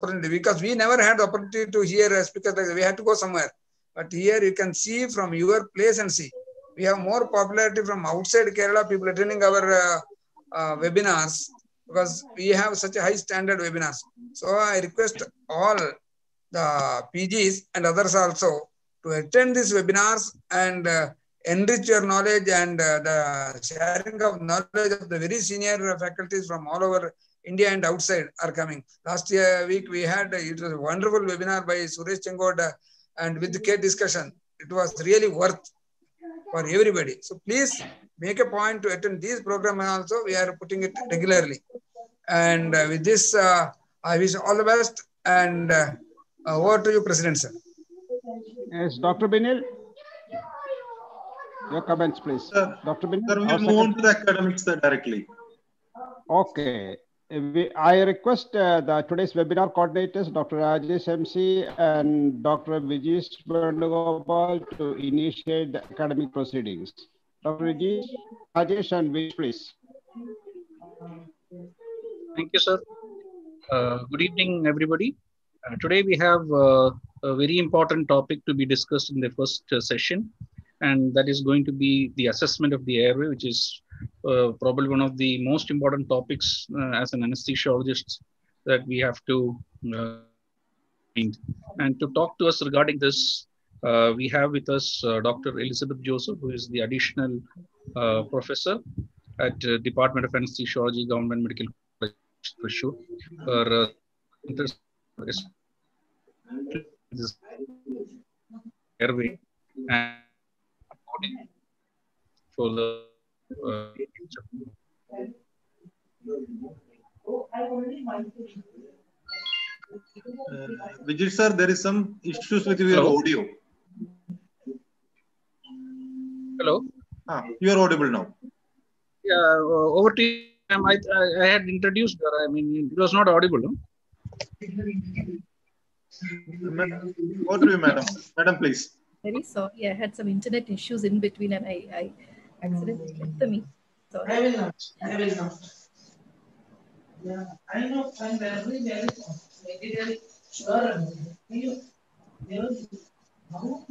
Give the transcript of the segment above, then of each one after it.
opportunity because we never had opportunity to hear a speaker like. We had to go somewhere. But here you can see from your place and see. We have more popularity from outside Kerala, people attending our uh, uh, webinars because we have such a high standard webinars. So I request all the PGs and others also to attend these webinars and uh, enrich your knowledge and uh, the sharing of knowledge of the very senior faculties from all over India and outside are coming. Last year week we had it was a wonderful webinar by Suresh Chengode and with the K discussion. It was really worth for everybody. So please make a point to attend these programs also. We are putting it regularly. And uh, with this, uh, I wish all the best and uh, over to you, President, sir. Yes, Dr. Binil. Your comments, please. Sir, Dr. Binil. Sir, our we'll move on to the academics directly. Okay. We, I request uh, the today's webinar coordinators, Dr. Rajesh MC and Dr. Vijesh Venugopal to initiate the academic proceedings. Dr. Vijesh, Rajesh and Vijesh, please. Thank you, sir. Uh, good evening, everybody. Uh, today we have uh, a very important topic to be discussed in the first uh, session, and that is going to be the assessment of the airway, which is uh, probably one of the most important topics uh, as an anesthesiologist that we have to uh. And to talk to us regarding this, uh, we have with us uh, Dr. Elizabeth Joseph, who is the additional uh, professor at Department of Anesthesiology, Government Medical College, Thrissur. Her airway and for the Vijay sir, there is some issues with your Hello? audio. hello. Ah, you are audible now. Yeah, uh, over to you. I, I, I had introduced her. I mean, it was not audible. No? Over to you, madam. Madam, please. Very sorry. I had some internet issues in between and I, I accidentally clicked the meet. I will not. I will not. Yeah, I know. I'm very, very, very, very sure. You, you know, how-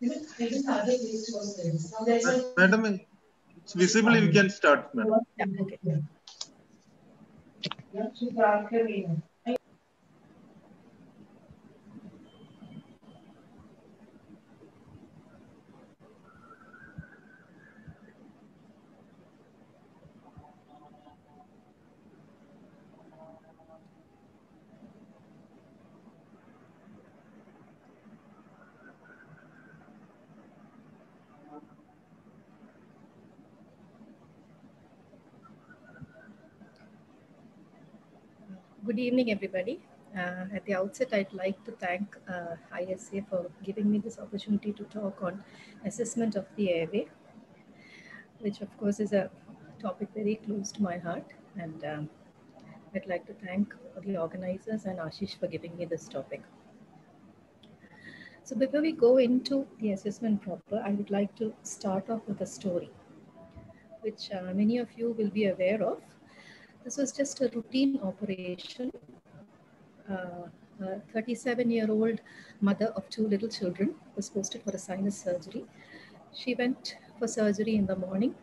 even I didn't have the place was there. Now there's Ma- a- Madam, it's visibly we can start, madam. Yeah, okay. Yeah, Good evening, everybody. Uh, at the outset, I'd like to thank uh, ISA for giving me this opportunity to talk on assessment of the airway, which of course is a topic very close to my heart. And um, I'd like to thank the organizers and Ashish for giving me this topic. So before we go into the assessment proper, I would like to start off with a story, which uh, many of you will be aware of. This was just a routine operation. Uh, a 37 year old mother of two little children was posted for a sinus surgery. She went for surgery in the morning.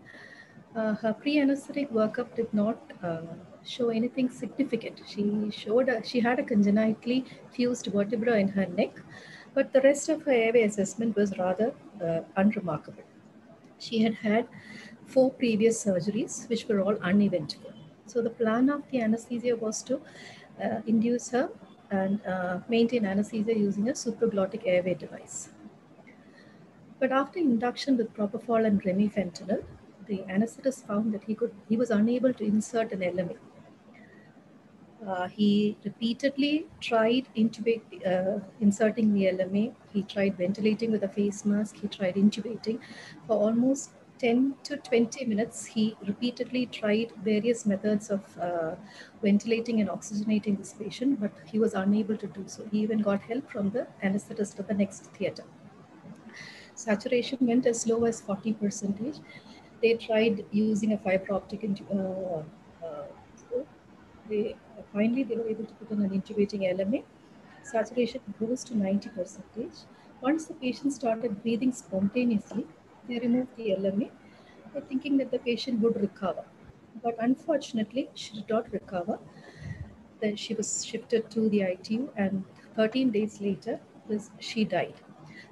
Uh, her pre anesthetic workup did not uh, show anything significant. She showed a, she had a congenitally fused vertebra in her neck, but the rest of her airway assessment was rather uh, unremarkable. She had had four previous surgeries, which were all uneventful. So the plan of the anesthesia was to uh, induce her and uh, maintain anesthesia using a supraglottic airway device. But after induction with propofol and remifentanil, the anesthetist found that he could he was unable to insert an LMA. Uh, he repeatedly tried intubate, uh, inserting the LMA. He tried ventilating with a face mask. He tried intubating for almost 10 to 20 minutes, he repeatedly tried various methods of uh, ventilating and oxygenating this patient, but he was unable to do so. He even got help from the anesthetist at the next theater. Saturation went as low as 40 percentage. They tried using a fiber optic, uh, uh, they finally, they were able to put on an intubating LMA. Saturation rose to 90 percentage. Once the patient started breathing spontaneously, they removed the LMA, thinking that the patient would recover. But unfortunately, she did not recover. Then she was shifted to the ITU, and 13 days later, this, she died.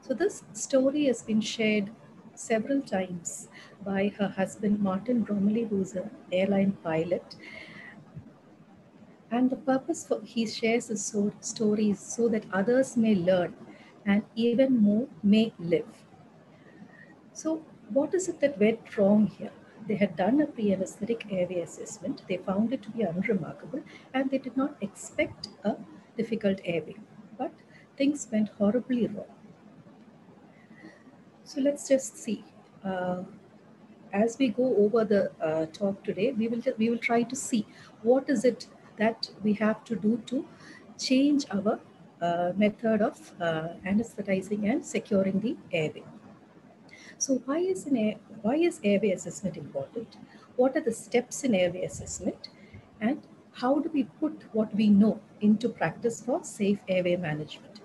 So this story has been shared several times by her husband Martin Bromley, who's an airline pilot. And the purpose for he shares his so, stories so that others may learn and even more may live. So, what is it that went wrong here? They had done a pre anesthetic airway assessment, they found it to be unremarkable, and they did not expect a difficult airway. But things went horribly wrong. So, let's just see. Uh, as we go over the uh, talk today, we will, we will try to see what is it that we have to do to change our uh, method of uh, anesthetizing and securing the airway. So why is, an air, why is airway assessment important? What are the steps in airway assessment? And how do we put what we know into practice for safe airway management?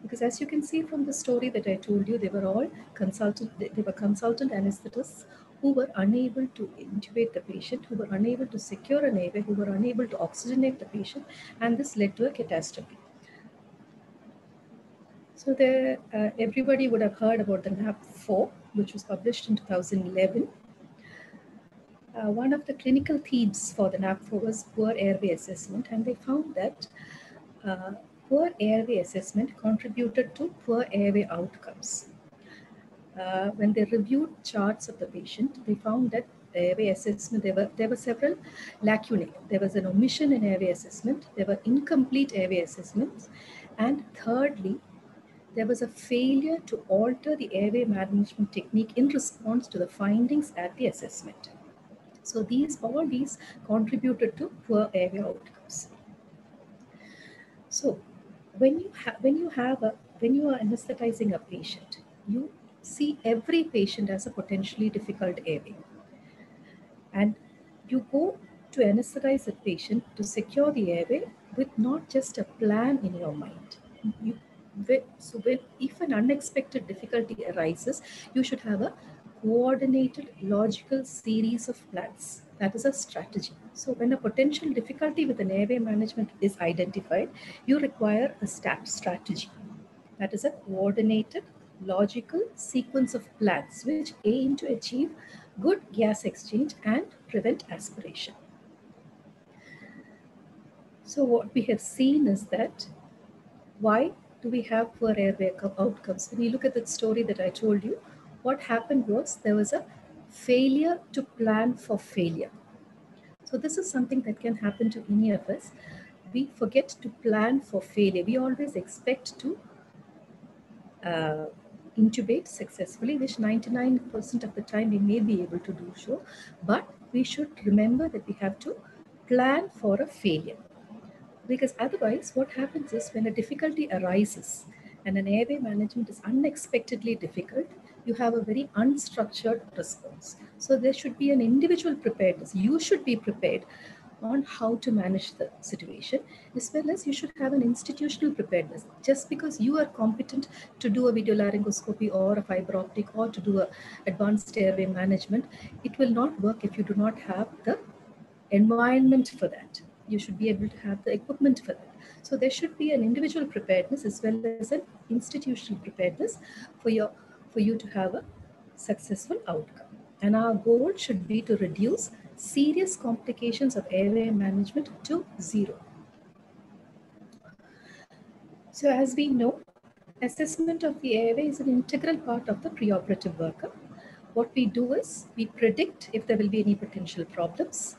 Because as you can see from the story that I told you, they were all consultant, they were consultant anesthetists who were unable to intubate the patient, who were unable to secure an airway, who were unable to oxygenate the patient, and this led to a catastrophe. So there, uh, everybody would have heard about the NAP4, which was published in 2011. Uh, one of the clinical themes for the NAP4 was poor airway assessment, and they found that uh, poor airway assessment contributed to poor airway outcomes. Uh, when they reviewed charts of the patient, they found that airway assessment, there were, there were several lacunae. There was an omission in airway assessment, there were incomplete airway assessments, and thirdly, there was a failure to alter the airway management technique in response to the findings at the assessment. So these all these contributed to poor airway outcomes. So when you have when you have a when you are anesthetizing a patient, you see every patient as a potentially difficult airway. And you go to anesthetize a patient to secure the airway with not just a plan in your mind. You, so when if an unexpected difficulty arises, you should have a coordinated logical series of plans. That is a strategy. So when a potential difficulty with an airway management is identified, you require a stat strategy. That is a coordinated logical sequence of plans which aim to achieve good gas exchange and prevent aspiration. So what we have seen is that why do we have poor airway outcomes? When you look at that story that I told you, what happened was there was a failure to plan for failure. So this is something that can happen to any of us. We forget to plan for failure. We always expect to uh, intubate successfully, which 99% of the time we may be able to do so. But we should remember that we have to plan for a failure. Because otherwise, what happens is when a difficulty arises and an airway management is unexpectedly difficult, you have a very unstructured response. So there should be an individual preparedness. You should be prepared on how to manage the situation, as well as you should have an institutional preparedness. Just because you are competent to do a video laryngoscopy or a fiber optic or to do a advanced airway management, it will not work if you do not have the environment for that. You should be able to have the equipment for that. So there should be an individual preparedness as well as an institutional preparedness for your for you to have a successful outcome. And our goal should be to reduce serious complications of airway management to zero. So as we know, assessment of the airway is an integral part of the preoperative workup. What we do is we predict if there will be any potential problems.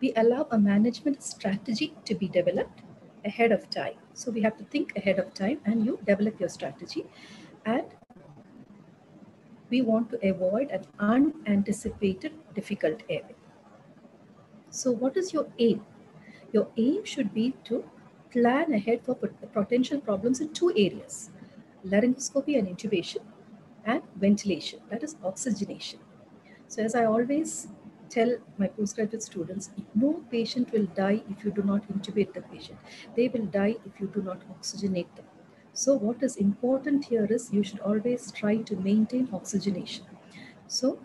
We allow a management strategy to be developed ahead of time. So we have to think ahead of time and you develop your strategy. And we want to avoid an unanticipated difficult airway. So what is your aim? Your aim should be to plan ahead for potential problems in two areas, laryngoscopy and intubation and ventilation, that is oxygenation. So as I always tell my postgraduate students no patient will die if you do not intubate the patient. They will die if you do not oxygenate them. So, what is important here is you should always try to maintain oxygenation. So,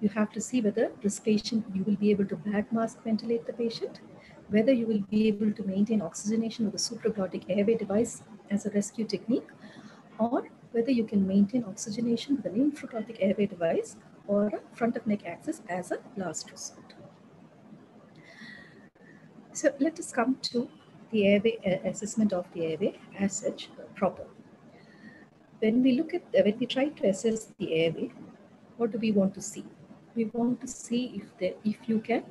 you have to see whether this patient you will be able to bag mask ventilate the patient, whether you will be able to maintain oxygenation with a supraglottic airway device as a rescue technique, or whether you can maintain oxygenation with an infraglottic airway device or front of neck access as a last resort. So let us come to the airway uh, assessment of the airway as such proper. When we look at, uh, when we try to assess the airway, what do we want to see? We want to see if the, if you can,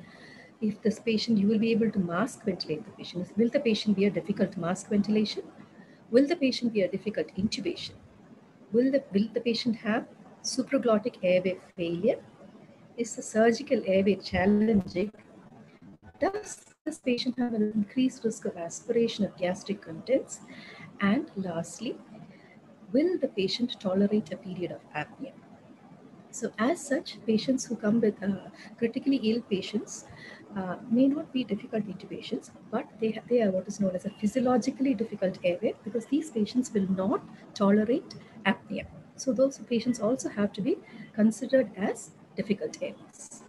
if this patient, you will be able to mask ventilate the patient. Will the patient be a difficult mask ventilation? Will the patient be a difficult intubation? Will the, will the patient have supraglottic airway failure? Is the surgical airway challenging? Does this patient have an increased risk of aspiration of gastric contents? And lastly, will the patient tolerate a period of apnea? So as such, patients who come with uh, critically ill patients uh, may not be difficult intubations, but they, they are what is known as a physiologically difficult airway because these patients will not tolerate apnea. So those patients also have to be considered as difficult airways.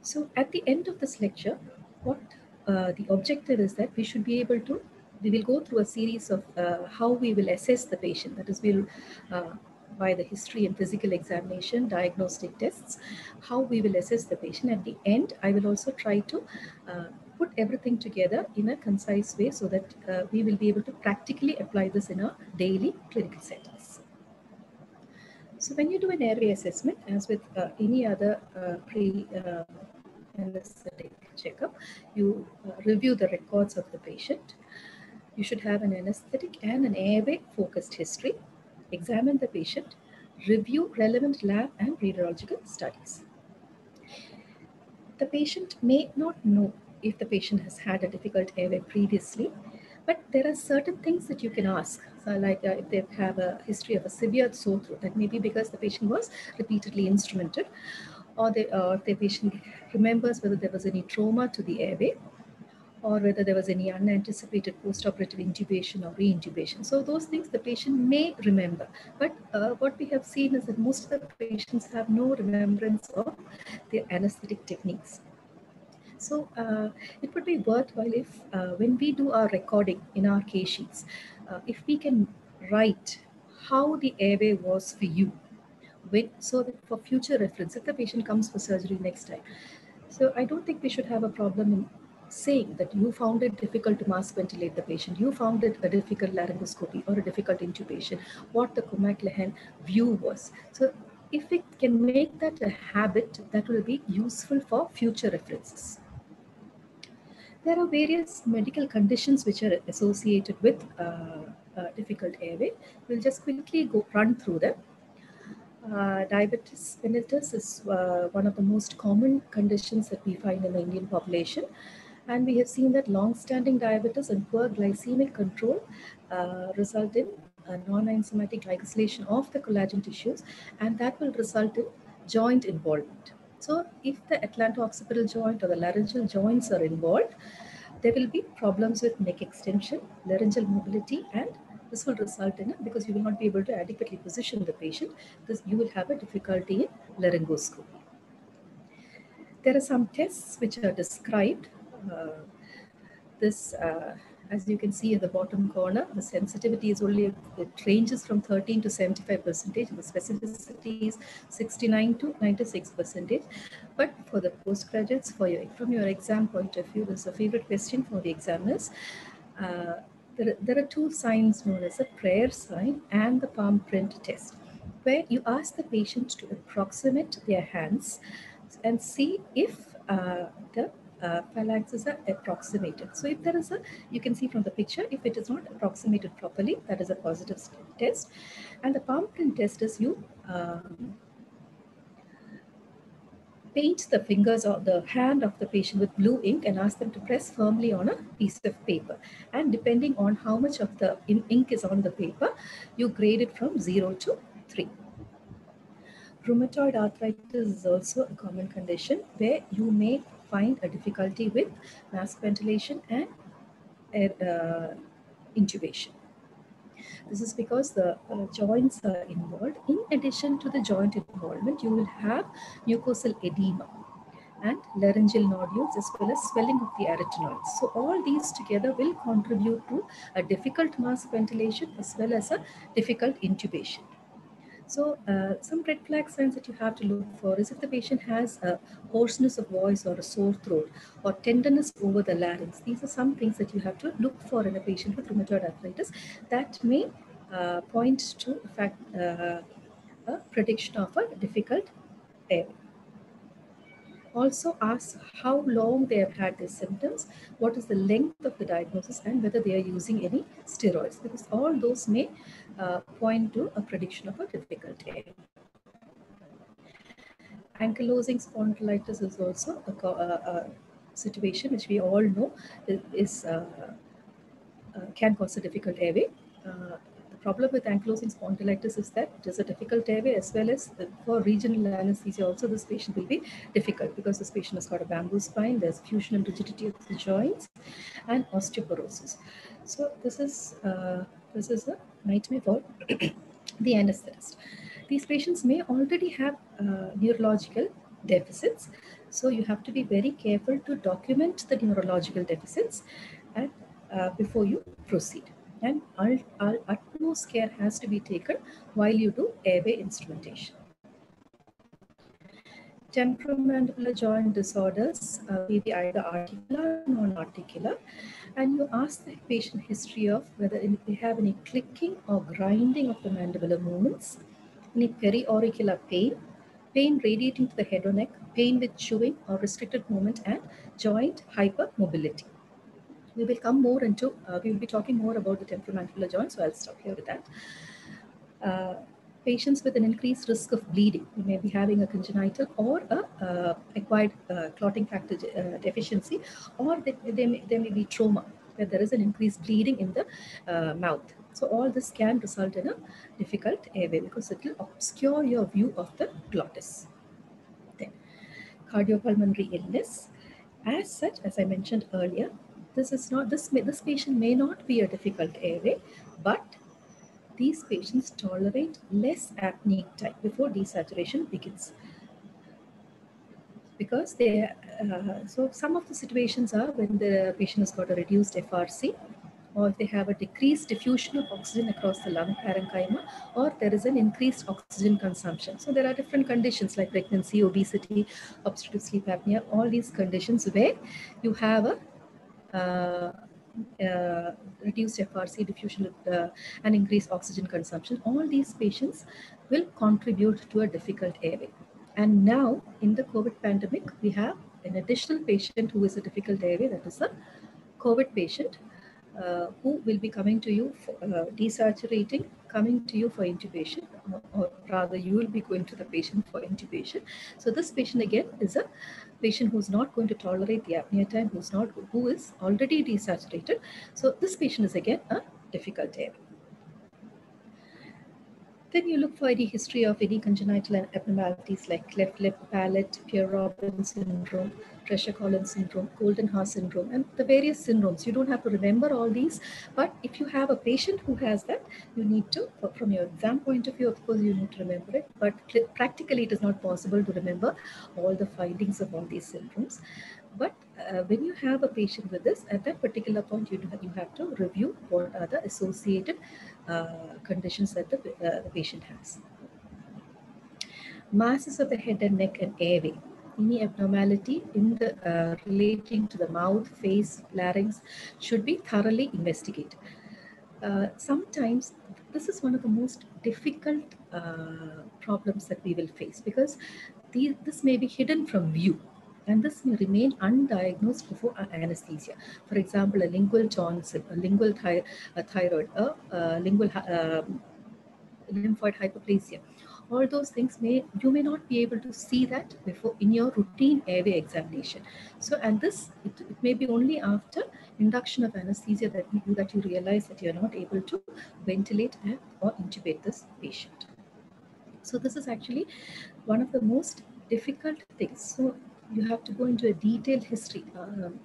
So at the end of this lecture, what uh, the objective is that we should be able to, we will go through a series of uh, how we will assess the patient. That is, we'll uh, by the history and physical examination, diagnostic tests, how we will assess the patient. At the end, I will also try to uh, put everything together in a concise way so that uh, we will be able to practically apply this in our daily clinical settings. So when you do an airway assessment, as with uh, any other uh, pre uh, anesthetic checkup, you uh, review the records of the patient. You should have an anesthetic and an airway focused history examine the patient, review relevant lab and radiological studies. The patient may not know if the patient has had a difficult airway previously, but there are certain things that you can ask. So like uh, if they have a history of a severe sore throat, that may be because the patient was repeatedly instrumented, or the, uh, the patient remembers whether there was any trauma to the airway, or whether there was any unanticipated postoperative intubation or reintubation. So those things the patient may remember. But uh, what we have seen is that most of the patients have no remembrance of the anesthetic techniques. So uh, it would be worthwhile if uh, when we do our recording in our case sheets, uh, if we can write how the airway was for you, so that for future reference, if the patient comes for surgery next time. So I don't think we should have a problem in saying that you found it difficult to mask ventilate the patient, you found it a difficult laryngoscopy or a difficult intubation, what the Cormack-Lehane view was. So if we can make that a habit, that will be useful for future references. There are various medical conditions which are associated with uh, uh, difficult airway. We'll just quickly go run through them. Uh, diabetes mellitus is uh, one of the most common conditions that we find in the Indian population. And we have seen that long-standing diabetes and poor glycemic control uh, result in non-enzymatic glycosylation of the collagen tissues, and that will result in joint involvement. So if the atlanto-occipital joint or the laryngeal joints are involved, there will be problems with neck extension, laryngeal mobility, and this will result in because you will not be able to adequately position the patient. This you will have a difficulty in laryngoscopy. There are some tests which are described uh, this, uh, as you can see in the bottom corner, the sensitivity is only, it ranges from 13 to 75 percentage, the specificity is 69 to 96 percentage. But for the postgraduates, for your, from your exam point of view, there's a favorite question for the examiners. Uh, there, there are two signs known as the prayer sign and the palm print test, where you ask the patient to approximate their hands and see if uh, the uh, phalanxes are approximated. So if there is a, you can see from the picture, if it is not approximated properly, that is a positive test. And the palm print test is you um, paint the fingers or the hand of the patient with blue ink and ask them to press firmly on a piece of paper. And depending on how much of the ink is on the paper, you grade it from zero to three. Rheumatoid arthritis is also a common condition where you may find a difficulty with mask ventilation and uh, intubation. This is because the uh, joints are involved. In addition to the joint involvement, you will have mucosal edema and laryngeal nodules as well as swelling of the arytenoids. So all these together will contribute to a difficult mask ventilation as well as a difficult intubation. So uh, some red flag signs that you have to look for is if the patient has a hoarseness of voice or a sore throat or tenderness over the larynx. These are some things that you have to look for in a patient with rheumatoid arthritis that may uh, point to in fact, uh, a prediction of a difficult airway. Also ask how long they have had these symptoms, what is the length of the diagnosis, and whether they are using any steroids, because all those may point to a prediction of a difficult airway. Ankylosing spondylitis is also a, a, a, situation which we all know is uh, uh, can cause a difficult airway. Uh, problem with ankylosing spondylitis is that it is a difficult airway as well as for regional anesthesia also this patient will be difficult because this patient has got a bamboo spine, there's fusion and rigidity of the joints and osteoporosis. So this is, uh, this is a nightmare for the anesthetist. These patients may already have uh, neurological deficits. So you have to be very careful to document the neurological deficits and uh, before you proceed and all utmost care has to be taken while you do airway instrumentation. Temporomandibular joint disorders uh, be either articular or non-articular, and you ask the patient history of whether they have any clicking or grinding of the mandibular movements, any periauricular pain, pain radiating to the head or neck, pain with chewing or restricted movement, and joint hypermobility we will come more into, uh, we will be talking more about the temporomandibular joint, so I'll stop here with that. Uh, patients with an increased risk of bleeding, they may be having a congenital or a uh, acquired uh, clotting factor uh, deficiency, or they, they, may, they may be trauma, where there is an increased bleeding in the uh, mouth. So all this can result in a difficult airway because it will obscure your view of the glottis. Then, cardiopulmonary illness. As such, as I mentioned earlier, this is not this this patient may not be a difficult airway but these patients tolerate less apneic time before desaturation begins because they uh, so some of the situations are when the patient has got a reduced frc or if they have a decreased diffusion of oxygen across the lung parenchyma, or there is an increased oxygen consumption. So there are different conditions like pregnancy, obesity, obstructive sleep apnea, all these conditions where you have a uh, uh, reduced FRC diffusion uh, and increased oxygen consumption, all these patients will contribute to a difficult airway. And now in the COVID pandemic, we have an additional patient who is a difficult airway, that is a COVID patient uh, who will be coming to you for uh, desaturating, coming to you for intubation, or rather you will be going to the patient for intubation. So this patient again is a patient who's not going to tolerate the apnea time, who's not, who is already desaturated. So this patient is again a difficult airway. Then you look for any history of any congenital abnormalities like cleft lip, palate, Pierre-Robin syndrome, Treacher-Collins syndrome, Goldenhar syndrome, and the various syndromes. You don't have to remember all these, but if you have a patient who has that, you need to, from your exam point of view, of course, you need to remember it, but practically it is not possible to remember all the findings of all these syndromes. But uh, when you have a patient with this, at that particular point, you, you have to review what are the associated uh, conditions that the, uh, the patient has. Masses of the head and neck and airway. Any abnormality in the uh, relating to the mouth, face, larynx should be thoroughly investigated. Uh, sometimes this is one of the most difficult uh, problems that we will face because these, this may be hidden from view and this may remain undiagnosed before anesthesia. For example, a lingual tonsil, a lingual a thyroid, a, a lingual uh, lymphoid hyperplasia. All those things may you may not be able to see that before in your routine airway examination. So, and this it, it may be only after induction of anesthesia that you that you realize that you are not able to ventilate and or intubate this patient. So this is actually one of the most difficult things. So you have to go into a detailed history. Um,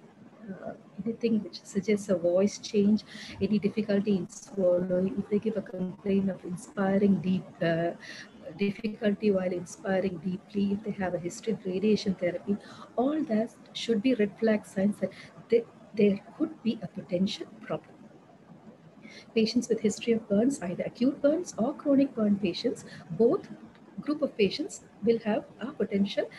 uh, anything which suggests a voice change, any difficulty in swallowing, if they give a complaint of inspiring deep uh, difficulty while inspiring deeply, if they have a history of radiation therapy, all that should be red flag signs that they, there could be a potential problem. Patients with history of burns, either acute burns or chronic burn patients, both group of patients will have a potential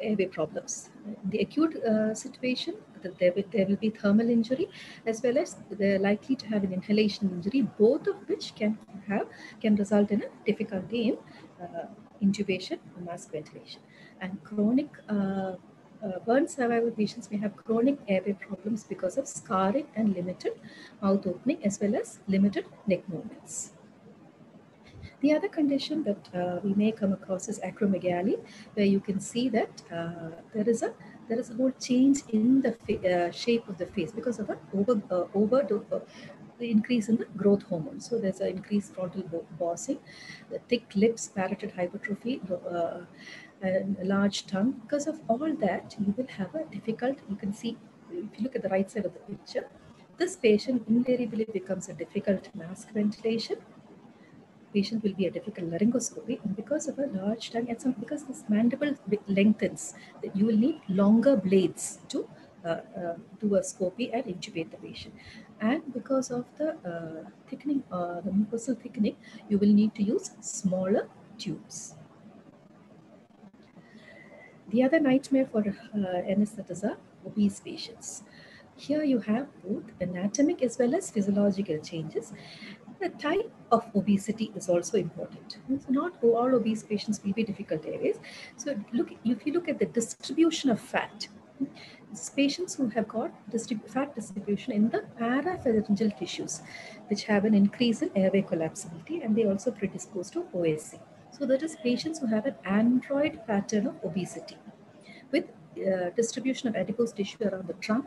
airway problems. The acute uh, situation, there will, there will be thermal injury as well as they're likely to have an inhalation injury, both of which can have can result in a difficulty in uh, intubation or mask ventilation. And chronic uh, uh, burn survivor patients may have chronic airway problems because of scarring and limited mouth opening as well as limited neck movements. The other condition that uh, we may come across is acromegaly, where you can see that uh, there is a there is a whole change in the uh, shape of the face because of an over uh, over uh, the increase in the growth hormone. So there's an increased frontal bossing, the thick lips, parotid hypertrophy, uh, and a large tongue. Because of all that, you will have a difficult. You can see if you look at the right side of the picture, this patient invariably becomes a difficult mask ventilation patient will be a difficult laryngoscopy and because of a large tongue and some because this mandible lengthens that you will need longer blades to uh, uh, do a scopy and intubate the patient. And because of the uh, thickening uh, the mucosal thickening you will need to use smaller tubes. The other nightmare for uh, anesthesia obese patients. Here you have both anatomic as well as physiological changes the type of obesity is also important. It's not all obese patients will be difficult areas. So look, if you look at the distribution of fat, patients who have got distrib fat distribution in the parapharyngeal tissues, which have an increase in airway collapsibility, and they also predispose to OSA. So that is patients who have an android pattern of obesity with uh, distribution of adipose tissue around the trunk,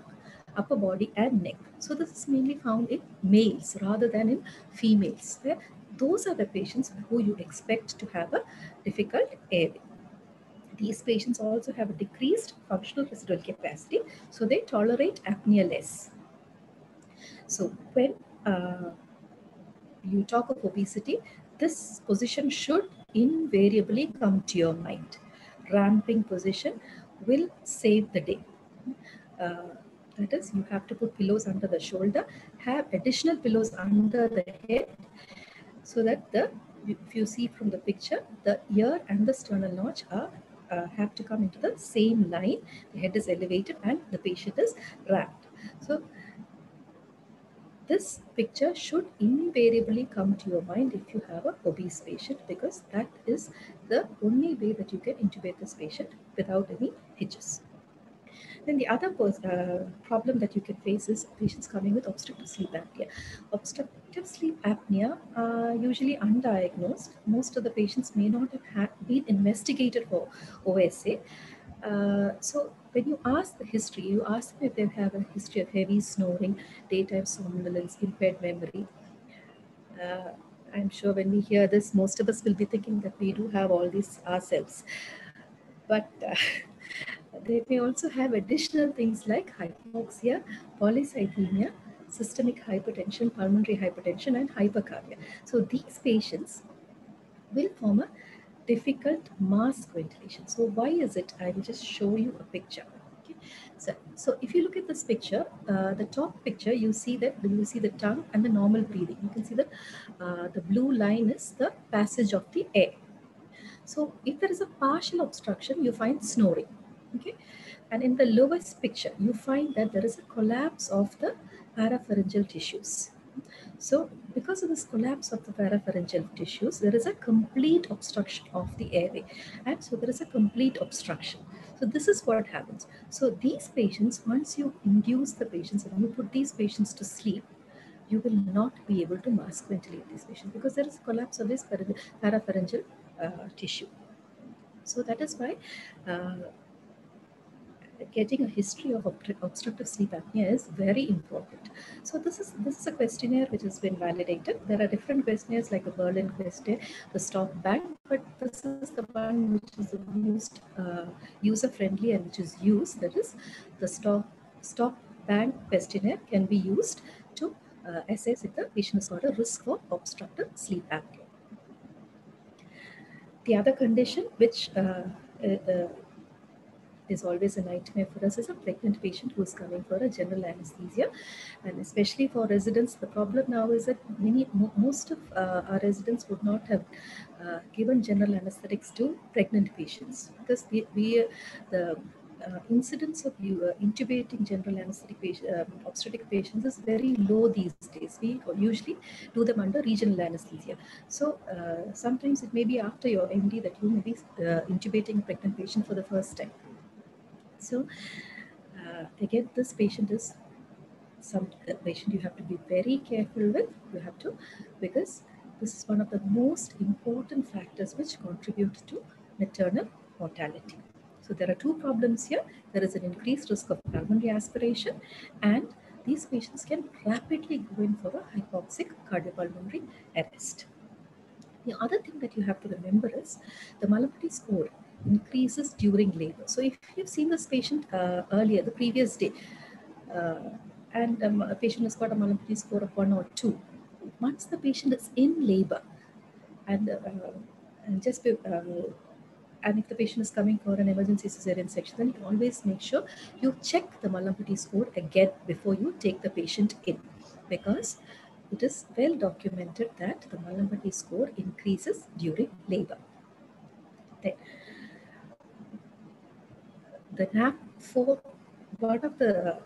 upper body and neck. So this is mainly found in males rather than in females. Those are the patients who you expect to have a difficult airway. These patients also have a decreased functional residual capacity, so they tolerate apnea less. So when uh, you talk of obesity, this position should invariably come to your mind. Ramping position will save the day. Uh, that is, you have to put pillows under the shoulder, have additional pillows under the head, so that the if you see from the picture, the ear and the sternal notch are uh, have to come into the same line. The head is elevated and the patient is wrapped. So this picture should invariably come to your mind if you have a obese patient because that is the only way that you can intubate this patient without any hitches. Then the other uh, problem that you can face is patients coming with obstructive sleep apnea. Obstructive sleep apnea are usually undiagnosed. Most of the patients may not have been investigated for OSA. Uh, so when you ask the history, you ask them if they have a history of heavy snoring, daytime somnolence, impaired memory. Uh, I'm sure when we hear this, most of us will be thinking that we do have all these ourselves. But uh, they may also have additional things like hypoxia, polycythemia, systemic hypertension, pulmonary hypertension, and hypercarbia. So these patients will form a difficult mask ventilation. So why is it? I will just show you a picture. Okay. So, so if you look at this picture, uh, the top picture, you see that you see the tongue and the normal breathing. You can see that uh, the blue line is the passage of the air. So if there is a partial obstruction, you find snoring okay? And in the lowest picture you find that there is a collapse of the parapharyngeal tissues. So because of this collapse of the parapharyngeal tissues there is a complete obstruction of the airway. And so there is a complete obstruction. So this is what happens. So these patients once you induce the patients and you put these patients to sleep you will not be able to mask ventilate these patients because there is a collapse of this parapharyngeal uh, tissue. So that is why uh, getting a history of obstructive sleep apnea is very important. So this is this is a questionnaire which has been validated. There are different questionnaires like the Berlin questionnaire, the STOP-Bang, but this is the one which is the most uh, user friendly and which is used. That is the Stop Stop Bank questionnaire can be used to uh, assess if the patient has got a risk for obstructive sleep apnea. The other condition which uh, uh, is always a nightmare for us is a pregnant patient who is coming for a general anesthesia and especially for residents the problem now is that many most of uh, our residents would not have uh, given general anesthetics to pregnant patients because we, we the uh, incidence of you uh, intubating general anesthetic patient, um, obstetric patients is very low these days. We usually do them under regional anesthesia. So uh, sometimes it may be after your MD that you may be uh, intubating a pregnant patient for the first time. So uh, again, this patient is some patient you have to be very careful with. You have to because this is one of the most important factors which contribute to maternal mortality. So there are two problems here. There is an increased risk of pulmonary aspiration and these patients can rapidly go in for a hypoxic cardiopulmonary arrest. The other thing that you have to remember is the Mallampati score increases during labor. So if you've seen this patient uh, earlier, the previous day, uh, and um, a patient has got a Mallampati score of one or two, once the patient is in labor, and, uh, and just be, uh, and if the patient is coming for an emergency cesarean section, then you always make sure you check the Mallampati score again before you take the patient in, because it is well documented that the Mallampati score increases during labor. Then, the NAP4, one of the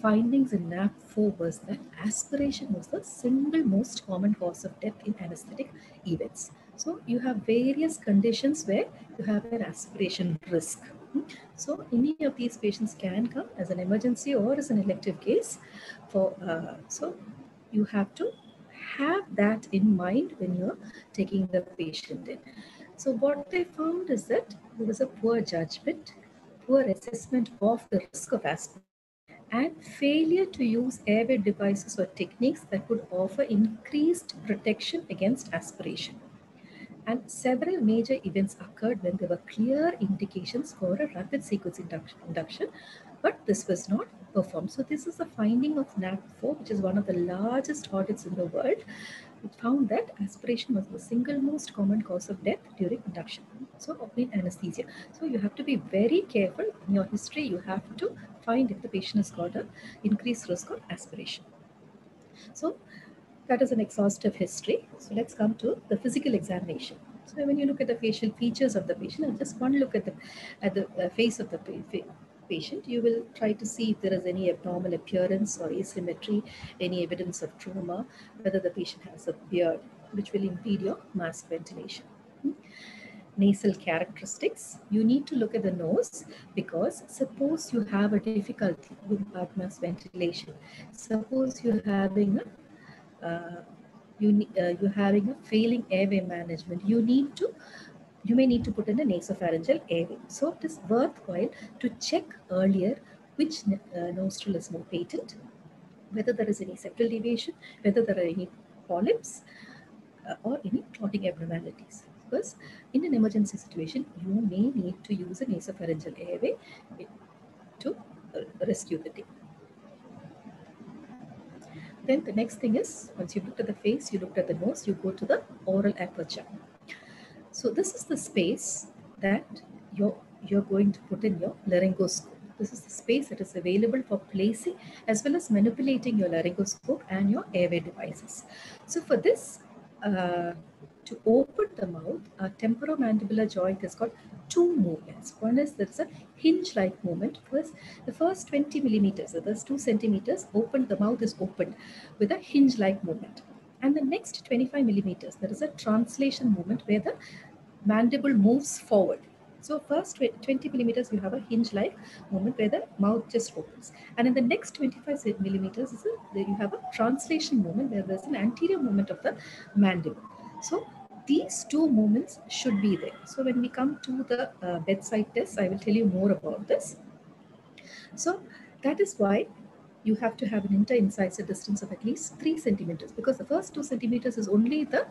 findings in NAP4 was that aspiration was the single most common cause of death in anesthetic events. So you have various conditions where you have an aspiration risk. So any of these patients can come as an emergency or as an elective case. For uh, so you have to have that in mind when you're taking the patient in. So what they found is that there was a poor judgment, poor assessment of the risk of aspiration and failure to use airway devices or techniques that would offer increased protection against aspiration. And several major events occurred when there were clear indications for a rapid sequence induction, induction but this was not performed. So this is a finding of NAP4, which is one of the largest audits in the world. It found that aspiration was the single most common cause of death during induction. So in anesthesia. So you have to be very careful in your history. You have to find if the patient has got an increased risk of aspiration. So that is an exhaustive history. So let's come to the physical examination. So when you look at the facial features of the patient, just one look at the at the uh, face of the patient, you will try to see if there is any abnormal appearance or asymmetry, any evidence of trauma, whether the patient has a beard, which will impede your mask ventilation. Hmm? Nasal characteristics, you need to look at the nose because suppose you have a difficulty with mask ventilation, suppose you're having a uh, you, uh, you're having a failing airway management, you need to you may need to put in a nasopharyngeal airway. So it is worthwhile to check earlier which uh, nostril is more patent, whether there is any septal deviation, whether there are any polyps uh, or any clotting abnormalities. Because in an emergency situation, you may need to use a nasopharyngeal airway to uh, rescue the day. Then the next thing is, once you looked at the face, you looked at the nose, you go to the oral aperture. So this is the space that you're, you're going to put in your laryngoscope. This is the space that is available for placing as well as manipulating your laryngoscope and your airway devices. So for this, uh, to open the mouth, a temporomandibular joint has got two movements. One is there's a hinge-like movement. First, the first 20 millimeters, so that's two centimeters, open, the mouth is opened with a hinge-like movement. And the next 25 millimeters, there is a translation movement where the mandible moves forward. So first 20 millimeters, you have a hinge-like moment where the mouth just opens. And in the next 25 millimeters, a, you have a translation moment where there's an anterior movement of the mandible. So these two moments should be there. So when we come to the uh, bedside test, I will tell you more about this. So that is why you have to have an inter-incisor distance of at least three centimeters because the first two centimeters is only the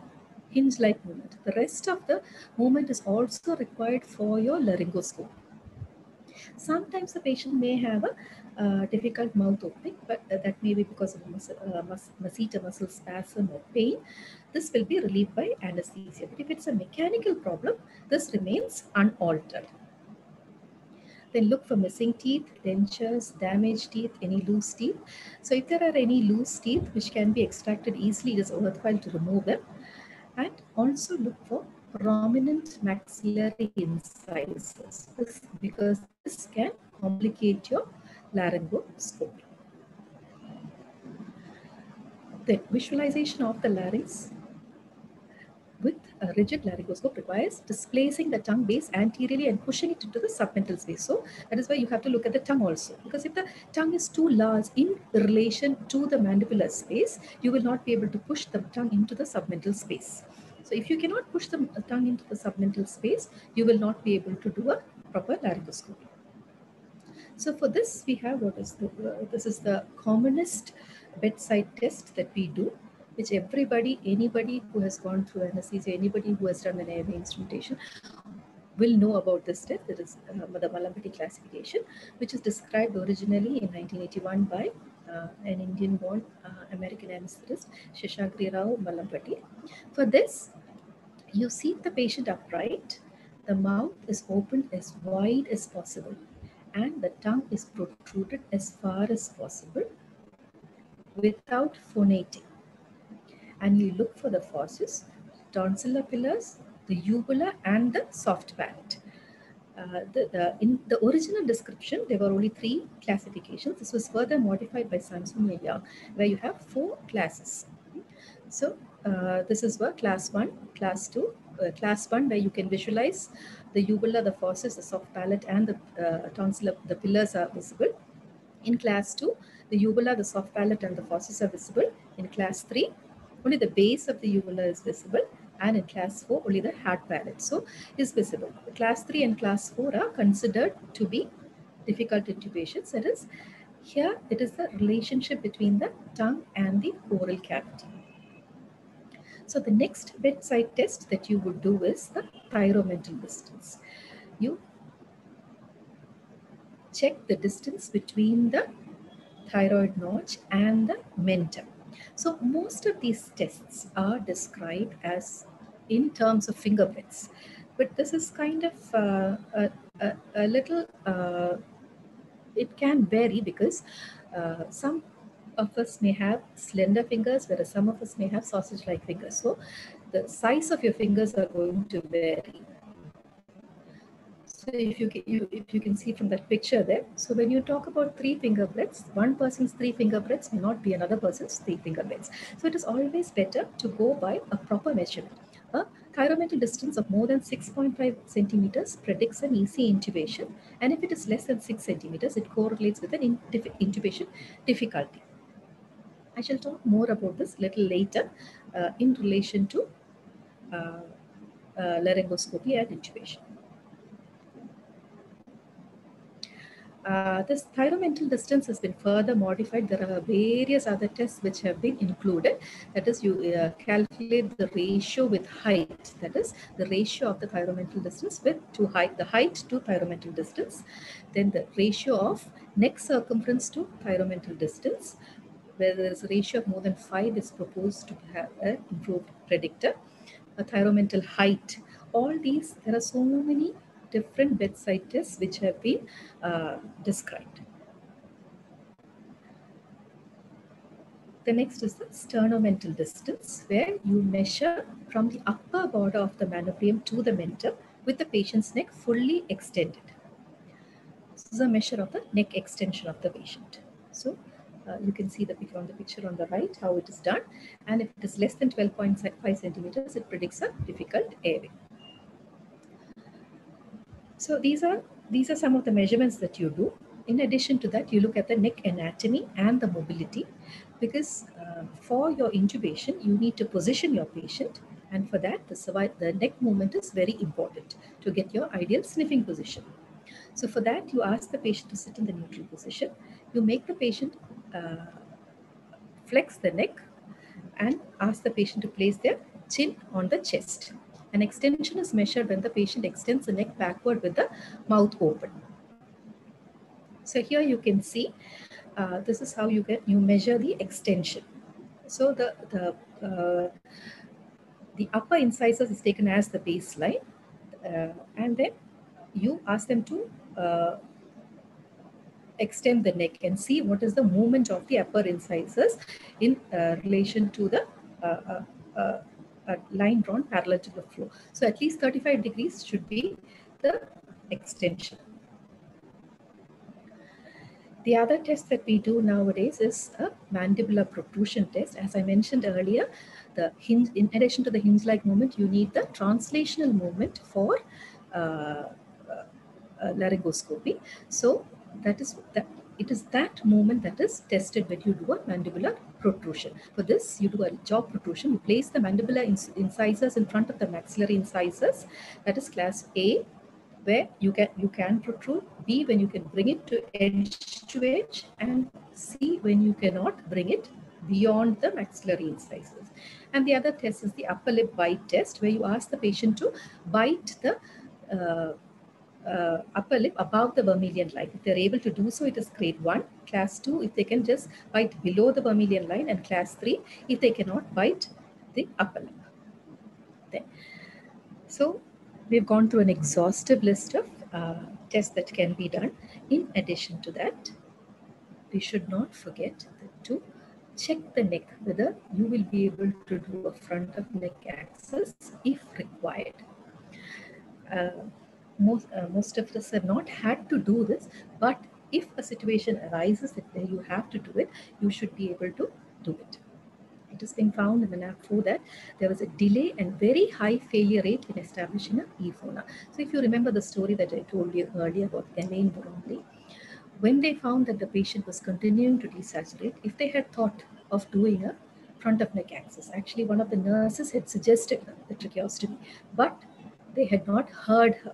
hinge-like movement. The rest of the movement is also required for your laryngoscope. Sometimes the patient may have a uh, difficult mouth opening, but uh, that may be because of muscle, uh, mus masseter muscle spasm or pain. This will be relieved by anesthesia. But if it's a mechanical problem, this remains unaltered. Then look for missing teeth, dentures, damaged teeth, any loose teeth. So if there are any loose teeth which can be extracted easily, it is worthwhile to remove them. And also look for prominent maxillary incisors because this can complicate your laryngoscopy. The visualization of the larynx with a rigid laryngoscope requires displacing the tongue base anteriorly and pushing it into the submental space. So that is why you have to look at the tongue also. Because if the tongue is too large in relation to the mandibular space, you will not be able to push the tongue into the submental space. So if you cannot push the tongue into the submental space, you will not be able to do a proper laryngoscopy. So for this, we have what is the, uh, this is the commonest bedside test that we do which everybody, anybody who has gone through anesthesia, anybody who has done an airway instrumentation will know about this step. It is uh, the Mallampati classification, which is described originally in 1981 by uh, an Indian-born uh, American anesthetist, Sheshagiri Rao Mallampati. For this, you seat the patient upright, the mouth is opened as wide as possible, and the tongue is protruded as far as possible without phonating and you look for the fauces, tonsillar pillars, the uvula, and the soft palate. Uh, the, the, in the original description, there were only three classifications. This was further modified by Samsoon Young, where you have four classes. So uh, this is where class one, class two, uh, class one, where you can visualize the uvula, the fauces, the soft palate, and the uh, tonsillar, the pillars are visible. In class two, the uvula, the soft palate, and the fauces are visible. In class three, only the base of the uvula is visible and in class 4 only the hard palate so is visible. Class 3 and class 4 are considered to be difficult intubations. That is here it is the relationship between the tongue and the oral cavity. So the next bedside test that you would do is the thyromental distance. You check the distance between the thyroid notch and the mentum so most of these tests are described as in terms of fingerprints, but this is kind of uh, a, a, a, little, uh, it can vary because uh, some of us may have slender fingers, whereas some of us may have sausage-like fingers. So the size of your fingers are going to vary. So if you, you, if you can see from that picture there, so when you talk about three finger breadths, one person's three finger breadths may not be another person's three finger breadths. So it is always better to go by a proper measurement. A thyromental distance of more than 6.5 centimeters predicts an easy intubation. And if it is less than 6 centimeters, it correlates with an intubation difficulty. I shall talk more about this little later uh, in relation to uh, uh, laryngoscopy and intubation. Uh, this thyromental distance has been further modified. There are various other tests which have been included. That is, you uh, calculate the ratio with height. That is, the ratio of the thyromental distance with to height, the height to thyromental distance. Then the ratio of neck circumference to thyromental distance, where there is a ratio of more than five is proposed to have an improved predictor. A thyromental height. All these, there are so many different bedside tests which have been uh, described. The next is the sternomental distance, where you measure from the upper border of the manubrium to the mentum with the patient's neck fully extended. This is a measure of the neck extension of the patient. So uh, you can see the picture on the picture on the right, how it is done. And if it is less than 12.5 centimeters, it predicts a difficult airway. So these are these are some of the measurements that you do. In addition to that, you look at the neck anatomy and the mobility because uh, for your intubation, you need to position your patient. And for that, the, the neck movement is very important to get your ideal sniffing position. So for that, you ask the patient to sit in the neutral position. You make the patient uh, flex the neck and ask the patient to place their chin on the chest. An extension is measured when the patient extends the neck backward with the mouth open. So here you can see, uh, this is how you get you measure the extension. So the the uh, the upper incisors is taken as the baseline, uh, and then you ask them to uh, extend the neck and see what is the movement of the upper incisors in uh, relation to the uh, uh, uh, line drawn parallel to the floor. So at least 35 degrees should be the extension. The other test that we do nowadays is a mandibular protrusion test. As I mentioned earlier, the hinge, in addition to the hinge-like movement, you need the translational movement for uh, uh, laryngoscopy. So that is that it is that movement that is tested when you do a mandibular protrusion. For this, you do a jaw protrusion. You place the mandibular incisors in front of the maxillary incisors. That is class A, where you can you can protrude. B, when you can bring it to edge to edge, and C, when you cannot bring it beyond the maxillary incisors. And the other test is the upper lip bite test, where you ask the patient to bite the uh, uh, upper lip above the vermilion line. If they're able to do so, it is grade 1. Class 2, if they can just bite below the vermilion line. And class 3, if they cannot bite the upper lip. So we've gone through an exhaustive list of uh, tests that can be done. In addition to that, we should not forget to check the neck whether you will be able to do a front of neck access if required. Uh, most, uh, most of us have not had to do this, but if a situation arises where you have to do it, you should be able to do it. It has been found in the NAP4 that there was a delay and very high failure rate in establishing a eFONA. So if you remember the story that I told you earlier about Elaine Bromley, when they found that the patient was continuing to desaturate, if they had thought of doing a front of neck access, actually one of the nurses had suggested the tracheostomy, but they had not heard her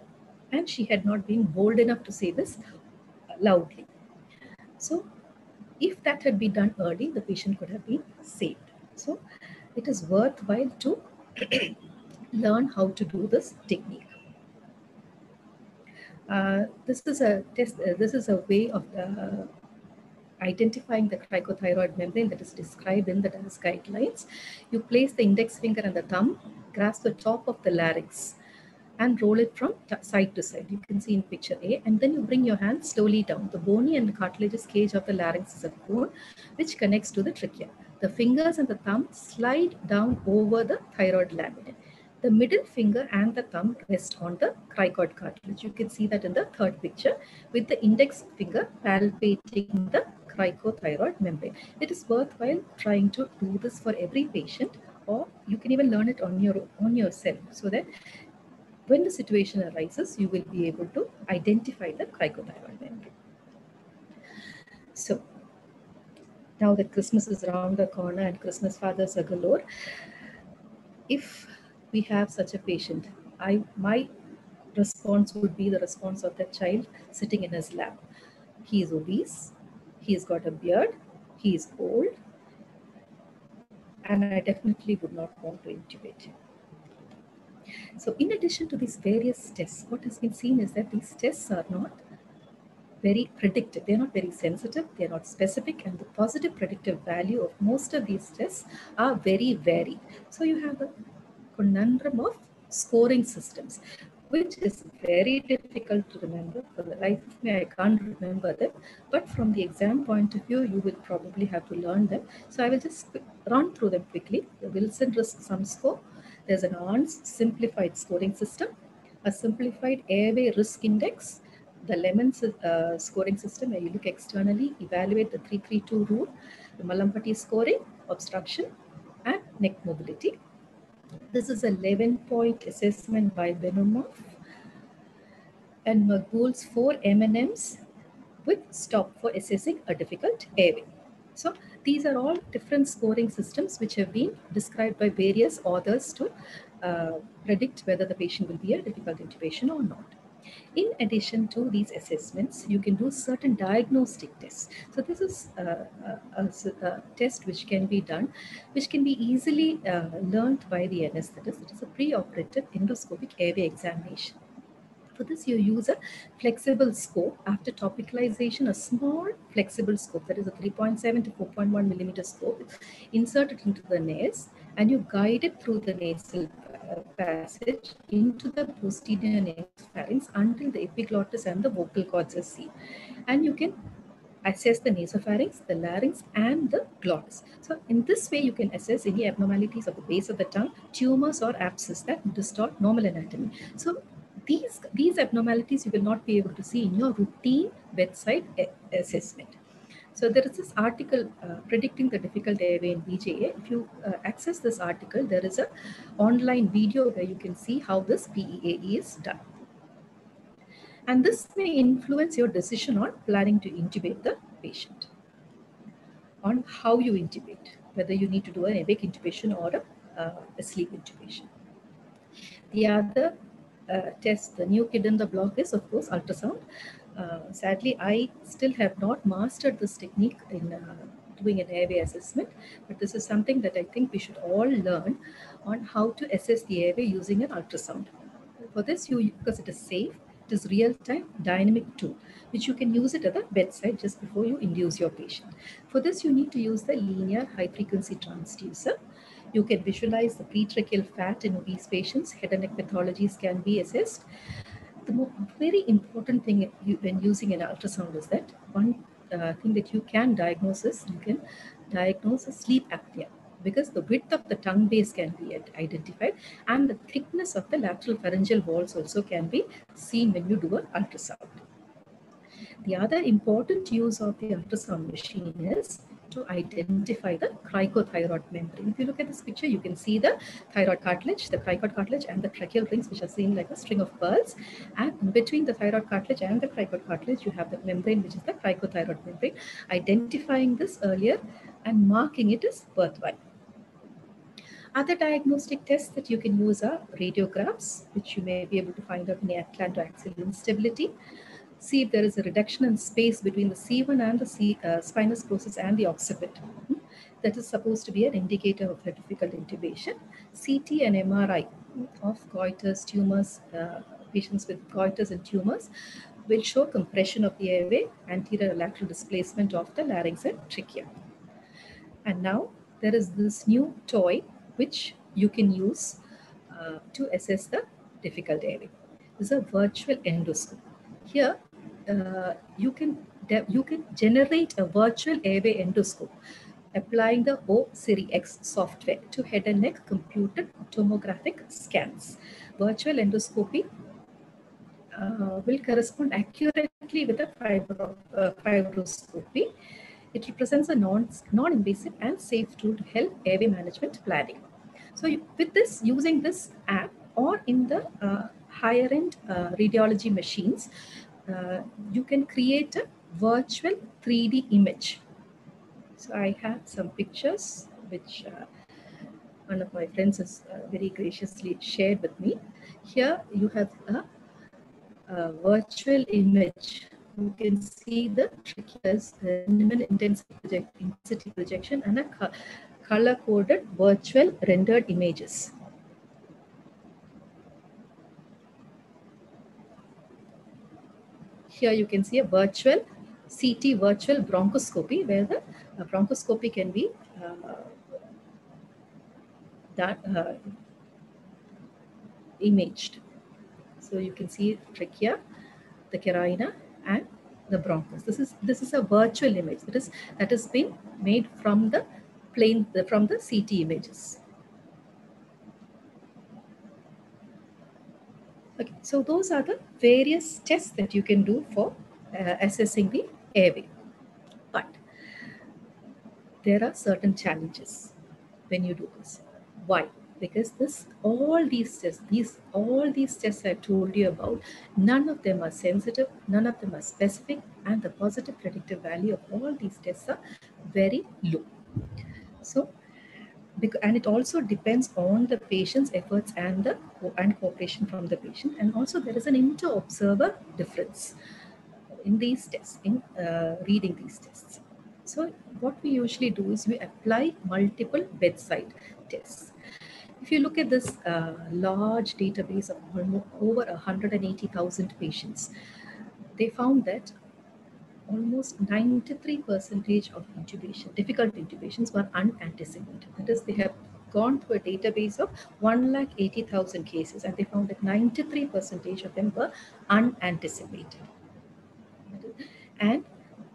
and she had not been bold enough to say this loudly. So if that had been done early, the patient could have been saved. So it is worthwhile to learn how to do this technique. Uh, this is a test. Uh, this is a way of uh, identifying the cricothyroid membrane that is described in the DAS guidelines. You place the index finger and the thumb, grasp the top of the larynx, and roll it from side to side. You can see in picture A. And then you bring your hand slowly down. The bony and cartilaginous cage of the larynx is a bone which connects to the trachea. The fingers and the thumb slide down over the thyroid lamina. The middle finger and the thumb rest on the cricoid cartilage. You can see that in the third picture with the index finger palpating the cricothyroid membrane. It is worthwhile trying to do this for every patient or you can even learn it on your on yourself so that when the situation arises, you will be able to identify the cricothyroid membrane. So now that Christmas is around the corner and Christmas fathers are galore, if we have such a patient, I my response would be the response of that child sitting in his lap. He is obese, he's got a beard, he is old, and I definitely would not want to intubate him. So in addition to these various tests, what has been seen is that these tests are not very predictive. They're not very sensitive. They're not specific. And the positive predictive value of most of these tests are very varied. So you have a conundrum of scoring systems, which is very difficult to remember. For the life of me, I can't remember them. But from the exam point of view, you will probably have to learn them. So I will just run through them quickly. The Wilson risk sum score, there's an Arné's simplified scoring system, a simplified airway risk index, the LEMON uh, scoring system where you look externally, evaluate the 332 rule, the Mallampati scoring, obstruction, and neck mobility. This is a 11 point assessment by Benumof and Magboul's four M&Ms with stop for assessing a difficult airway. So these are all different scoring systems which have been described by various authors to uh, predict whether the patient will be a difficult intubation or not. In addition to these assessments, you can do certain diagnostic tests. So this is uh, a, a, a, test which can be done, which can be easily uh, learned by the anesthetist. It is a preoperative endoscopic airway examination. For this, you use a flexible scope. After topicalization, a small flexible scope, that is a 3.7 to 4.1 millimeter scope, insert it into the nares and you guide it through the nasal uh, passage into the posterior nasal pharynx until the epiglottis and the vocal cords are seen. And you can assess the nasopharynx, the larynx, and the glottis. So in this way, you can assess any abnormalities of the base of the tongue, tumors or abscess that distort normal anatomy. So these, these abnormalities you will not be able to see in your routine bedside assessment. So there is this article uh, predicting the difficult airway in BJA. If you uh, access this article, there is a online video where you can see how this PEAE is done. And this may influence your decision on planning to intubate the patient, on how you intubate, whether you need to do an awake intubation or a, uh, a sleep intubation. The other uh, test, the new kid in the block is, of course, ultrasound. Uh, sadly, I still have not mastered this technique in uh, doing an airway assessment, but this is something that I think we should all learn on how to assess the airway using an ultrasound. For this, you because it is safe, it is real-time dynamic tool, which you can use it at the bedside just before you induce your patient. For this, you need to use the linear high-frequency transducer. You can visualize the pretracheal fat in obese patients. Head and neck pathologies can be assessed. The very important thing when using an ultrasound is that one uh, thing that you can diagnose is you can diagnose sleep apnea because the width of the tongue base can be identified and the thickness of the lateral pharyngeal walls also can be seen when you do an ultrasound. The other important use of the ultrasound machine is to identify the cricothyroid membrane. If you look at this picture, you can see the thyroid cartilage, the cricoid cartilage, and the tracheal rings, which are seen like a string of pearls. And between the thyroid cartilage and the cricoid cartilage, you have the membrane, which is the cricothyroid membrane. Identifying this earlier and marking it as. Other diagnostic tests that you can use are radiographs, which you may be able to find out in atlantoaxial instability. See if there is a reduction in space between the C1 and the C, uh, spinous process and the occiput. That is supposed to be an indicator of a difficult intubation. CT and MRI of goiters, tumors, uh, patients with goiters and tumors will show compression of the airway, anterior lateral displacement of the larynx and trachea. And now there is this new toy which you can use uh, to assess the difficult airway. This is a virtual endoscope. Here, uh, you can you can generate a virtual airway endoscope applying the OsiriX software to head and neck computed tomographic scans. Virtual endoscopy uh, will correspond accurately with a fibro, uh, fibroscopy. It represents a non, non-invasive and safe tool to help airway management planning. So you, with this, using this app or in the uh, higher end uh, radiology machines, uh, you can create a virtual 3D image. So I have some pictures which uh, one of my friends has uh, very graciously shared with me. Here you have a, a virtual image. You can see the tracheas, the minimal intensity, project, intensity projection and a co color-coded virtual rendered images. Here you can see a virtual CT virtual bronchoscopy where the uh, bronchoscopy can be uh, that uh, imaged. So you can see trachea, the carina, and the bronchus. This is this is a virtual image that is that has been made from the plane from the CT images. Okay, so those are the various tests that you can do for uh, assessing the airway. But there are certain challenges when you do this. Why? Because this, all these tests, these, all these tests I told you about, none of them are sensitive, none of them are specific, and the positive predictive value of all these tests are very low. So and it also depends on the patient's efforts and the and cooperation from the patient. And also there is an inter-observer difference in these tests in uh, reading these tests. So what we usually do is we apply multiple bedside tests. If you look at this uh, large database of over 180,000 patients they found that almost 93 percentage of intubation, difficult intubations were unanticipated. That is, they have gone through a database of 1,80,000 cases and they found that 93 percentage of them were unanticipated. And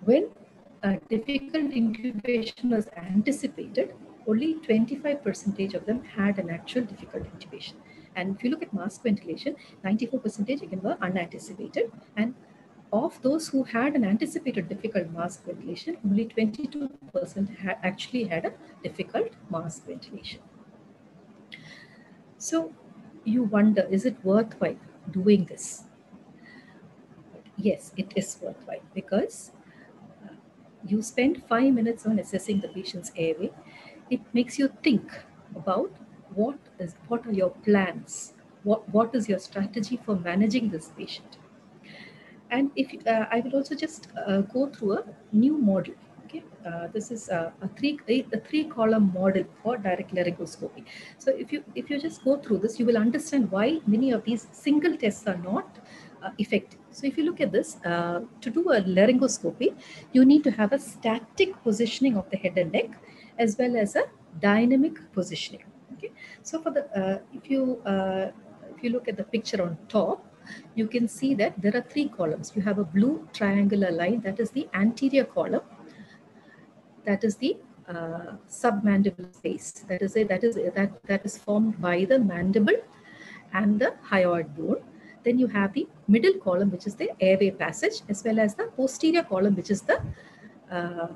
when a difficult intubation was anticipated, only 25 percentage of them had an actual difficult intubation. And if you look at mask ventilation, 94 percentage again were unanticipated and of those who had an anticipated difficult mask ventilation, only 22% had actually had a difficult mask ventilation. So you wonder, is it worthwhile doing this? Yes, it is worthwhile because uh, you spend five minutes on assessing the patient's airway. It makes you think about what is what are your plans, what what is your strategy for managing this patient and if uh, I will also just uh, go through a new model. Okay, uh, this is a, a three a, a three column model for direct laryngoscopy. So if you if you just go through this, you will understand why many of these single tests are not uh, effective. So if you look at this, uh, to do a laryngoscopy, you need to have a static positioning of the head and neck, as well as a dynamic positioning. Okay, so for the uh, if you if you look at the picture on top, you can see that there are three columns. You have a blue triangular line, that is the anterior column. That is the uh, submandibular space. That is a, that is that that is formed by the mandible and the hyoid bone. Then you have the middle column, which is the airway passage, as well as the posterior column, which is the uh,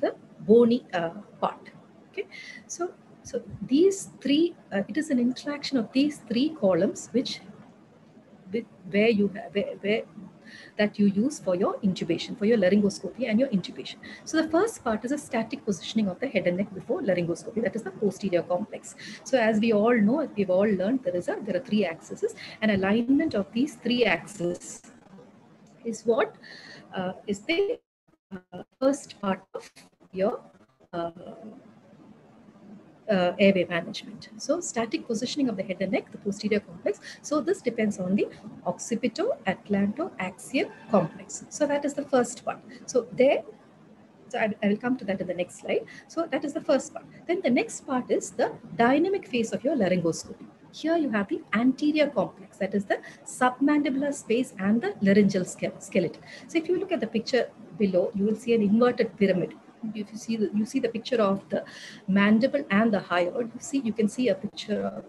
the bony uh, part. Okay, so so these three, uh, it is an interaction of these three columns which with where you have where, where that you use for your intubation, for your laryngoscopy and your intubation. So the first part is a static positioning of the head and neck before laryngoscopy. That is the posterior complex. So as we all know, we've all learned there is a there are three axes. and alignment of these three axes is what uh, is the uh, first part of your uh, uh, airway management. So static positioning of the head and neck, the posterior complex. So this depends on the occipito-atlanto-axial complex. So that is the first one. So there, so I, I will come to that in the next slide. So that is the first part. Then the next part is the dynamic phase of your laryngoscopy. Here you have the anterior complex, that is the submandibular space and the laryngeal skeleton. So if you look at the picture below, you will see an inverted pyramid if you see the, you see the picture of the mandible and the hyoid you see you can see a picture of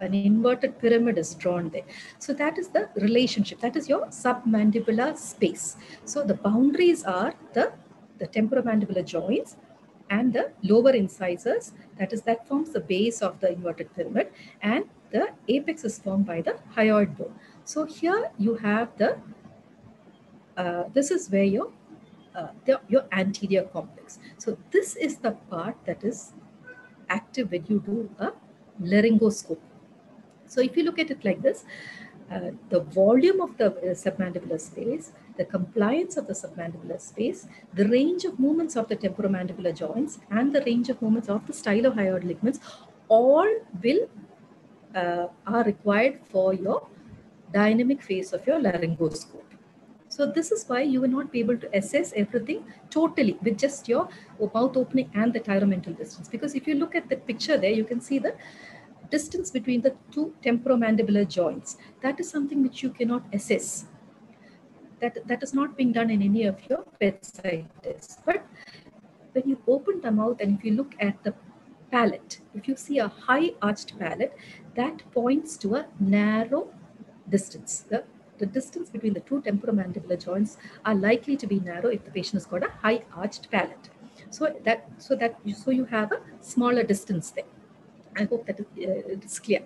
an inverted pyramid is drawn there. So that is the relationship. That is your submandibular space. So the boundaries are the the temporomandibular joints and the lower incisors. That is that forms the base of the inverted pyramid and the apex is formed by the hyoid bone. So here you have the uh, this is where your uh, the, your anterior complex. So this is the part that is active when you do a laryngoscope. So if you look at it like this, uh, the volume of the uh, submandibular space, the compliance of the submandibular space, the range of movements of the temporomandibular joints, and the range of movements of the stylohyoid ligaments all will uh, are required for your dynamic phase of your laryngoscope. So this is why you will not be able to assess everything totally with just your mouth opening and the thyromental distance. Because if you look at the picture there, you can see the distance between the two temporomandibular joints. That is something which you cannot assess. That, that is not being done in any of your bedside tests. But when you open the mouth and if you look at the palate, if you see a high arched palate, that points to a narrow distance. The the distance between the two temporomandibular joints are likely to be narrow if the patient has got a high arched palate. So that so that so you have a smaller distance there. I hope that it is clear.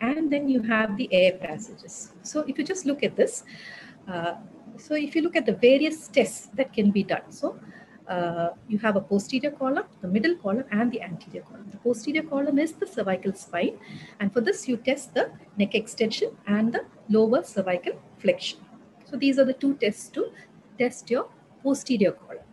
And then you have the air passages. So if you just look at this, uh, so if you look at the various tests that can be done, so uh, you have a posterior column, the middle column, and the anterior column. The posterior column is the cervical spine, and for this you test the neck extension and the lower cervical flexion. So these are the two tests to test your posterior column.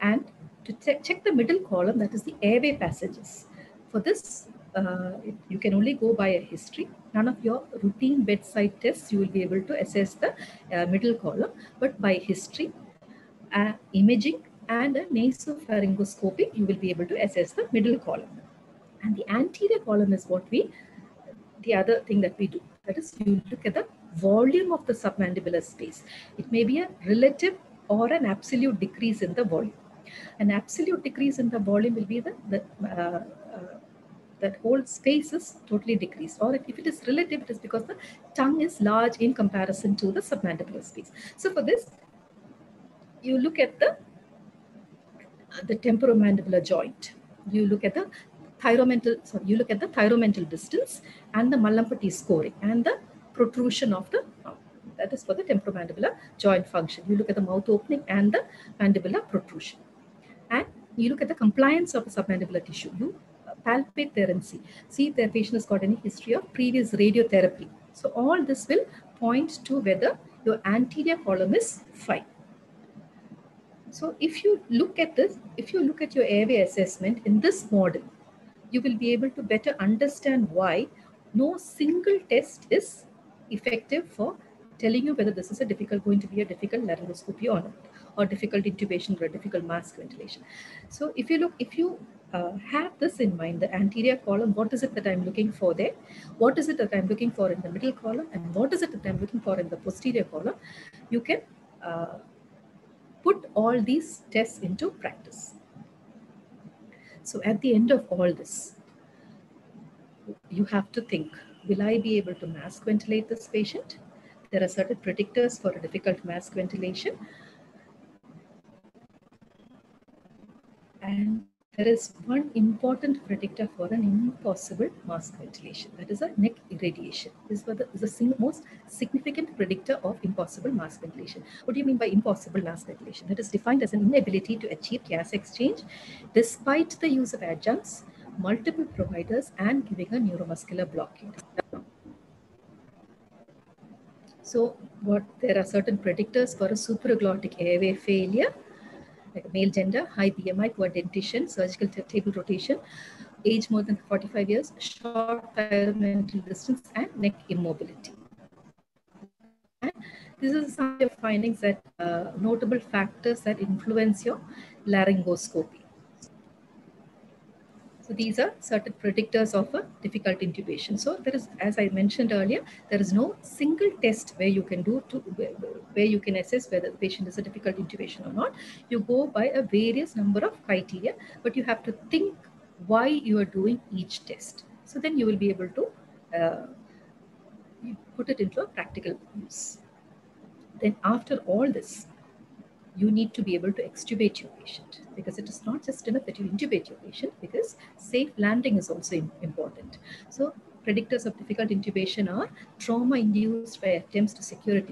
And to check the middle column, that is the airway passages. For this, uh, you can only go by a history. None of your routine bedside tests, you will be able to assess the uh, middle column, but by history, uh, imaging, and a nasopharyngoscopy, you will be able to assess the middle column. And the anterior column is what we, the other thing that we do. That is, you look at the volume of the submandibular space. It may be a relative or an absolute decrease in the volume. An absolute decrease in the volume will be the, the uh, uh, that whole space is totally decreased. Or if it is relative, it is because the tongue is large in comparison to the submandibular space. So for this, you look at the the temporomandibular joint. You look at the thyromental, sorry, you look at the thyromental distance and the Mallampati scoring and the protrusion of the mouth. That is for the temporomandibular joint function. You look at the mouth opening and the mandibular protrusion. And you look at the compliance of the submandibular tissue. You uh, palpate there and see. See if the patient has got any history of previous radiotherapy. So all this will point to whether your anterior column is fine. So if you look at this, if you look at your airway assessment in this model, you will be able to better understand why no single test is effective for telling you whether this is a difficult going to be a difficult laryngoscopy or not, or difficult intubation or difficult mask ventilation. So if you look, if you uh, have this in mind, the anterior column, what is it that I'm looking for there? What is it that I'm looking for in the middle column? And what is it that I'm looking for in the posterior column? You can uh, put all these tests into practice. So at the end of all this, you have to think, will I be able to mask ventilate this patient? There are certain predictors for a difficult mask ventilation. And there is one important predictor for an impossible mask ventilation. That is a neck irradiation. This is the most significant predictor of impossible mask ventilation. What do you mean by impossible mask ventilation? That is defined as an inability to achieve gas exchange despite the use of adjuncts, multiple providers, and giving a neuromuscular blockade. So what there are certain predictors for a supraglottic airway failure male gender, high BMI, poor dentition, surgical table rotation, age more than 45 years, short thyromental distance, and neck immobility. And this is some of findings that uh, notable factors that influence your laryngoscopy. So these are certain predictors of a difficult intubation. So there is, as I mentioned earlier, there is no single test where you can do to where, you can assess whether the patient is a difficult intubation or not. You go by a various number of criteria, but you have to think why you are doing each test. So then you will be able to uh, put it into a practical use. Then after all this, you need to be able to extubate your patient because it is not just enough that you intubate your patient because safe landing is also important. So predictors of difficult intubation are trauma induced by attempts to secure it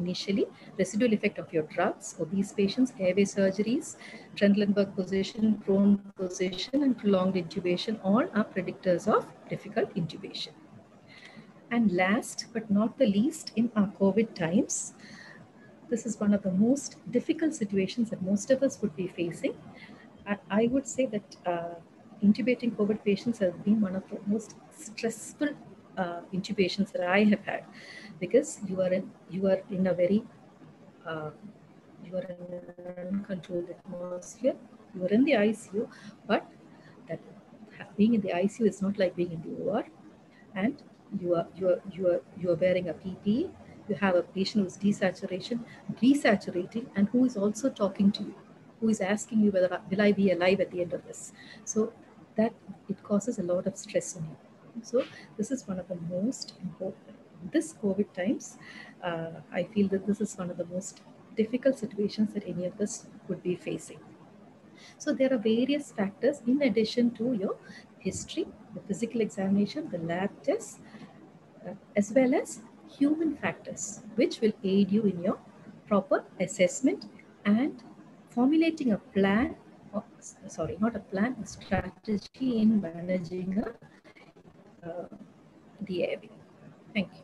initially, residual effect of your drugs, obese patients, airway surgeries, Trendelenburg position, prone position, and prolonged intubation all are predictors of difficult intubation. And last but not the least, in our COVID times, this is one of the most difficult situations that most of us would be facing. I, I would say that uh, intubating COVID patients has been one of the most stressful uh, intubations that I have had, because you are in you are in a very uh, you are in an uncontrolled atmosphere. You are in the ICU, but that being in the ICU is not like being in the OR, and you are you are you are you are wearing a PPE you have a patient who's desaturation, desaturating, and who is also talking to you, who is asking you whether will I be alive at the end of this. So that it causes a lot of stress on you. So this is one of the most important. This COVID times, uh, I feel that this is one of the most difficult situations that any of us would be facing. So there are various factors in addition to your history, the physical examination, the lab tests, uh, as well as human factors, which will aid you in your proper assessment and formulating a plan, or, sorry, not a plan, a strategy in managing uh, uh, the airway. Thank you.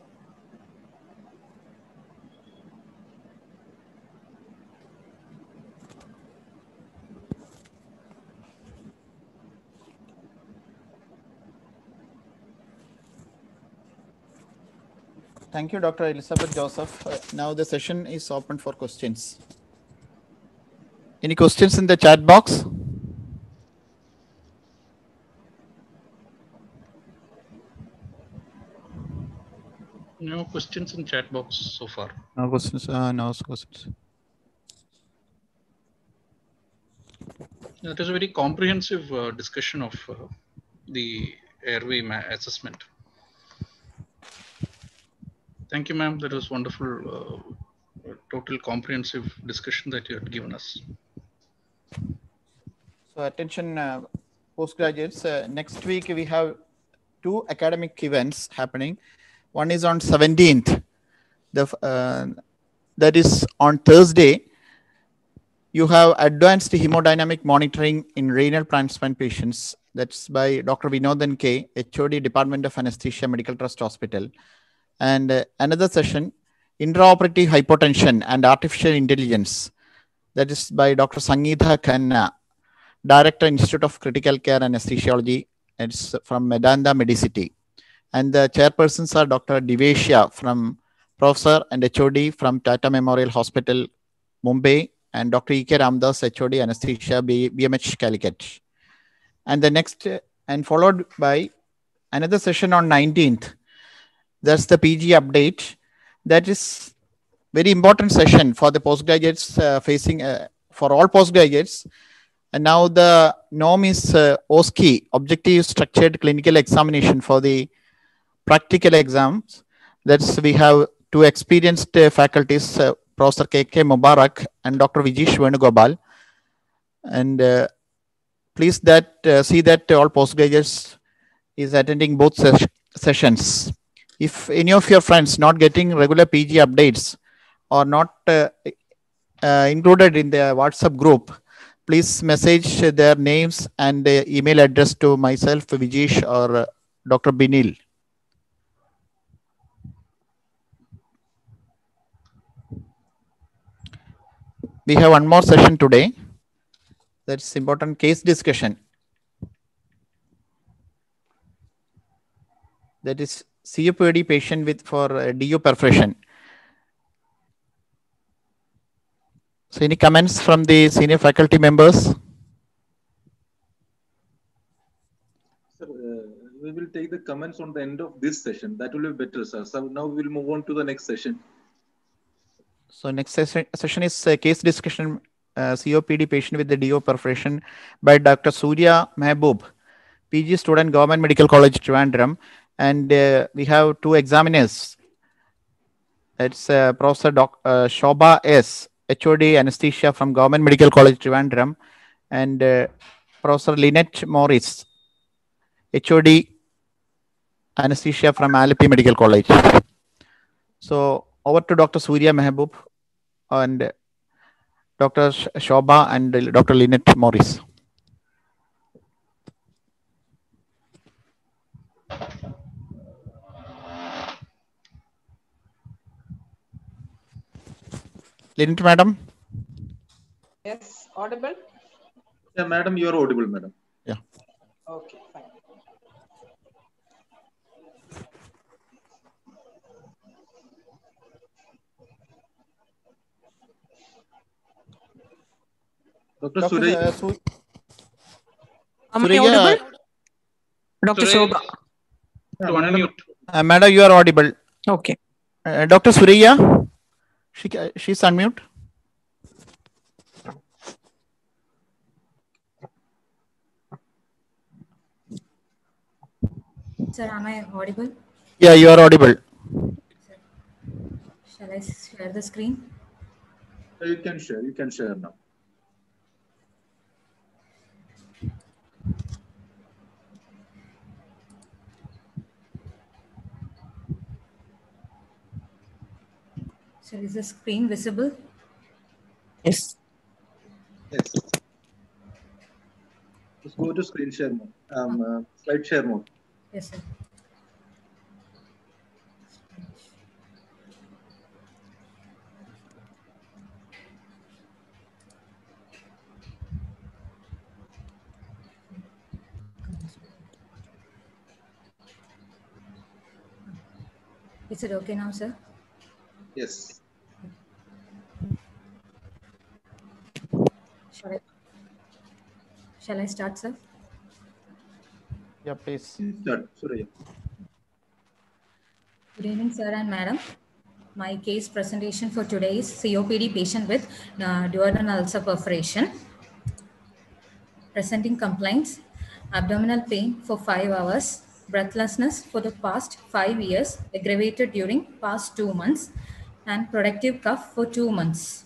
Thank you, Dr. Elizabeth Joseph. Uh, now the session is open for questions. Any questions in the chat box? No questions in chat box so far. No questions. Uh, no questions. It is a very comprehensive uh, discussion of uh, the airway assessment. Thank you, ma'am. That was wonderful, uh, total comprehensive discussion that you had given us. So attention, uh, postgraduates. Uh, next week we have two academic events happening. One is on 17th. The uh, that is on Thursday. You have advanced hemodynamic monitoring in renal transplant patients. That's by Dr. Vinodan K, HOD Department of Anesthesia Medical Trust Hospital. And uh, another session, intraoperative hypotension and artificial intelligence. That is by Dr. Sangeetha Khanna, Director, Institute of Critical Care and Anesthesiology. It's from Medanta Medicity. And the chairpersons are Dr. Divatia from Professor and HOD from Tata Memorial Hospital, Mumbai, and Dr. E.K. Ramdas, HOD Anesthesia, BMH Calicut. And the next, uh, and followed by another session on 19th. That's the PG update. That is very important session for the postgraduates uh, facing, uh, for all postgraduates. And now the norm is uh, OSCE, Objective Structured Clinical Examination for the practical exams. That's we have two experienced uh, faculties, uh, Professor K.K. Mubarak and Dr. Vijesh Venugopal. And uh, please that uh, see that all postgraduates is attending both ses- sessions. If any of your friends not getting regular PG updates or not uh, uh, included in the WhatsApp group, please message their names and email address to myself, Vijesh, or uh, Dr. Binil. We have one more session today. That's important case discussion. That is COPD patient with for uh, DU perforation. So any comments from the senior faculty members? Sir, uh, we will take the comments on the end of this session. That will be better, sir. So now we will move on to the next session. So next session, session is uh, case discussion uh, COPD patient with the DU perforation by Dr. Surayya Mehboob, PG student, Government Medical College, Trivandrum. And uh, we have two examiners. It's uh, Professor Doc, uh, S, HOD Anesthesia from Government Medical College, Trivandrum, and uh, Professor Linette Morris, HOD Anesthesia from Alleppey Medical College. So over to Dr. Surayya Mehboob and Dr. Sh- Sobha and Dr. Linette Morris. Linette, madam. Yes, audible? Yeah, madam, you are audible, madam. Yeah. Okay, fine. Dr. Dr. Surayya, uh, Su- Am I audible? Dr. Surya- Sobha. To unmute. uh, madam, you are audible. Okay. Uh, Dr. Surayya, she, ca- she's unmute. Sir, am I audible? Yeah, you are audible. Shall I share the screen? you can share. You can share now. Sir, is the screen visible? Yes. Yes. Just go to screen share mode, um, uh, slide share mode. Yes, sir. Is it okay now, sir? Yes. Shall I, shall I start, sir? Yeah, please. Start. Surayya. Good evening, sir and madam. My case presentation for today is COPD patient with uh, duodenal ulcer perforation. Presenting complaints, abdominal pain for five hours, breathlessness for the past five years, aggravated during past two months, and productive cough for two months.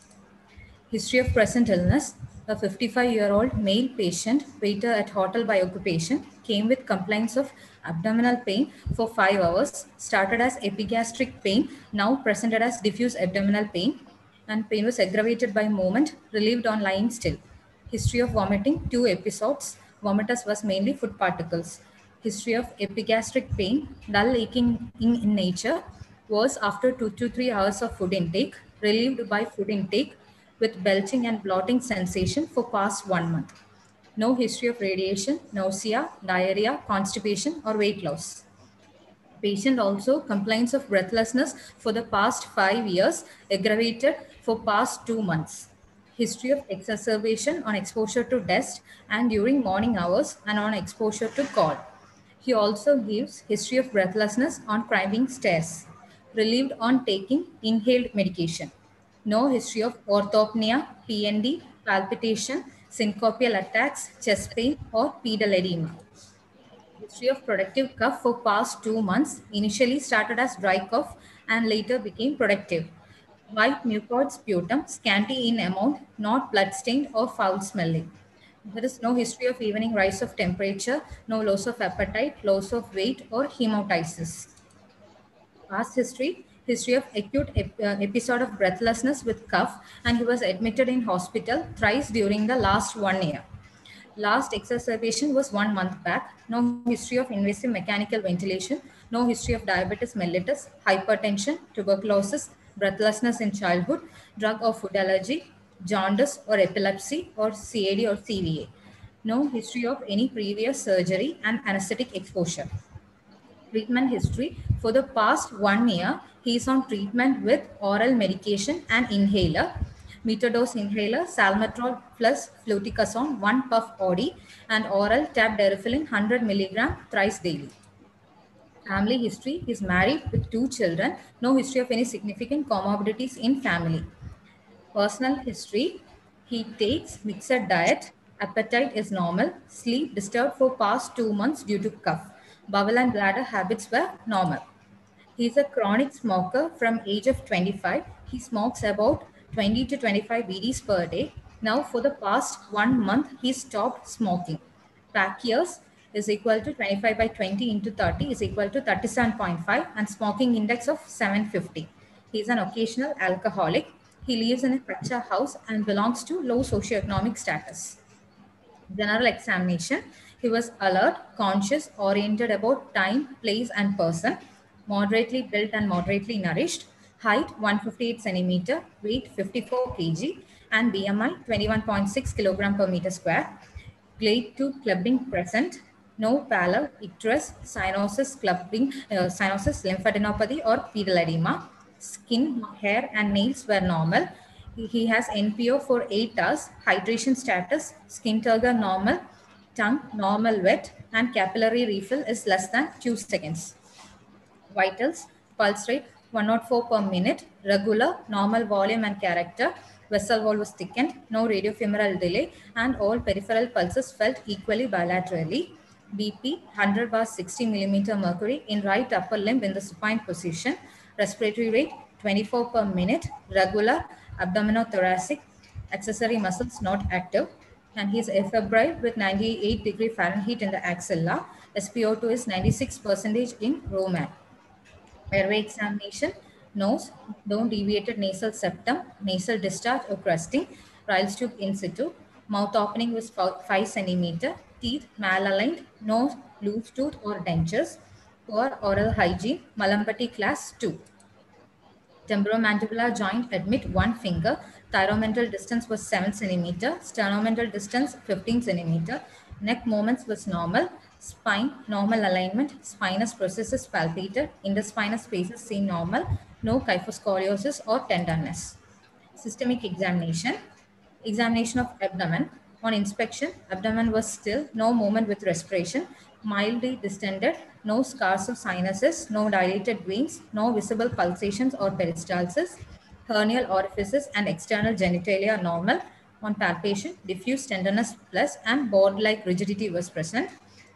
History of present illness. A 55-year-old male patient, waiter at hotel by occupation, came with complaints of abdominal pain for five hours, started as epigastric pain, now presented as diffuse abdominal pain, and pain was aggravated by movement, relieved on lying still. History of vomiting, two episodes. Vomitus was mainly food particles. History of epigastric pain, dull aching in, in nature, was after two to three hours of food intake, relieved by food intake with belching and blotting sensation for past one month. No history of radiation, nausea, diarrhea, constipation, or weight loss. Patient also complains of breathlessness for the past five years, aggravated for past two months. History of exacerbation on exposure to dust and during morning hours and on exposure to cold. He also gives history of breathlessness on climbing stairs, relieved on taking inhaled medication. No history of orthopnea, PND, palpitation, syncopial attacks, chest pain, or pedal edema. History of productive cough for past two months initially started as dry cough and later became productive. White mucoid sputum, scanty in amount, not blood-stained or foul-smelling. There is no history of evening rise of temperature, no loss of appetite, loss of weight, or hemoptysis. Past history, history of acute ep- uh, episode of breathlessness with cough, and he was admitted in hospital thrice during the last one year. Last exacerbation was one month back. No history of invasive mechanical ventilation. No history of diabetes mellitus, hypertension, tuberculosis, breathlessness in childhood, drug or food allergy, jaundice or epilepsy, or CAD or CVA. No history of any previous surgery and anesthetic exposure. Treatment history for the past one year, he is on treatment with oral medication and inhaler metadose inhaler, salmeterol plus fluticasone, 1 puff OD, and oral tab Deriphyllin 100 milligram thrice daily. Family history, he is married with two children, no history of any significant comorbidities in family. Personal history, he takes mixed diet, appetite is normal, sleep disturbed for past two months due to cough. Bowel and bladder habits were normal. He is a chronic smoker from age of 25. He smokes about 20 to 25 BDs per day. Now, for the past one month, he stopped smoking. Pack years is equal to 25 by 20 into 30 is equal to 37.5 and smoking index of 750. He is an occasional alcoholic. He lives in a kacha house and belongs to low socioeconomic status. General examination. He was alert, conscious, oriented about time, place, and person, moderately built and moderately nourished, height 158 centimeter, weight 54 kg, and BMI 21.6 kilogram per meter square. Grade 2 clubbing present, no pallor, icterus, cyanosis, clubbing, uh, cyanosis, lymphadenopathy, or pedal edema. Skin, hair, and nails were normal. He- He has NPO for 8 hours, hydration status, skin turgor normal, tongue normal wet, and capillary refill is less than 2 seconds vitals, pulse rate 104 per minute, regular, normal volume and character, vessel wall was thickened, no radiofemoral delay, and all peripheral pulses felt equally bilaterally. BP 100 bar 60 millimeter mercury in right upper limb in the supine position, respiratory rate 24 per minute, regular, abdominothoracic, accessory muscles not active, and he is afebrile with 98 degree Fahrenheit in the axilla. SpO2 is 96 percentage in Roman airway examination, nose, don't deviated nasal septum, nasal discharge or crusting, Ryle's tube in situ, Mouth opening was 5 centimeter. Teeth malaligned. No loose tooth or dentures. Poor oral hygiene. Mallampati class 2. Temporomandibular joint admit one finger. Thyromental distance was 7 centimeter. Sternomental distance 15 centimeter. Neck moments was normal. Spine normal alignment. Spinous processes palpated. In the Interspinous spaces seen normal. No kyphoscoliosis or tenderness. Systemic examination. Examination of abdomen. On inspection, abdomen was still, no movement with respiration, mildly distended, no scars of sinuses, no dilated veins, no visible pulsations or peristalsis. Hernial orifices and external genitalia normal. On palpation, diffuse tenderness plus and board-like rigidity was present.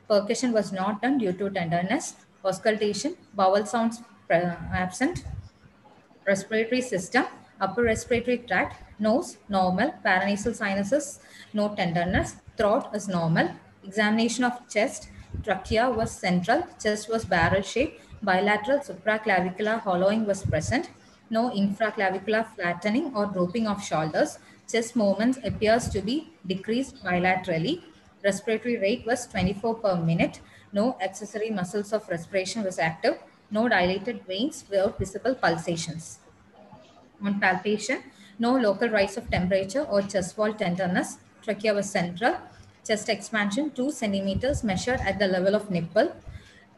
Percussion was not done due to tenderness. Auscultation, bowel sounds absent respiratory system, upper respiratory tract, nose, normal, paranasal sinuses, no tenderness, throat is normal. Examination of chest, trachea was central, chest was barrel shaped, bilateral supraclavicular hollowing was present, no infraclavicular flattening or drooping of shoulders. Chest movements appears to be decreased bilaterally. Respiratory rate was 24 per minute. No accessory muscles of respiration was active. No dilated veins without visible pulsations. On palpation, no local rise of temperature or chest wall tenderness. Trachea was central. Chest expansion 2 centimeters measured at the level of nipple.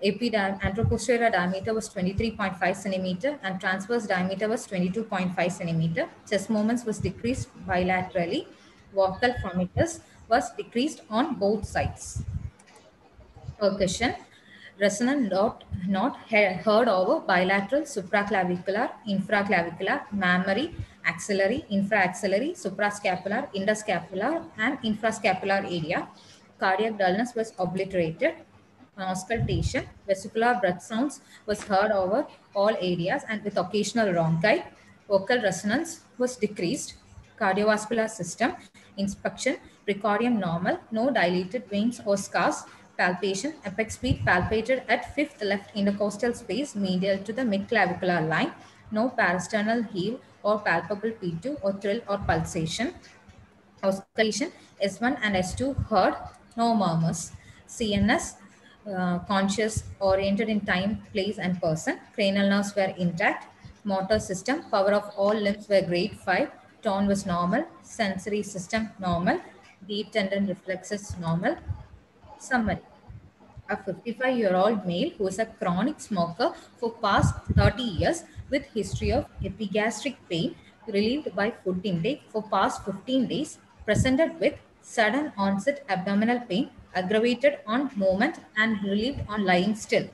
AP anteroposterior diameter was 23.5 centimeter and transverse diameter was 22.5 centimeter. Chest movements was decreased bilaterally. Vocal fremitus was decreased on both sides. Percussion. Resonant not, heard over bilateral supraclavicular, infraclavicular, mammary, axillary, infraaxillary, suprascapular, interscapular, and infrascapular area. Cardiac dullness was obliterated. Auscultation, vesicular breath sounds was heard over all areas and with occasional rhonchi. Vocal resonance was decreased. Cardiovascular system, inspection, precordium normal, no dilated veins or scars, palpation, apex beat palpated at fifth left intercostal space medial to the midclavicular line, no parasternal heave or palpable P2 or thrill or pulsation. Auscultation, S1 and S2 heard, no murmurs. CNS, uh, conscious, oriented in time, place, and person. Cranial nerves were intact. Motor system, power of all limbs were grade 5. Tone was normal. Sensory system, normal. Deep tendon reflexes, normal. Summary. A 55 year old male who is a chronic smoker for past 30 years with history of epigastric pain relieved by food intake for past 15 days presented with sudden onset abdominal pain aggravated on movement and relieved on lying still.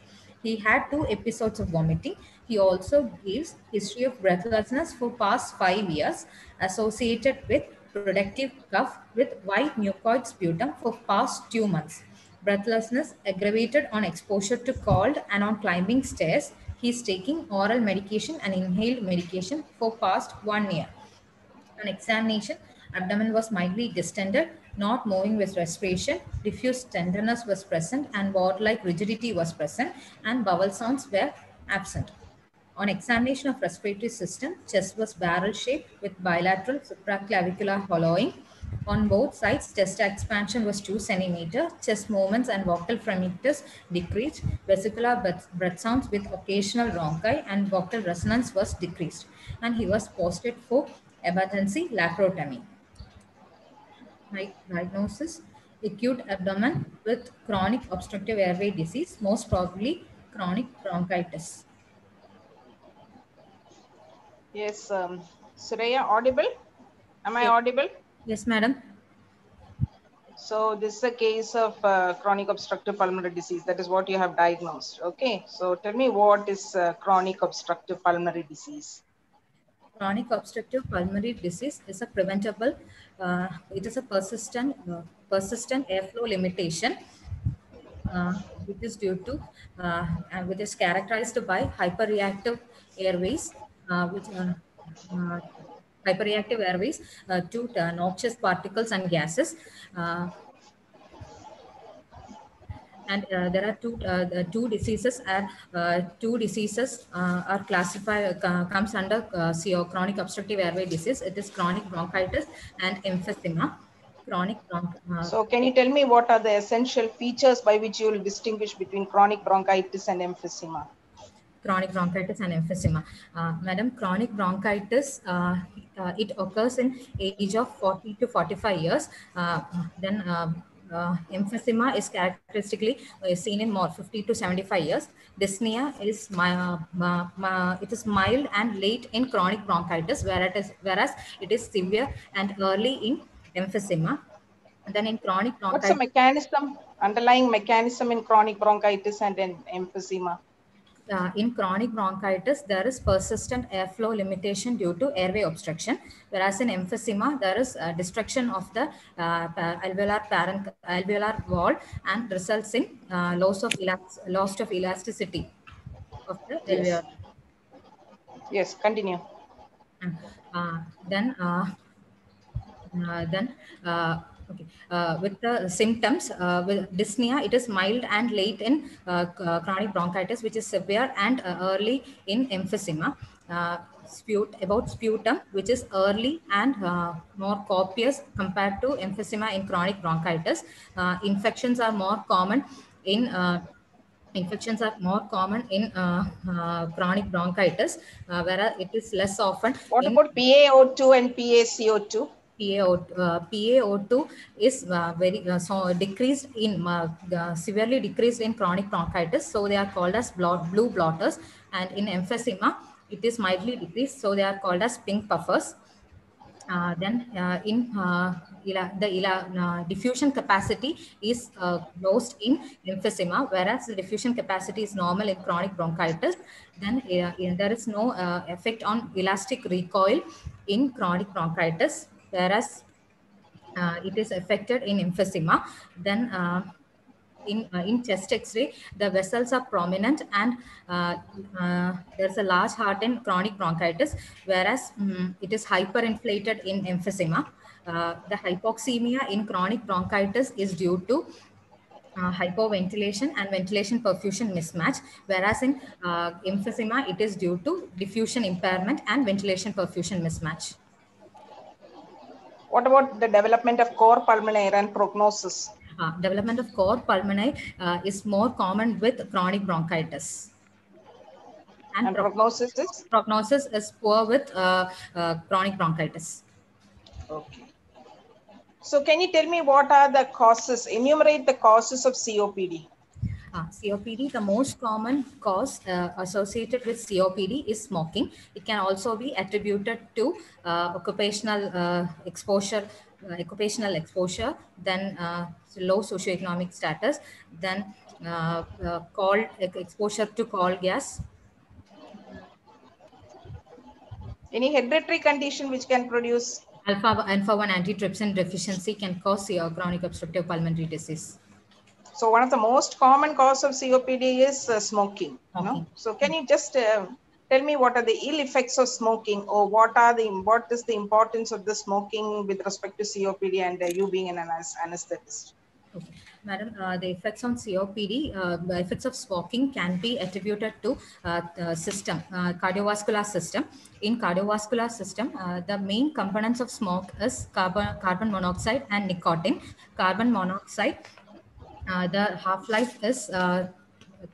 He had two episodes of vomiting. He also gives history of breathlessness for past five years associated with productive cough with white mucoid sputum for past two months. Breathlessness aggravated on exposure to cold and on climbing stairs. He is taking oral medication and inhaled medication for past one year. On examination, abdomen was mildly distended, not moving with respiration, diffuse tenderness was present and board-like rigidity was present and bowel sounds were absent. On examination of respiratory system, chest was barrel-shaped with bilateral supraclavicular hollowing. On both sides, chest expansion was 2 centimeter. Chest movements and vocal fremitus decreased. Vesicular breath, sounds with occasional rhonchi and vocal resonance was decreased. And he was posted for emergency laparotomy. Di- Diagnosis acute abdomen with chronic obstructive airway disease, most probably chronic bronchitis. Yes, um, Surayya, audible? Am I audible? Yes, madam. So this is a case of uh, chronic obstructive pulmonary disease. That is what you have diagnosed. Okay. So tell me what is uh, chronic obstructive pulmonary disease? Chronic obstructive pulmonary disease is a preventable, uh, it is a persistent, uh, persistent airflow limitation, uh, which is due to, uh, and which is characterized by hyperreactive airways, which are uh, hyperreactive airways uh, to uh, noxious particles and gases. Uh, and uh, there are two uh, the two diseases are uh, two diseases uh, are classified uh, comes under uh, CO chronic obstructive airway disease it is chronic bronchitis and emphysema chronic bronch. Uh, So can you tell me what are the essential features by which you will distinguish between chronic bronchitis and emphysema? Chronic bronchitis and emphysema. Uh, Madam, chronic bronchitis, uh, uh, it occurs in age of 40 to 45 years. Uh, then uh, uh, emphysema is characteristically uh, seen in more 50 to 75 years. Dyspnea is my, uh, my, it is mild and late in chronic bronchitis, whereas it is, whereas it is severe and early in emphysema. Then in chronic bronchitis. What's the mechanism, underlying mechanism in chronic bronchitis and in emphysema? Uh, in chronic bronchitis, there is persistent airflow limitation due to airway obstruction, whereas in emphysema, there is uh, destruction of the uh, alveolar parent alveolar wall and results in uh, loss of loss of elasticity of the Yes. alveolar. Yes, continue. Uh, then uh, uh, then uh, okay. Uh, with the symptoms uh, with dyspnea it is mild and late in uh, uh, chronic bronchitis which is severe and uh, early in emphysema. Uh, sput about sputum which is early and uh, more copious compared to emphysema in chronic bronchitis. Uh, infections are more common in uh, infections are more common in uh, uh, chronic bronchitis, uh, whereas it is less often What about PaO2 and PaCO2? PaO, uh, PaO2 is uh, very uh, so decreased in uh, severely decreased in chronic bronchitis, so they are called as blot, blue bloaters, and in emphysema it is mildly decreased, so they are called as pink puffers. Uh, then uh, in the diffusion capacity is lost in emphysema, whereas the diffusion capacity is normal in chronic bronchitis. Then there is no effect on elastic recoil in chronic bronchitis, whereas uh, it is affected in emphysema. Then uh, in, uh, in chest x-ray, the vessels are prominent and uh, uh, there's a large heart in chronic bronchitis, whereas mm, it is hyperinflated in emphysema. Uh, the hypoxemia in chronic bronchitis is due to hypoventilation and ventilation perfusion mismatch, whereas in emphysema, it is due to diffusion impairment and ventilation perfusion mismatch. What about the development of cor pulmonale and prognosis? Uh, development of cor pulmonale uh, is more common with chronic bronchitis. And, And pro- prognosis is? prognosis is poor with uh, uh, chronic bronchitis. Okay. So can you tell me what are the causes, enumerate the causes of COPD? Uh, COPD, the most common cause uh, associated with COPD is smoking. It can also be attributed to uh, occupational uh, exposure, uh, occupational exposure, then uh, low socioeconomic status, then uh, uh, cold exposure to coal gas, Any hereditary condition which can produce? alpha alpha 1 antitrypsin deficiency can cause chronic obstructive pulmonary disease. So one of the most common cause of COPD is uh, smoking. you know. So can you just uh, tell me what are the ill effects of smoking or what are the what is the importance of the smoking with respect to COPD and uh, you being an anesthetist? Okay. Madam, uh, the effects on COPD, uh, the effects of smoking can be attributed to uh, the system, uh, cardiovascular system. In cardiovascular system, uh, the main components of smoke is carbon, carbon monoxide and nicotine. Carbon monoxide, uh, the half-life is uh,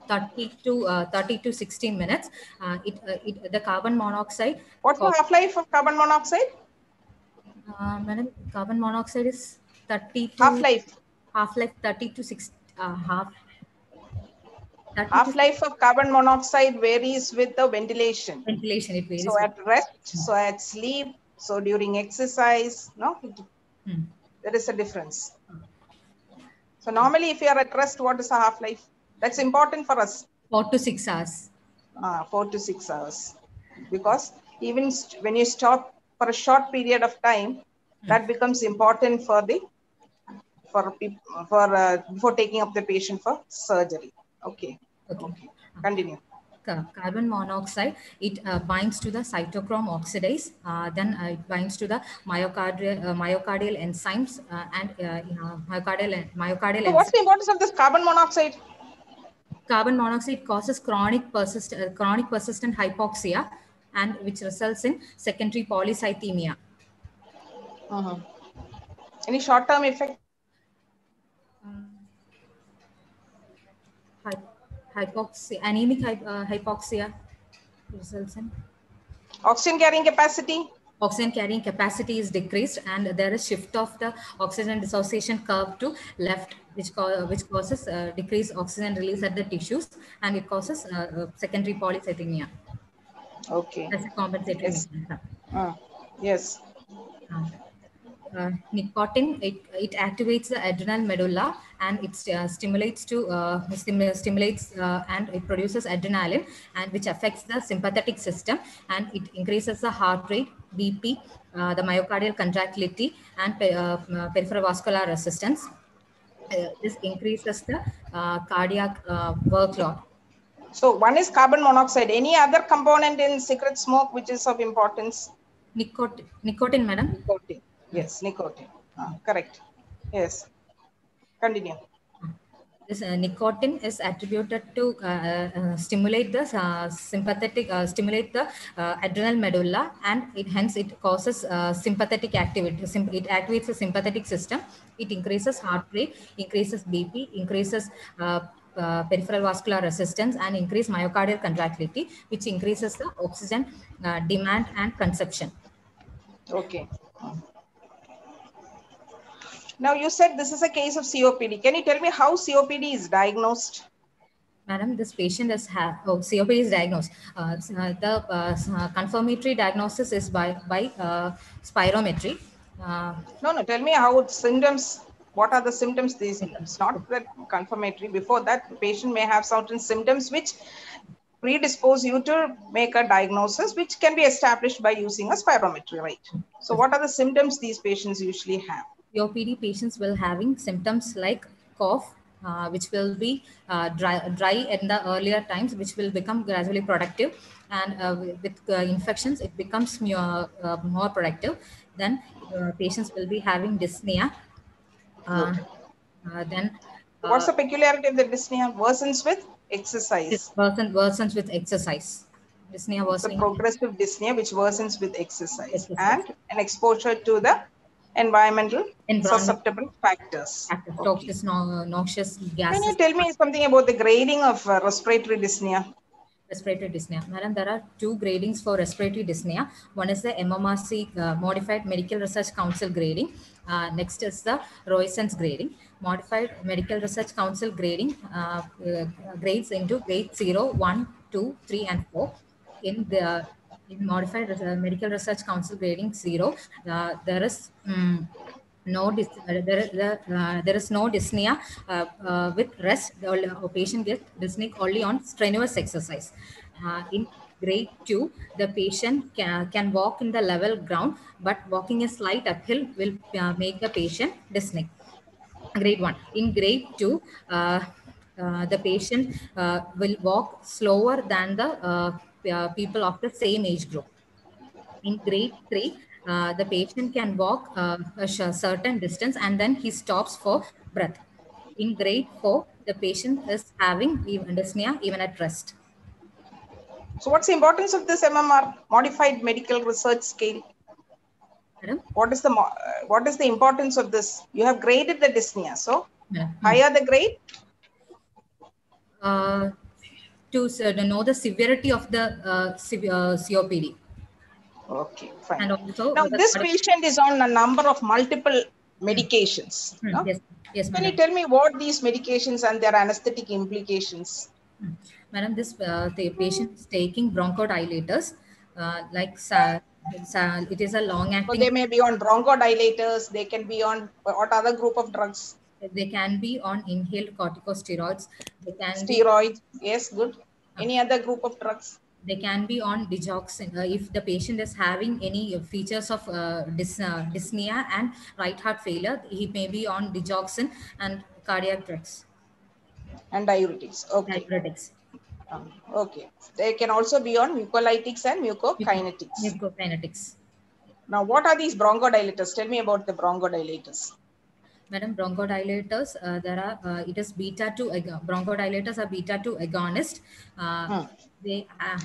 30 to uh, 30 to 60 minutes. Uh, it, uh, it, the carbon monoxide. What's the half-life of carbon monoxide? Uh, madam, carbon monoxide is 30 to Half-life. half-life 30 to 6 uh, half. Half-life of carbon monoxide varies with the ventilation. ventilation it varies So at rest, so at sleep, so during exercise, no, Hmm. there is a difference. So normally if you are at rest, what is a half-life? That's important for us, 4 to 6 hours uh, four to six hours. Because even when you stop for a short period of time, that becomes important for the, for people, for, uh, before taking up the patient for surgery. Okay, okay continue. Ca- carbon monoxide it uh, binds to the cytochrome oxidase uh, then uh, it binds to the myocardial uh, myocardial enzymes uh, and uh, myocardial myocardial So what's the importance of this carbon monoxide? carbon monoxide causes chronic persist uh, chronic persistent hypoxia and which results in secondary polycythemia Mhm. Any short-term effect? Hypoxia, anemic uh, hypoxia results in Oxygen carrying capacity? oxygen carrying capacity is decreased and there is shift of the oxygen dissociation curve to left which, co- which causes uh, decreased oxygen release at the tissues and it causes uh, uh, secondary polycythemia Okay. as a compensatory Yes. Uh, yes. Uh, nicotine it, it activates the adrenal medulla and it uh, stimulates to uh, stim- stimulates uh, and it produces adrenaline and which affects the sympathetic system and it increases the heart rate bp uh, the myocardial contractility and pe- uh, peripheral vascular resistance Uh, this increases the uh, cardiac uh, workload So one is carbon monoxide. Any other component in cigarette smoke which is of importance? nicotine nicotine madam Nicotine. Yes, nicotine. Ah, correct. Yes. Continue. This uh, nicotine is attributed to uh, uh, stimulate the uh, sympathetic, uh, stimulate the uh, adrenal medulla, and it hence it causes uh, sympathetic activity. It activates the sympathetic system. It increases heart rate, increases BP, increases uh, uh, peripheral vascular resistance, and increase myocardial contractility, which increases the oxygen uh, demand and consumption. Okay. Now you said this is a case of COPD. Can you tell me how COPD is diagnosed? Madam, this patient is have oh, COPD is diagnosed. Uh, uh, the uh, uh, confirmatory diagnosis is by by uh, spirometry. Uh, No, no. Tell me how symptoms. What are the symptoms? These symptoms, not that confirmatory. Before that, the patient may have certain symptoms which predispose you to make a diagnosis, which can be established by using a spirometry, right? So, what are the symptoms these patients usually have? COPD patients will having symptoms like cough, uh, which will be uh, dry, dry in the earlier times, which will become gradually productive, and uh, with uh, infections, it becomes more, uh, more productive. Then uh, patients will be having dyspnea. Uh, uh, then What's the peculiarity of the dyspnea? Worsens with exercise. It worsen, worsens with exercise. Dyspnea It's a worsening. progressive dyspnea which worsens with exercise Exercise. and an exposure to the environmental Environment- susceptible factors. Factor, Noxious, no, noxious Can you tell me something about the grading of uh, respiratory dyspnea? respiratory dyspnea. Madam, there are two gradings for respiratory dyspnea. One is the MMRC uh, Modified Medical Research Council grading. Uh, next is the Roizen's grading. Modified Medical Research Council grading uh, uh, grades into grade 0, 1, 2, 3, and 4. In the in Modified Medical Research Council grading 0, uh, there is mm, no uh, there, there, uh, there is no dyspnea uh, uh, with rest the patient gets dyspneic only on strenuous exercise. In grade 2 the patient can, can walk in the level ground but walking a slight uphill will make the patient dyspneic. Grade 1 in grade 2 uh, uh, the patient will walk slower than the uh, uh, people of the same age group in grade 3 uh, the patient can walk uh, a certain distance and then he stops for breath in grade 4 the patient is having even dyspnea even at rest So, what's the importance of this MMR modified medical research scale? Madam? What is the mo- uh, what is the importance of this? You have graded the dyspnea, so Madam. higher the grade, uh, to uh, know the severity of the uh, uh, copd Okay, fine. and also Now, this patient is on a number of multiple medications. Hmm, no? yes yes Can you tell me what these medications and their anesthetic implications? Madam, this uh, the patient is taking bronchodilators, uh, like sa- it is a long-acting. So they may be on bronchodilators, they can be on what other group of drugs? They can be on inhaled corticosteroids. They can Steroids, yes, good. Any other group of drugs? they can be on digoxin uh, if the patient is having any features of uh, dys, uh, dyspnea and right heart failure. He may be on digoxin and cardiac drugs, And diuretics. Okay. diuretics, Um, okay. They can also be on mucolytics and mucokinetics. mucokinetics. Now, what are these bronchodilators? Tell me about the bronchodilators. Madam, bronchodilators, uh, there are, uh, it is beta 2, ag- bronchodilators are beta 2 agonist. Uh, Hmm. They, uh,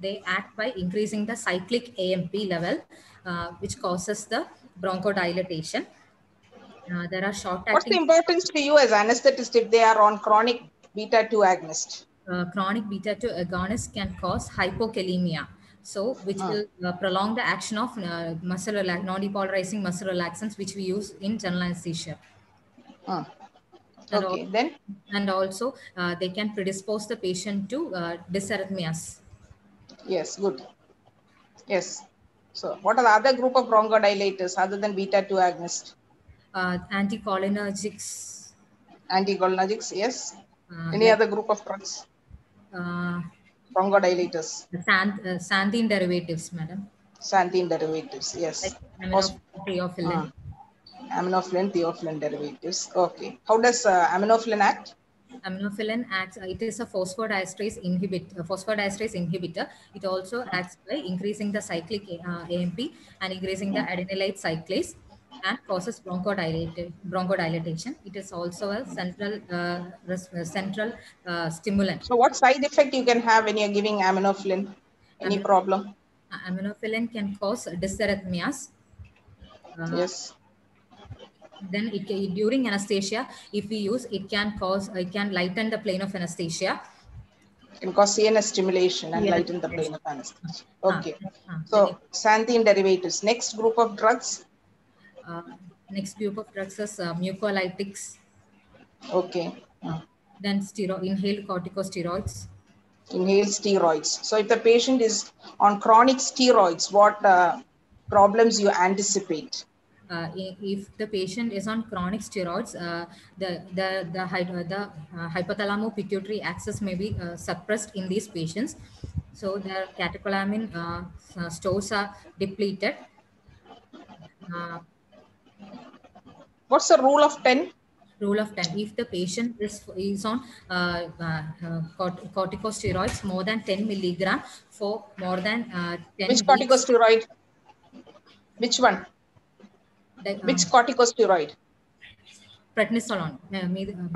they act by increasing the cyclic AMP level, uh, which causes the bronchodilation. Uh, there are short What's the importance to you as anesthetist if they are on chronic beta 2 agonist? uh, chronic beta 2 agonist can cause hypokalemia. So, which Ah. will uh, prolong the action of uh, muscle relax- non-depolarizing muscle relaxants, which we use in general anesthesia. Ah. And, Okay, al- then and also, uh, they can predispose the patient to uh, dysarrhythmias. yes, good. Yes. So, what are the other group of bronchodilators other than beta 2 agonist? Uh, anticholinergics. Anticholinergics, yes. Uh, Any other group of drugs? Uh, Bronchodilators, xanth- uh, xanthine derivatives, madam. xanthine derivatives, yes. Like Hos- amino- theophylline. Theophylline derivatives. Okay. How does uh, act? Aminophylline acts, uh, it is a phosphodiesterase inhibit, uh, phosphodiesterase inhibitor. It also acts by increasing the cyclic uh, AMP and increasing the adenylate cyclase and causes bronchodilation. It is also a central uh, uh, central uh, stimulant. So, what side effect you can have when you're giving aminophylline? Any problem? Uh, aminophylline can cause dysarrhythmias. Uh, Yes. Then it during anesthesia, if we use, it can cause, it can lighten the plane of anesthesia. Can cause CNS stimulation and Yeah. lighten the plane of anesthesia. Okay. Uh, So, xanthine derivatives. Next group of drugs. Uh, next group of drugs is uh, mucolytics, Okay. then stero- inhaled corticosteroids. Inhaled steroids. So, if the patient is on chronic steroids, what uh, problems you anticipate? Uh, if the patient is on chronic steroids, uh, the the the, uh, the uh, hypothalamo-pituitary axis may be uh, suppressed in these patients. So their catecholamine uh, stores are depleted. What's the rule of 10? rule of 10 if the patient is is on uh, uh, uh, cort- corticosteroids more than 10 milligram for more than uh, 10 Which weeks, corticosteroid? Which one? the, um, Which corticosteroid? prednisolone uh,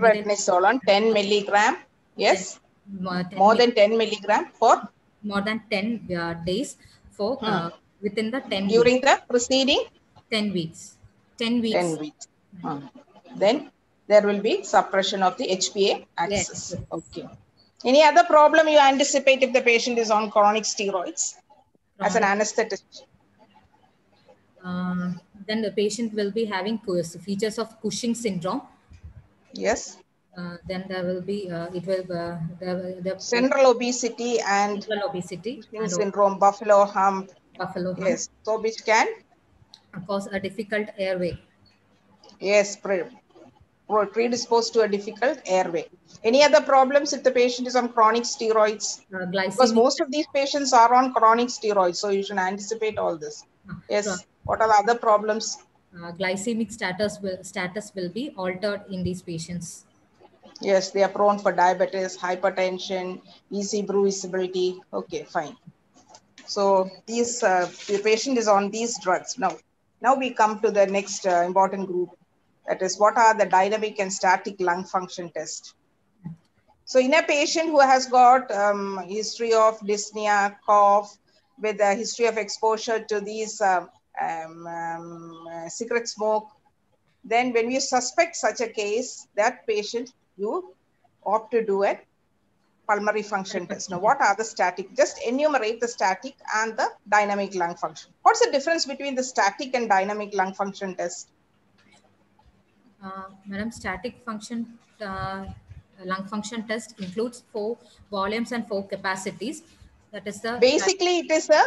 Prednisolone, 10 milligram. Yes. more, 10 More than 10 milligram for more than 10 uh, days for uh, within the 10 during weeks, the preceding 10 weeks 10 weeks 10 weeks. Hmm. Then there will be suppression of the HPA axis. Yes. Okay. Any other problem you anticipate if the patient is on chronic steroids as an anesthetist? uh, then the patient will be having features of Cushing syndrome Yes. uh, then there will be uh, it will uh, the, the Central obesity and central obesity and syndrome, buffalo hump. buffalo hump Yes. So which can, cause a difficult airway. yes, pre- pre- predisposed to a difficult airway. Any other problems if the patient is on chronic steroids? Uh, Because most of these patients are on chronic steroids, so you should anticipate all this. Yes. so, What are the other problems? uh, glycemic status will status will be altered in these patients. Yes, they are prone for diabetes, hypertension, easy bruisability. Okay, fine. So these uh, the patient is on these drugs. Now, now we come to the next uh, important group. That is, what are the dynamic and static lung function tests? So in a patient who has got um, history of dyspnea, cough, with a history of exposure to these um, um, um, uh, cigarette smoke, then when you suspect such a case, that patient you opt to do a pulmonary function test. Now, what are the static? Just enumerate the static and the dynamic lung function. What's the difference between the static and dynamic lung function test? Uh, Madam, static function uh, lung function test includes four volumes and four capacities. That is the Basically, it is a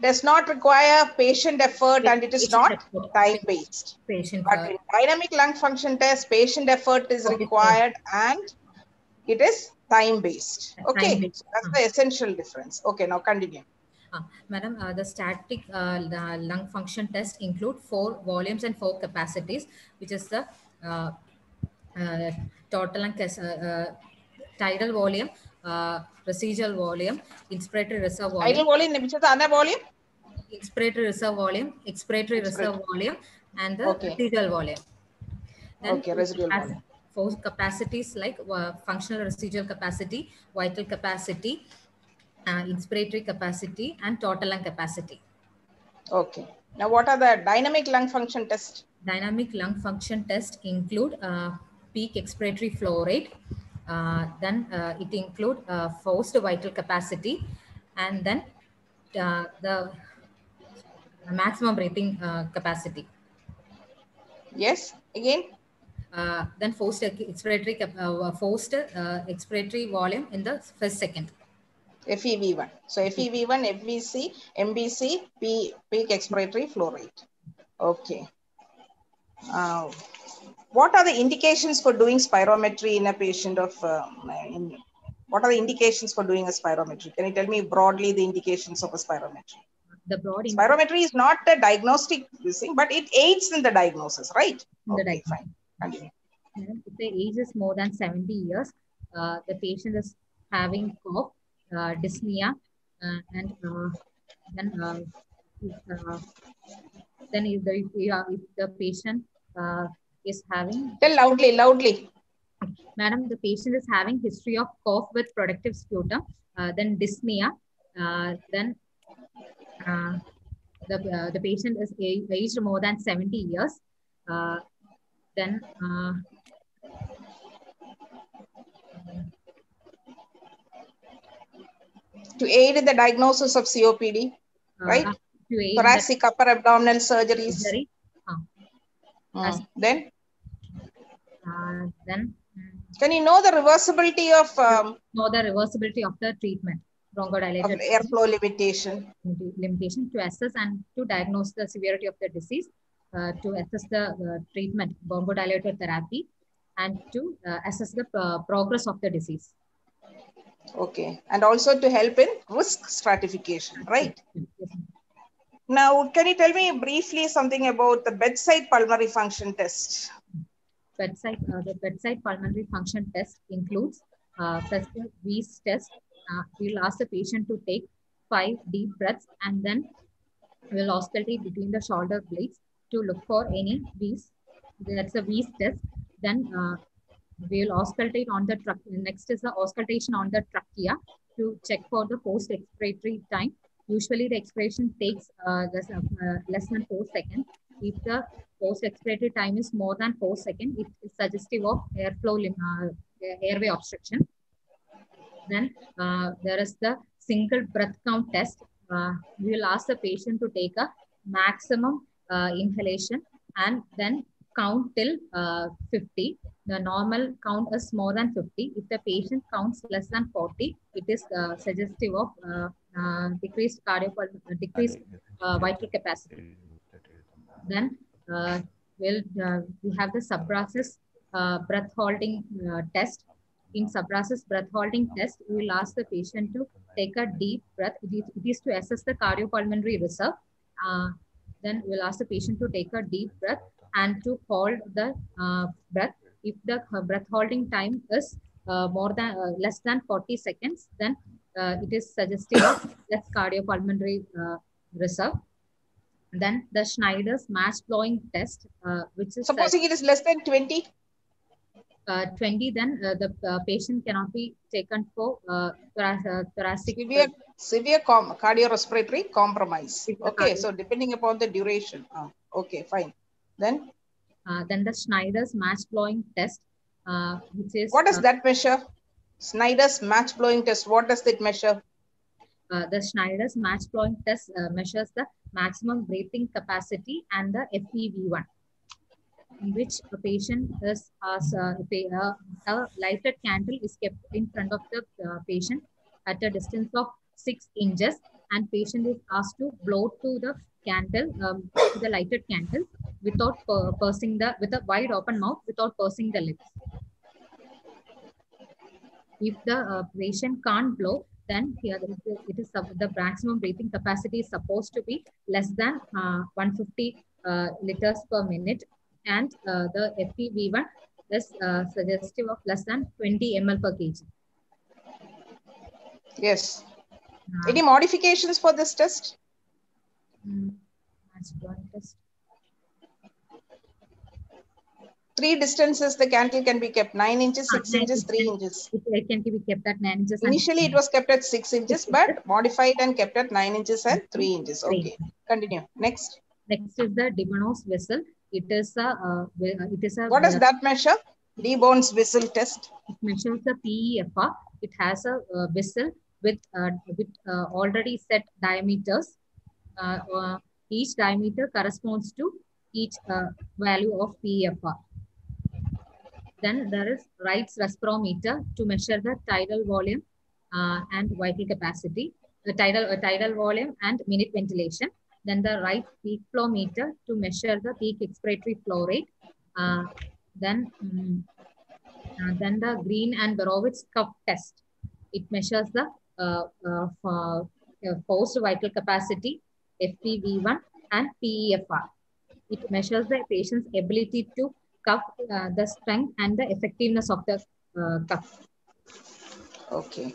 does not require patient effort and it is not effort. time based. patient. But in dynamic lung function test, patient effort is required and it is time based. Okay, Time-based. So that's the essential difference. Okay, now continue. Uh, Madam, uh, the static uh, the lung function test include four volumes and four capacities, which is the uh, uh, total and cas- uh, uh, tidal volume, uh, residual volume, inspiratory reserve volume, Idle volume, which is the other volume? inspiratory reserve volume, expiratory reserve volume, and the Okay. residual volume. Then Okay, residual volume. Four capacities like uh, functional residual capacity, vital capacity, uh, inspiratory capacity, and total lung capacity. Okay. Now, what are the dynamic lung function test? dynamic lung function test include uh, peak expiratory flow rate, uh, then uh, it include uh, forced vital capacity, and then uh, the maximum breathing uh, capacity. Yes, again. Uh, then forced expiratory uh, forced uh, expiratory volume in the first second. FEV1. So FEV1, FVC, MBC, P, peak expiratory flow rate. Okay. Uh, what are the indications for doing spirometry in a patient of, um, in, what are the indications for doing a spirometry? Can you tell me broadly the indications of a spirometry? The broad Spirometry is not a diagnostic thing, but it aids in the diagnosis, right? in the Okay, diagnosis. fine. Continue. If the age is more than 70 years, uh, the patient is having cough, uh, dyspnea, uh, and uh, then uh, if, uh, then if the, if, we if the patient uh, is having, Tell loudly, loudly. madam, the patient is having history of cough with productive sputum, uh, then dyspnea, uh, then uh, the, uh, the patient is aged more than 70 years, uh, then uh, To aid in the diagnosis of COPD, uh, right? to aid in the Thoracic upper abdominal surgeries. surgery. Uh, Mm. Then, uh, then mm, can you know the reversibility of, um, know the reversibility of the treatment, of airflow limitation? limitation to assess and to diagnose the severity of the disease, uh, to assess the uh, treatment, bronchodilator therapy, and to uh, assess the uh, progress of the disease. Okay. And also to help in risk stratification, right? Yes. Now, can you tell me briefly something about the bedside pulmonary function test? bedside uh, the bedside pulmonary function test includes uh, first wheeze test. Uh, we'll ask the patient to take five deep breaths and then we'll auscultate between the shoulder blades to look for any wheeze. That's a wheeze test. Then uh, we'll auscultate on the truck. Next is the auscultation on the trachea to check for the post expiratory time. Usually the expiration takes uh, less, uh, less than four seconds. If the post expiratory time is more than four seconds, it is suggestive of airflow lim- uh, airway obstruction. Then uh, there is the single breath count test. Uh, we will ask the patient to take a maximum uh, inhalation and then count till uh, 50. The normal count is more than 50. If the patient counts less than 40, it is uh, suggestive of uh, uh, decreased cardio decreased uh, vital capacity. Then uh, we'll uh, we have the uh, breath holding uh, test. In Sabrasez breath holding test, we will ask the patient to take a deep breath. It is, it is to assess the cardiopulmonary reserve. Uh, then we'll ask the patient to take a deep breath and to hold the uh, breath. If the uh, breath holding time is uh, more than uh, less than 40 seconds, then uh, it is suggestive of less cardiopulmonary uh, reserve. Then the Schneider's match blowing test, uh, which is Supposing it is less than 20, uh, 20, then uh, the uh, patient cannot be taken for thora- thoracic. severe, severe com- cardiorespiratory compromise. Okay, so depending upon the duration. Ah, okay, fine. Then Uh, then the Schneider's match blowing test, uh, which is what does uh, that measure? Snider's match blowing test, what does it measure? uh, the Schneider's match blowing test uh, measures the maximum breathing capacity and the FEV1, in which a patient is as uh, a, uh, a lighted candle is kept in front of the uh, patient at a distance of six inches, and patient is asked to blow to the candle, um, to the lighted candle, without pursing the with a wide open mouth without pursing the lips. If the uh, patient can't blow, then here it is- the maximum breathing capacity is supposed to be less than uh, 150 uh, liters per minute, and uh, the FEV1 is uh, suggestive of less than 20 ml per kg. Yes. Uh, Any modifications for this test? mm, test. Three distances the candle can be kept 9 inches, Ah, 6 nine inches, 3 inches. inches. It, can be kept at 9 inches. Initially, it was kept at 6 inches, but modified and kept at 9 inches and 3 inches. Okay, continue. Next. Next is the De Bono's whistle. It is a, uh, it is a. What does that measure? De Bono's whistle test. It measures the PEFR. It has a uh, whistle with uh, with uh, already set diameters. Uh, each diameter corresponds to each value of PEFR. Then there is Wright's respirometer to measure the tidal volume and vital capacity, the tidal tidal volume and minute ventilation. Then the Wright peak flow meter to measure the peak expiratory flow rate. Uh, then, um, uh, then the Green and Borowitz cup test. It measures the uh, uh, uh, forced vital capacity, FEV1 and PEFR. It measures the patient's ability to cuff the strength and the effectiveness of the cuff. Okay.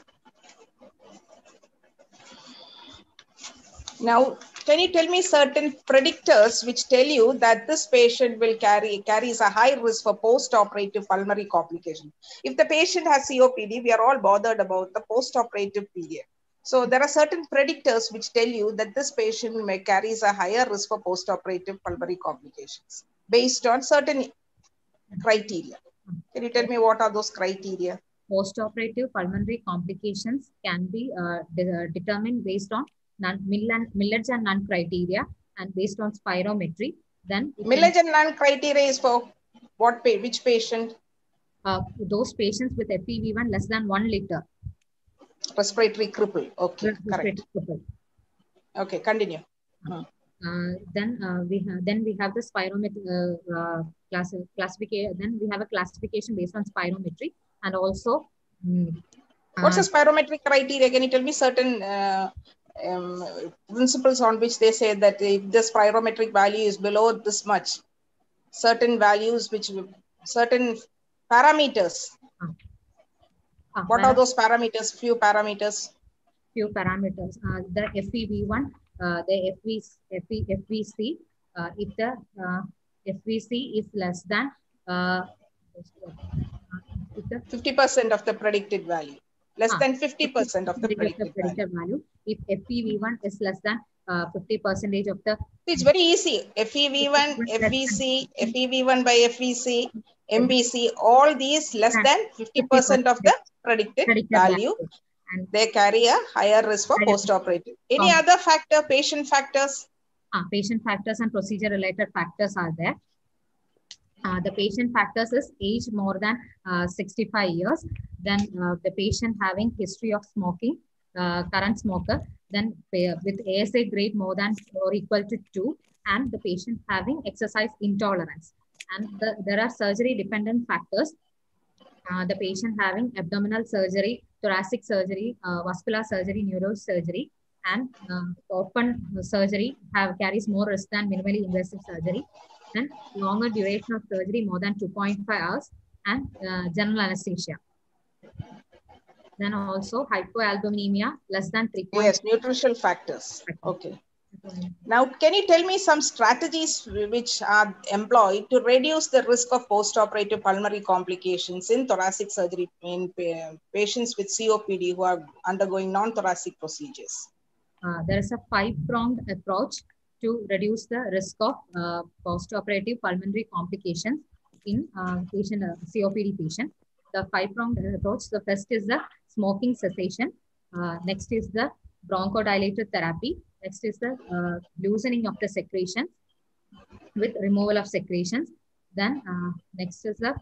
Now, can you tell me certain predictors which tell you that this patient will carry carries a high risk for post-operative pulmonary complication? If the patient has COPD, we are all bothered about the post-operative period. So there are certain predictors which tell you that this patient may carries a higher risk for post-operative pulmonary complications based on certain criteria. Can you tell me what are those criteria? Post-operative pulmonary complications can be uh, de- determined based on non and Nunn criteria and based on spirometry. Then Milledge and Nunn criteria is for what pa- which patient? Uh, those patients with FEV1 less than one liter. Respiratory cripple. Okay, correct. Cripple. Okay, continue. Uh, then uh, we have then we have the spirometry uh, class classification. Then we have a classification based on spirometry and also. Um, What's the spirometric criteria? Can you tell me certain uh, um, principles on which they say that if this spirometric value is below this much, certain values which certain parameters. Uh, what are those parameters? Few parameters. Few parameters. Uh, the FEV1, uh, the FV, FV, FVC. Uh, if the uh, FVC is less than uh, fifty percent of the predicted value less than 50% of the predicted, predicted value. If FEV1 is less than uh, 50 percentage of the. It's very easy. FEV1, FVC, FEV1 by FVC, MBC, all these less than 50% of the predicted, predicted value. value. And they carry a higher risk for post-operative. Any other factor, patient factors? Uh, patient factors and procedure-related factors are there. Uh, the patient factors is age more than uh, 65 years, then uh, the patient having history of smoking, current smoker, then with ASA grade more than or equal to 2, and the patient having exercise intolerance. And the, there are surgery dependent factors. the patient having abdominal surgery, thoracic surgery, vascular surgery, neurosurgery, and open surgery have carries more risk than minimally invasive surgery and longer duration of surgery more than 2.5 hours and uh, general anesthesia. Then also hypoalbuminemia less than 3. Yes, nutritional factors. Okay. Now, can you tell me some strategies which are employed to reduce the risk of post-operative pulmonary complications in thoracic surgery in patients with COPD who are undergoing non-thoracic procedures? Uh, there is a five-pronged approach to reduce the risk of uh, post-operative pulmonary complications in uh, patient uh, COPD patient. The five-pronged approach. The first is the smoking cessation. next is the bronchodilator therapy. Next is the loosening of the secretions with removal of secretions. Then next is the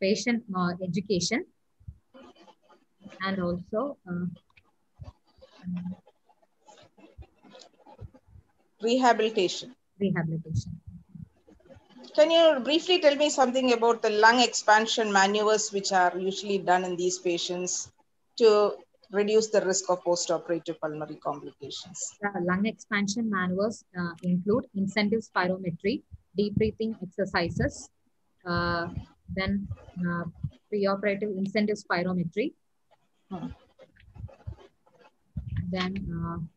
patient education and also rehabilitation. Rehabilitation. Can you briefly tell me something about the lung expansion maneuvers which are usually done in these patients to reduce the risk of post-operative pulmonary complications? Uh, lung expansion maneuvers uh, include incentive spirometry, deep breathing exercises, uh, then pre-operative incentive spirometry, hmm. then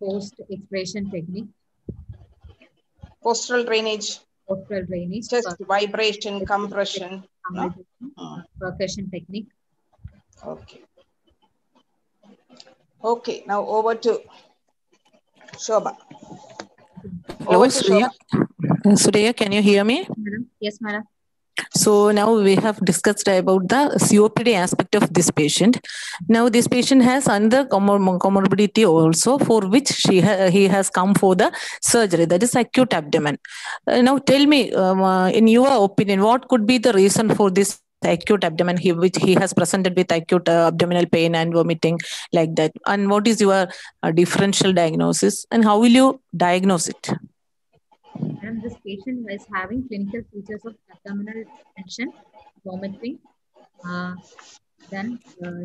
post expiration technique. Postural drainage. Postural drainage. Just vibration, compression. No? Percussion technique. Okay. Okay, now over to Sobha. Hello, Over to Surayya. Surayya, can you hear me? Yes, madam. So now we have discussed about the COPD aspect of this patient. Now this patient has another comor- comorbidity also for which she ha- he has come for the surgery that is acute abdomen. Uh, now tell me, um, uh, in your opinion, what could be the reason for this acute abdomen he, which he has presented with acute uh, abdominal pain and vomiting like that and what is your uh, differential diagnosis and how will you diagnose it Madam, this patient is having clinical features of abdominal tension, vomiting, uh, then uh,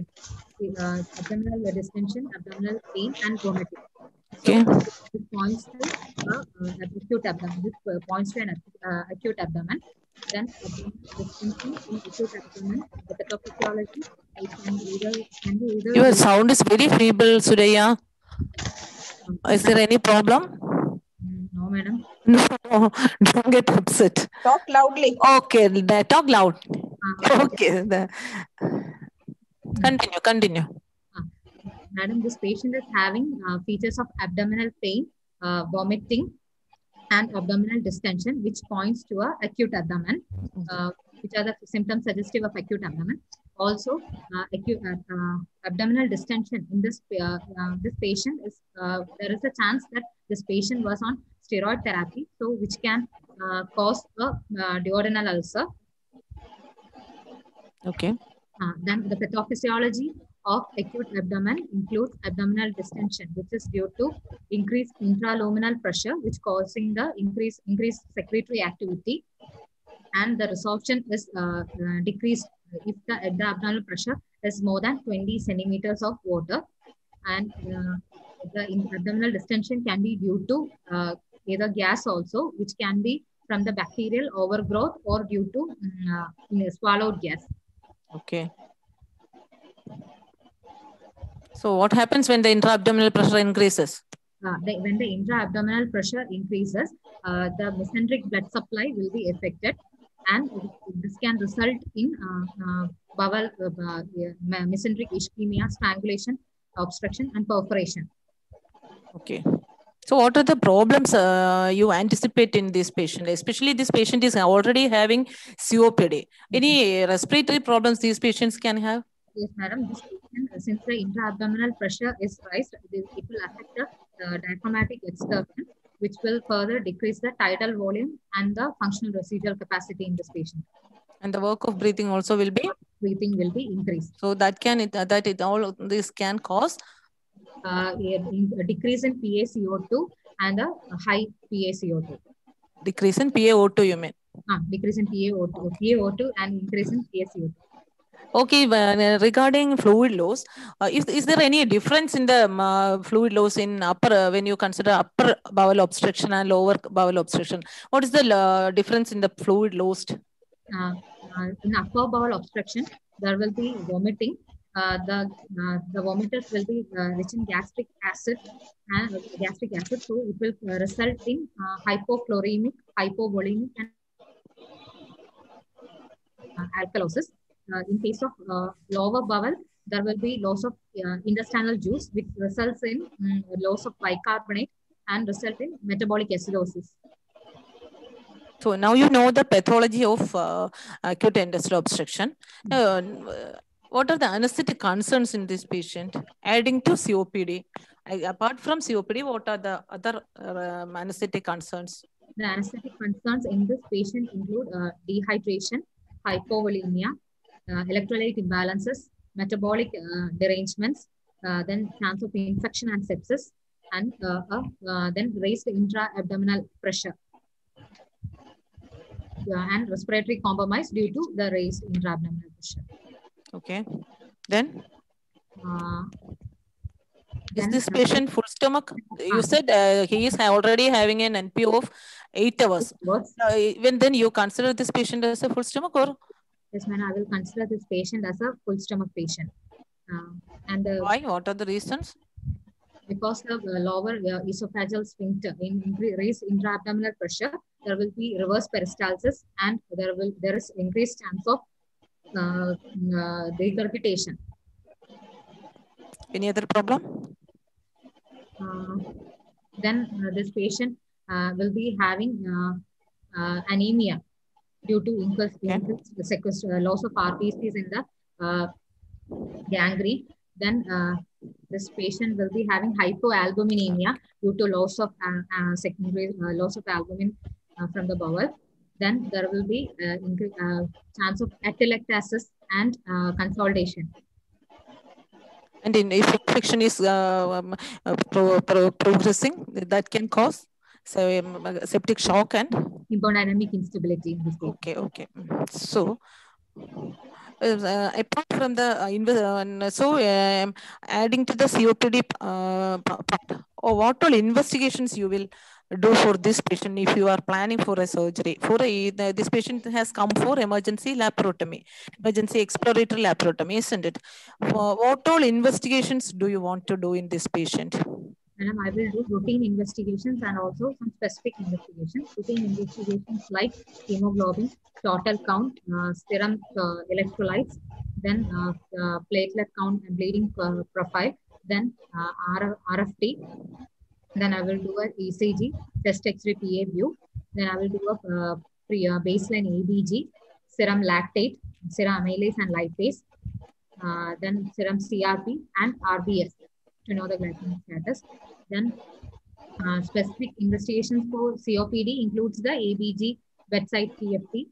uh, abdominal distension, abdominal pain, and vomiting. Okay. So this points to uh, uh, acute abdomen. This uh, points to an uh, acute abdomen. Then distension in acute abdomen. The it can either can be either your sound is very feeble surayya is there any problem no, madam. no don't get upset Talk loudly. okay the- talk loud Uh, okay the- continue continue Madam, this patient is having uh, features of abdominal pain, uh, vomiting, and abdominal distension, which points to a acute abdomen, uh, which are the symptoms suggestive of acute abdomen. Also, uh, acute uh, uh, abdominal distension in this uh, uh, this patient is uh, there is a chance that this patient was on steroid therapy, so which can uh, cause a uh, duodenal ulcer. okay Uh, then the pathophysiology of acute abdomen includes abdominal distension, which is due to increased intraluminal pressure, which causing the increase increased secretory activity, and the resorption is decreased if the, the abdominal pressure is more than 20 centimeters of water, and uh, the in- abdominal distension can be due to uh, either gas also, which can be from the bacterial overgrowth or due to mm, uh, swallowed gas. okay. So what happens when the intra-abdominal pressure increases? Uh, the, when the intra-abdominal pressure increases, uh, the mesenteric blood supply will be affected, and this can result in uh, uh, bowel uh, uh, mesenteric ischemia, strangulation, obstruction, and perforation. Okay. So what are the problems uh, you anticipate in this patient? Especially this patient is already having COPD. Any respiratory problems these patients can have? Yes, madam. This patient, since the intra-abdominal pressure is raised, it will affect the diaphragmatic excursion, which will further decrease the tidal volume and the functional residual capacity in this patient. And the work of breathing also will be? Breathing will be increased. So that can, it, that it, all this can cause Uh, a, a decrease in PaCO2 and a high PaCO2. decrease in PaO2 you mean? Ah, decrease in PaO2, PaO2 and increase in PaCO2. Okay, uh, regarding fluid loss, uh, is, is there any difference in the um, uh, fluid loss in upper, uh, when you consider upper bowel obstruction and lower bowel obstruction? What is the uh, difference in the fluid lost? Uh, in upper bowel obstruction, there will be vomiting. The the vomiters will be rich in gastric acid and gastric acid, so it will result in hypochloremic, hypovolemic, and alkalosis. Uh, in case of uh, lower bowel, there will be loss of uh, intestinal juice, which results in mm, loss of bicarbonate and result in metabolic acidosis. So now you know the pathology of uh, acute intestinal obstruction. Uh, what are the anesthetic concerns in this patient adding to COPD? I- apart from COPD, what are the other uh, anesthetic concerns? The anesthetic concerns in this patient include uh, dehydration, hypovolemia, electrolyte imbalances, metabolic uh, derangements, uh, then chance of infection and sepsis, and uh, uh, uh, then raised intra-abdominal pressure. Yeah, and respiratory compromise due to the raised intra-abdominal pressure. Okay. Then Uh, is this patient full stomach? You said uh, he is already having an NPO of eight hours. What's- Uh, even then you consider this patient as a full stomach or Yes, ma'am, I will consider this patient as a full stomach patient. Uh, and the why? What are the reasons? because the uh, lower uh, esophageal sphincter in incre- raised intra-abdominal pressure, there will be reverse peristalsis and there will there is increased chance of uh, uh, regurgitation. Any other problem? Uh, then uh, this patient uh, will be having uh, uh, anemia due to increased, increased sequest- uh, loss of RBCs in the uh, gangrene. Then uh, this patient will be having hypoalbuminemia due to loss of uh, uh, secondary uh, loss of albumin uh, from the bowel. Then there will be uh, uh, chance of atelectasis and uh, consolidation. And in, if infection is uh, um, uh, pro, pro, progressing, that can cause so, um, septic shock and hemodynamic instability in this case. Okay, okay. So, uh, apart from the uh, uh, so um, adding to the COPD uh, part, or what all investigations you will do for this patient if you are planning for a surgery? For a, this patient has come for emergency laparotomy, emergency exploratory laparotomy, isn't it? For what all investigations do you want to do in this patient? Madam, I will do routine investigations and also some specific investigations. Routine investigations like hemoglobin, total count, uh, serum uh, electrolytes, then uh, uh, platelet count and bleeding uh, profile, then uh, R- RFT. Then I will do a ECG, chest X-ray PA view. Then I will do a pre, baseline ABG, serum lactate, serum amylase and lipase, then serum CRP and RBS to know the glycemic status. Then uh, specific investigations for COPD includes the ABG bedside TFT.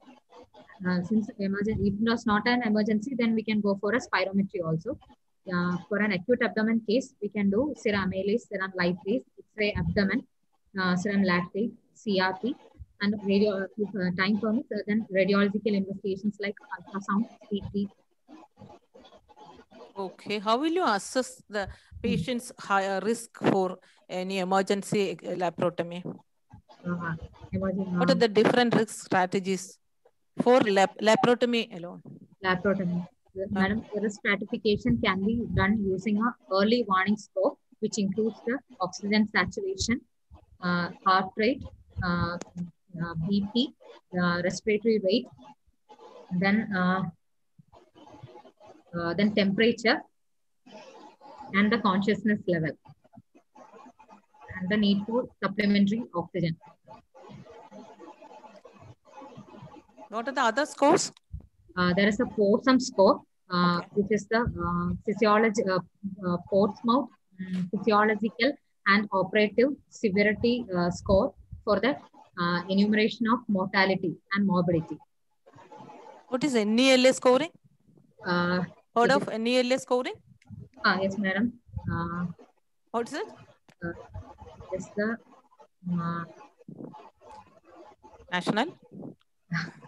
Uh, since emergency, if it was not an emergency, then we can go for a spirometry also. Uh, for an acute abdomen case, we can do serum amylase, serum lipase, X-ray abdomen, uh, serum lactate, CRP, and radio, if uh, time permits, uh, then radiological investigations like ultrasound, CT, Okay, how will you assess the patient's higher risk for any emergency uh, laparotomy? uh, emerging, What are the different risk strategies for lap- laparotomy alone? laparotomy. The- Madam, the risk stratification can be done using a early warning score, which includes the oxygen saturation, uh, heart rate, uh, uh, BP, uh, respiratory rate, then uh, then temperature, and the consciousness level, and the need for supplementary oxygen. What are the other scores? Uh, there is a POSSUM score, uh, which is the uh, physiology, uh, uh, Portsmouth um, physiological and operative severity uh, score for the uh, enumeration of mortality and morbidity. What is NELA scoring? Heard is of NELA scoring? Ah, yes, madam. Uh, What is it? uh, is the uh, National?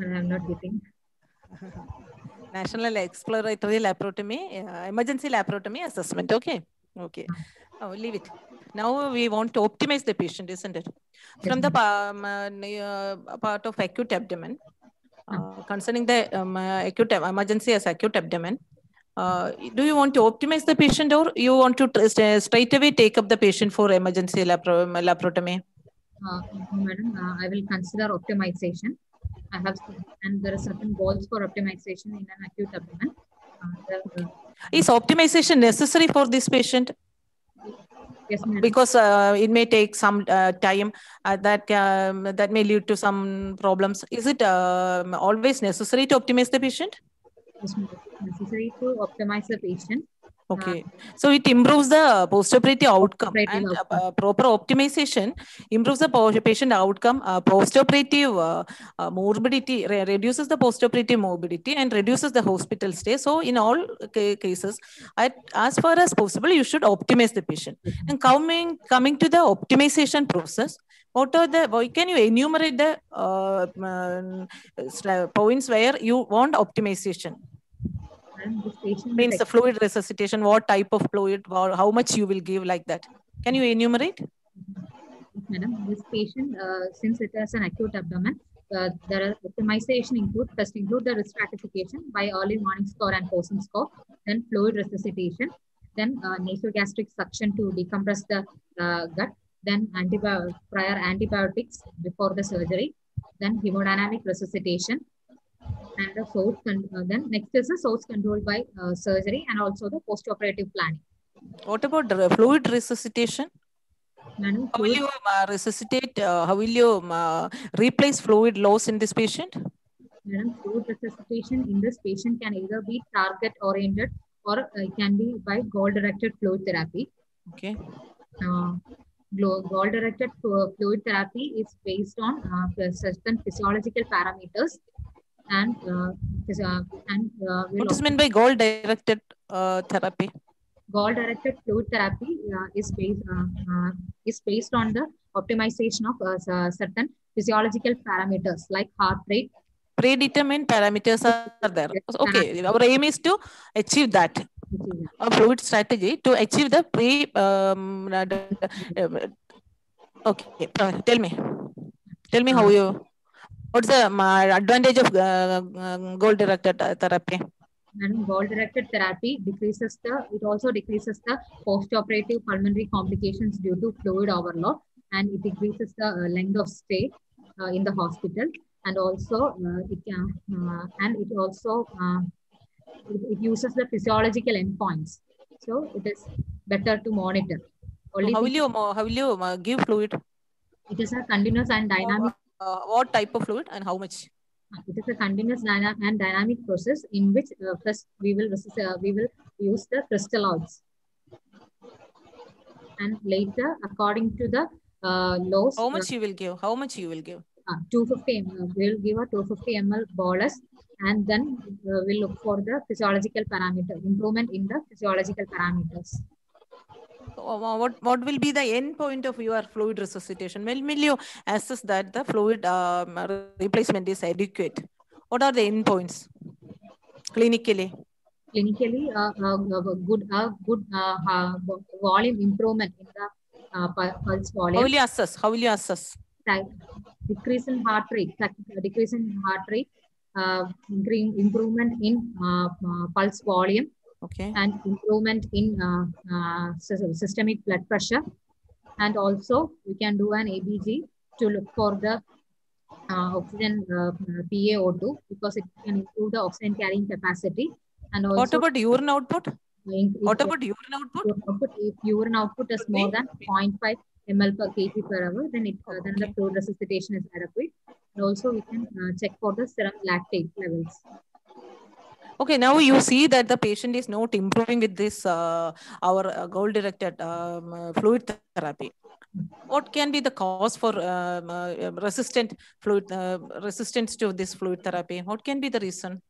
I'm not getting. National Exploratory Laparotomy, uh, Emergency Laparotomy Assessment. Okay. Okay. Oh, leave it. Now we want to optimize the patient, isn't it? From the um, uh, uh, part of acute abdomen, uh, concerning the um, uh, acute emergency as acute abdomen, uh, do you want to optimize the patient or you want to st- straight away take up the patient for emergency laparo- laparotomy? Uh, madam, uh, I will consider optimization. I have, and there are certain goals for optimization in an acute abdomen. Is optimization necessary for this patient? Yes, because uh, it may take some uh, time uh, that um, that may lead to some problems. Is it um always necessary to optimize the patient? Yes, necessary to optimize the patient. Okay so it improves the postoperative outcome and uh, uh, proper optimization improves the patient outcome uh, postoperative uh, uh, morbidity re- reduces the postoperative morbidity and reduces the hospital stay. So in all ca- cases at, as far as possible you should optimize the patient. And coming coming to the optimization process what are the why can you enumerate the uh, um, points where you want optimization? And this patient means the fluid resuscitation what type of fluid or how much you will give like that? Can you enumerate? Madam, this patient, uh, since it has an acute abdomen, uh, there are optimization include first include the risk stratification by early morning score and POSSUM score, then fluid resuscitation, then uh, nasogastric suction to decompress the uh, gut, then prior antibiotics before the surgery, then hemodynamic resuscitation, And the source, con- uh, then next is the source control by uh, surgery and also the post-operative planning. What about the fluid resuscitation? Madam, How will you uh, resuscitate? Uh, how will you uh, replace fluid loss in this patient? Madam, fluid resuscitation in this patient can either be target oriented or uh, can be by goal directed fluid therapy. Okay. Goal directed fluid therapy is based on certain physiological parameters and uh, uh, and uh, will What is meant by goal directed uh, therapy? goal directed fluid therapy uh, is based uh, is based on the optimization of certain physiological parameters like heart rate Predetermined parameters are there. Okay. Our aim is to achieve that. A fluid strategy to achieve the pre. Um, okay. tell me. Tell me how you. What's the advantage of uh, uh, goal directed uh, therapy? and goal directed therapy decreases the it also decreases the post operative pulmonary complications due to fluid overload and it decreases the uh, length of stay uh, in the hospital and also uh, it can uh, and it also uh, it, it uses the physiological endpoints so it is better to monitor only How will you how will you give fluid? it is a continuous and dynamic Uh, what type of fluid and how much? it is a continuous dyna- and dynamic process in which uh, first we will uh, we will use the crystalloids and later according to the uh, laws How uh, much you will give? How much you will give? uh, 250 ml, we'll give a 250 ml bolus and then uh, we'll look for the physiological parameter improvement in the physiological parameters Uh, what what will be the end point of your fluid resuscitation? When will you assess that the fluid um, replacement is adequate? What are the end points clinically? clinically uh, uh, uh, good uh, good uh, uh, volume improvement in the uh, pu- pulse How volume will you assess? How will you assess? decrease in heart rate, decrease in heart rate, uh, improvement in uh, uh, pulse volume, Okay. and improvement in uh, uh, systemic blood pressure. And also, we can do an ABG to look for the uh, oxygen uh, PaO2 because it can improve the oxygen carrying capacity. And also, What about urine output? What about urine output? output, if urine output is more than 0.5 ml per kg per hour, then it uh, then the fluid resuscitation is adequate. And also we can uh, check for the serum lactate levels. Okay, now you see that the patient is not improving with this uh, our uh, goal directed um, uh, fluid therapy. What can be the cause for um, uh, resistant fluid uh, resistance to this fluid therapy? What can be the reason?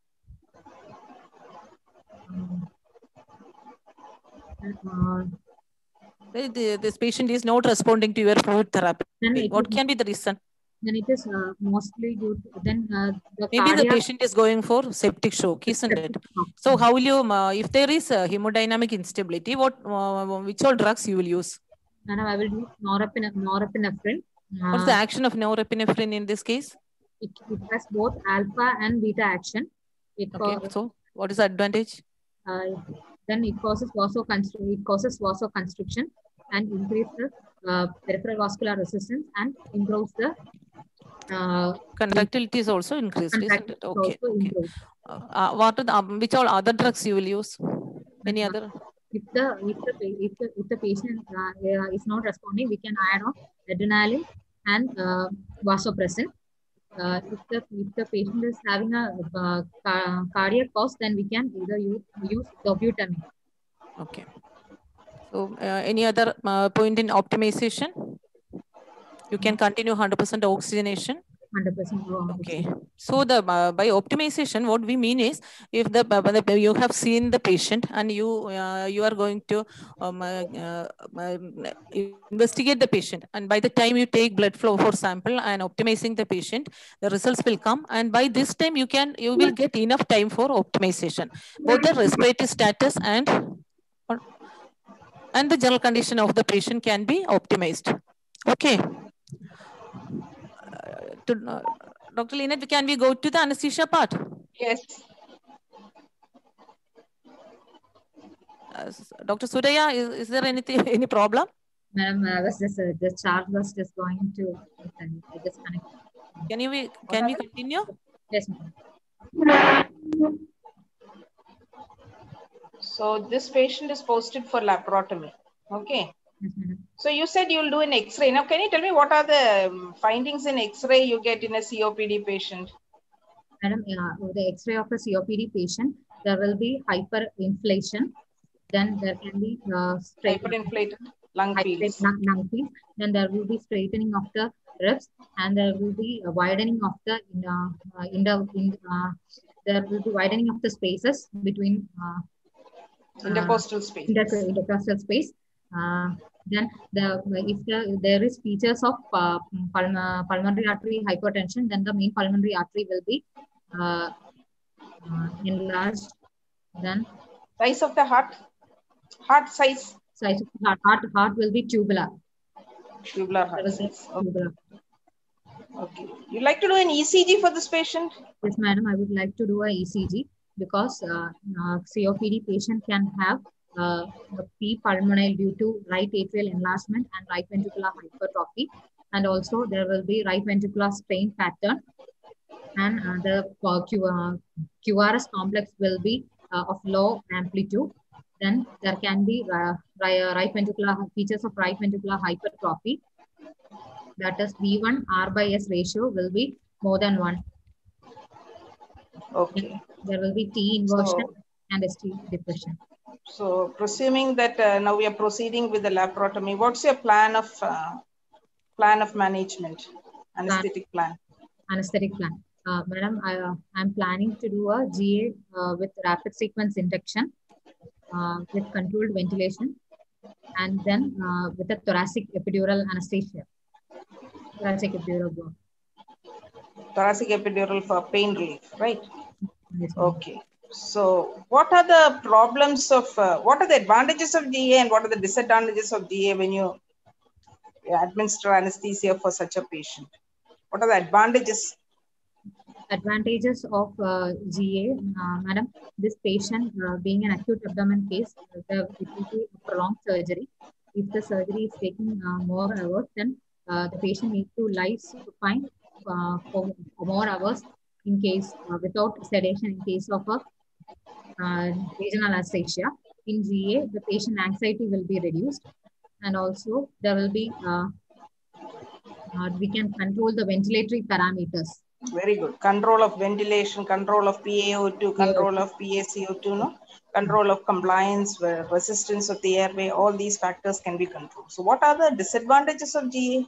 This patient is not responding to your fluid therapy. What can be the reason? Then it is uh, mostly due to then uh, the Maybe the patient is going for septic shock, isn't it? So how will you, uh, if there is a hemodynamic instability, what, uh, which all drugs you will use? and I will use norepinephrine. norepinephrine. What's the Uh, action of norepinephrine in this case? it, it has both alpha and beta action. It Okay, cau- so what is the advantage? uh, then it causes vasoconstriction. It causes vasoconstriction and increase the uh, peripheral vascular resistance and improves the uh, Contractility is also increased, isn't it? Okay, also okay. Uh, uh, what are the, um, which all other drugs you will use? Any other? If the if the if the, if the patient uh, uh, is not responding, we can add on adrenaline and uh, vasopressin. Uh, if the if the patient is having a uh, ca- cardiac cause, then we can either use use dobutamine. Okay. So uh, any other uh, point in optimization? You can continue 100% oxygenation. Hundred percent. Okay. So the uh, by optimization, what we mean is if the, uh, the you have seen the patient and you uh, you are going to um, uh, uh, um, investigate the patient, and by the time you take blood flow for sample and optimizing the patient, the results will come, and by this time you can you will get enough time for optimization, both the respiratory status and and the general condition of the patient can be optimized. Okay. Uh, to, uh, Dr. Linette, can we go to the anesthesia part? Yes. Uh, Dr. Surayya, is, is there anything, any problem? Madam, I was just uh, the charge was just going to I just connect. Can you, we- can we continue? Yes, ma'am. So this patient is posted for laparotomy. Okay. Madam. So you said you'll do an X-ray. Now, can you tell me what are the um, findings in X-ray you get in a COPD patient? Madam, uh, the X-ray of a COPD patient, there will be hyperinflation. Then there can be uh, Hyperinflated lung fields. lung, fields. Then there will be straightening of the ribs, and there will be a widening of the in, uh, uh, in the in, uh, there will be widening of the spaces between uh, Intercostal space. inter- intercostal space. Uh, then the if the, there is features of uh, pulm- pulmonary artery hypertension, then the main pulmonary artery will be uh, uh, enlarged. Then Size of the heart. Heart size. size of the heart, heart, heart will be tubular. Tubular heart size. tubular. Okay. You like to do an ECG for this patient? Yes, madam, I would like to do an ECG because uh, uh, COPD patient can have uh, P pulmonale due to right atrial enlargement and right ventricular hypertrophy. And also there will be right ventricular strain pattern. And uh, the uh, Q, uh, QRS complex will be of low amplitude. Then there can be right ventricular features of right ventricular hypertrophy. That is V1 R by S ratio will be more than 1. Okay. There will be T inversion So- and ST depression. So presuming that uh, now we are proceeding with the laparotomy, what's your plan of uh, plan of management, anesthetic plan? Anesthetic plan. Uh, madam, I, uh, I'm planning to do a GA uh, with rapid sequence induction uh, with controlled ventilation and then uh, with a thoracic epidural anesthesia. Thoracic epidural block. Thoracic epidural for pain relief, right? Yes. Okay. So what are the problems of, uh, what are the advantages of GA and what are the disadvantages of GA when you administer anesthesia for such a patient? What are the advantages? advantages of uh, GA, uh, madam, this patient uh, being an acute abdomen case, uh, the, it will be a prolonged surgery. If the surgery is taking uh, more hours, then uh, the patient needs to lie supine uh, for, for more hours in case uh, without sedation in case of a uh, regional anesthesia. In GA, the patient anxiety will be reduced, and also there will be uh, uh, we can control the ventilatory parameters. Very good. Control of ventilation, control of PaO2, control of PaCO2, no? Control of compliance, resistance of the airway, all these factors can be controlled. So what are the disadvantages of GA?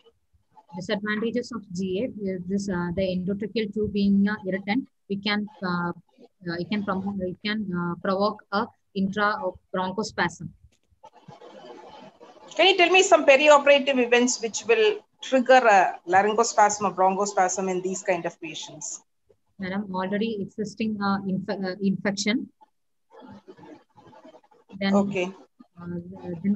Disadvantages of GA is this uh, the endotracheal tube being uh, irritant. We can uh, uh, it can promote it can uh, provoke a intra bronchospasm. Can you tell me some perioperative events which will trigger a laryngospasm or bronchospasm in these kind of patients? Madam, already existing uh, inf- uh, infection. Then Okay. uh, then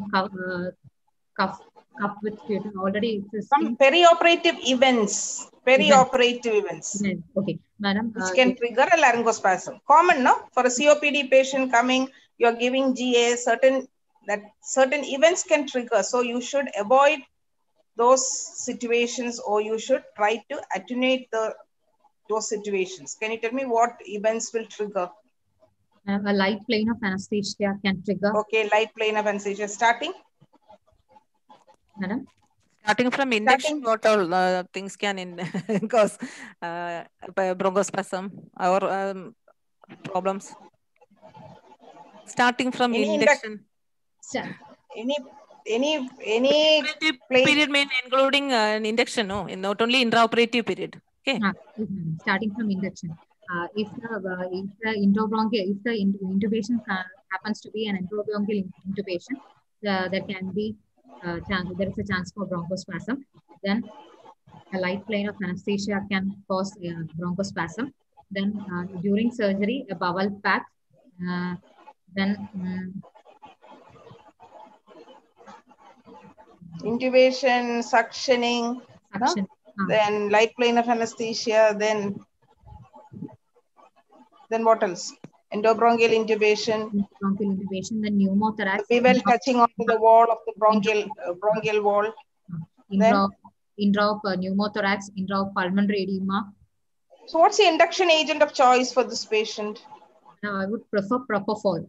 cuff, cuff with sputum already existing. Some perioperative events, perioperative events, Yes, Okay, madam. which uh, can it- trigger a laryngospasm. Common, no? For a COPD patient coming, you're giving GA, certain that certain events can trigger. So you should avoid those situations or you should try to attenuate the those situations. Can you tell me what events will trigger? uh, a light plane of anesthesia can trigger. Okay, light plane of anesthesia starting. Madam. Starting from induction, what all uh, things can in cause uh, bronchospasm or um, problems? Starting from Any induc- induction. Any any any Period mean including uh, an induction, no, not only intraoperative period. Okay. Ah, yes, madam. starting from induction. Uh, if the uh, if the endobronchial if the intubation uh, happens to be an endobronchial intubation, uh, there can be uh, chance, there is a chance for bronchospasm. Then a light plane of anesthesia can cause uh, bronchospasm. Then uh, during surgery, a bowel pack. Uh, then mm, intubation, suctioning? Suction, ah. then light plane of anesthesia, then then what else? Endobronchial intubation, bronchial intubation, then pneumothorax. bevel touching onto the wall of the bronchial uh, bronchial wall. intra intra uh, pneumothorax, intra of pulmonary edema, So what's the induction agent of choice for this patient? Now I would prefer propofol.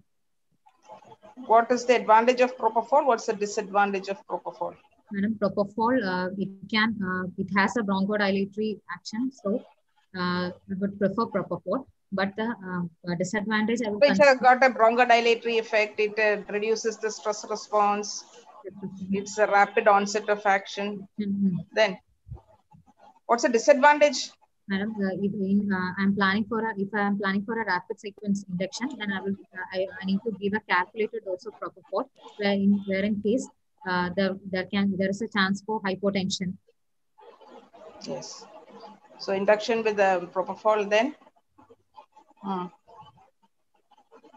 What is the advantage of propofol? What's the disadvantage of propofol? Madam, propofol, uh, it can, uh, it has a bronchodilatory action, so uh, I would prefer propofol. But the uh, disadvantage, Which has got a bronchodilatory effect. It uh, reduces the stress response. It's a rapid onset of action. Mhm. Then, what's the disadvantage? Madam, uh, if in, uh, I'm planning for a, if I'm planning for a rapid sequence induction, then I will, uh, I, I need to give a calculated dose of propofol, where in, where in case uh, there, there can, there is a chance for hypotension. Yes. So induction with the propofol then.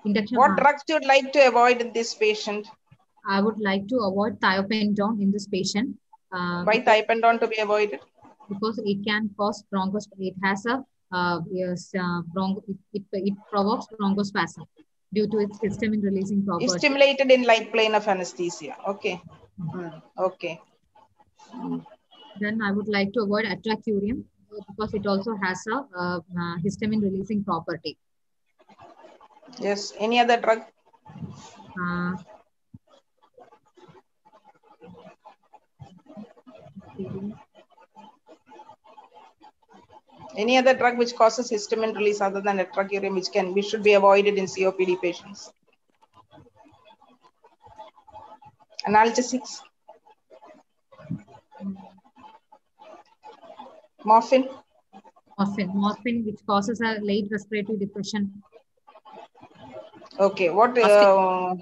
Induction, What drugs you like to avoid in this patient? I would like to avoid thiopentone in this patient. Uh, Why thiopentone to be avoided? because it can cause bronchos. It has a uh, yes, uh, bronch. It, it, it provokes bronchospasm due to its histamine releasing property. stimulated in light plane of anesthesia. Okay. Hmm. Okay. Then I would like to avoid atracurium because it also has a uh, uh, histamine releasing property. Yes. Any other drug? Uh, Any other drug which causes histamine release other than atracurium, which can which should be avoided in COPD patients? Analgesics. Morphine. morphine, morphine, which causes a late respiratory depression. Okay. What uh,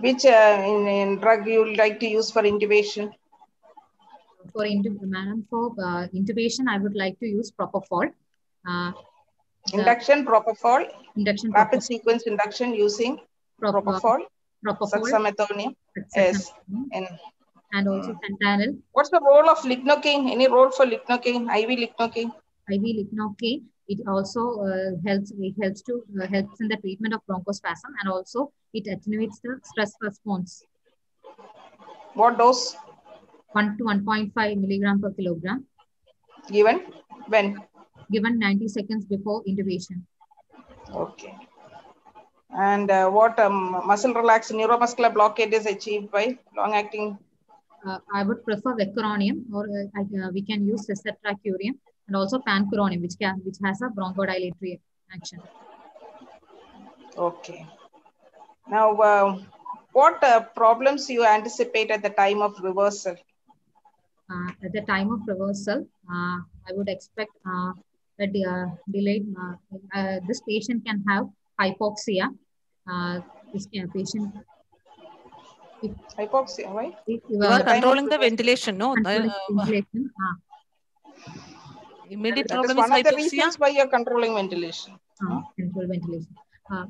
which uh, in, in drug you would like to use for intubation? For intu- madam, for uh, intubation, I would like to use propofol. Uh, Induction propofol, induction rapid propofol, sequence induction using prop- propofol, propofol, dexamethasone. Yes. And and also fentanyl, what's the role of lignocaine? Any role for lignocaine? IV lignocaine? IV lignocaine. It also uh, helps. It helps to uh, helps in the treatment of bronchospasm, and also it attenuates the stress response. What dose? One to one point five milligram per kilogram, Given when? given ninety seconds before intubation. Okay. And uh, what um, muscle relax neuromuscular blockade is achieved by long acting? Uh, I would prefer vecuronium, or uh, uh, we can use cisatracurium, and also pancuronium, which can which has a bronchodilatory action. Okay. Now, uh, what uh, problems you anticipate at the time of reversal? Uh, at the time of reversal, uh, I would expect uh, that uh, delayed. Uh, uh, this patient can have hypoxia. Uh, this patient. If, Hypoxia, right? You are the time of controlling the ventilation, no? controlling Uh, ventilation, uh, immediate That is problem is one of the hypoxia. reasons why you're controlling ventilation. uh, control ventilation. Uh,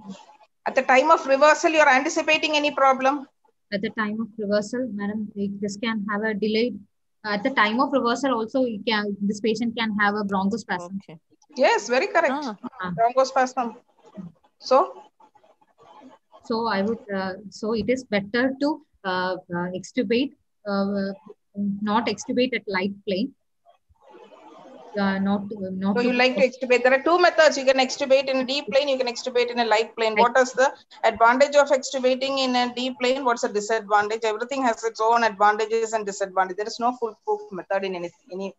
At the time of reversal, you're anticipating any problem? at the time of reversal, madam, this can have a delayed. At the time of reversal, also, it can this patient can have a bronchospasm. Okay. Yes, very correct. Ah, Bronchospasm. So, so I would. Uh, so it is better to uh, uh, extubate, uh, not extubate at light plane. Uh, not not so you like to extubate. There are two methods. You can extubate in a deep plane, you can extubate in a light plane. What is the advantage of extubating in a deep plane? What's the disadvantage? Everything has its own advantages and disadvantages. There is no foolproof method in any, any.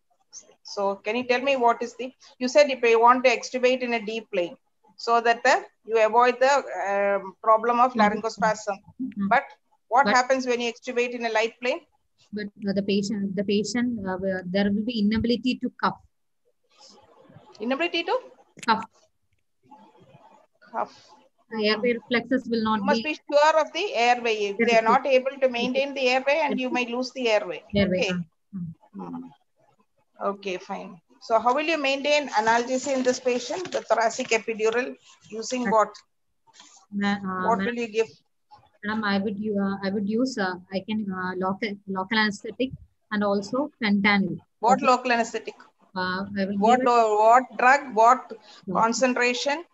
So can you tell me what is the, you said if you want to extubate in a deep plane, so that uh, you avoid the um, problem of laryngospasm. Mhm. But what But- happens when you extubate in a light plane? but uh, the patient the patient uh, there will be inability to cough. Inability to cough. cough. airway reflexes will not You must be be sure of the airway. If they are not able to maintain the airway and you may lose the airway. airway. Okay. uh, Hmm. Okay, fine. So how will you maintain analgesia in this patient, the thoracic epidural, using what? ma- uh, What will you give? Madam, I would uh, I would use uh, I can uh, local local anesthetic and also fentanyl. What local anesthetic? Uh, I will What, what drug, what concentration?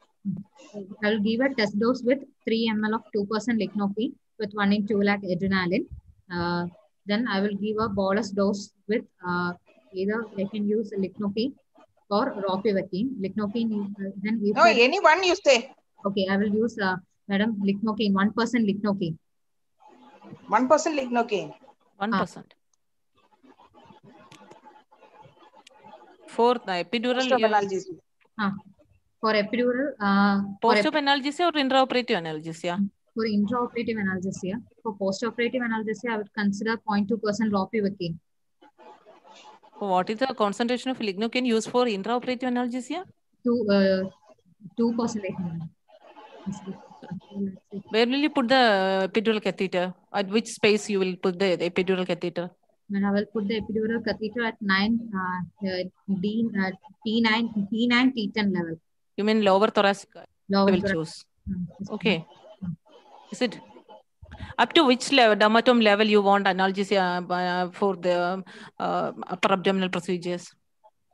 I will give a test dose with 3 ml of 2% lignocaine with 1 in 2 lakh adrenaline. Uh, then I will give a bolus dose with uh, either I can use lignocaine or ropivacaine. Lignocaine, uh, then if No, I- any one you say. okay, I will use, uh, madam, lignocaine, 1% lignocaine. One percent lignocaine. One Ah. percent. For the epidural, analgesia. Ah, for epidural, uh, for, post op analgesia or intraoperative analgesia? for intraoperative analgesia, for postoperative analgesia, I would consider 0.2% ropivacaine. What is the concentration of lignocaine used for intraoperative analgesia? Two, uh, 2%. Where will you put the epidural catheter? At which space you will put the, the epidural catheter? And I will put the epidural catheter at 9, uh, uh, D, uh, T9, T9, T10 level. You mean lower thoracic? Lower will thoracic. choose. Mm, yes, Okay. Is it? Up to which level, dermatome level you want analgesia uh, for the uh, upper abdominal procedures?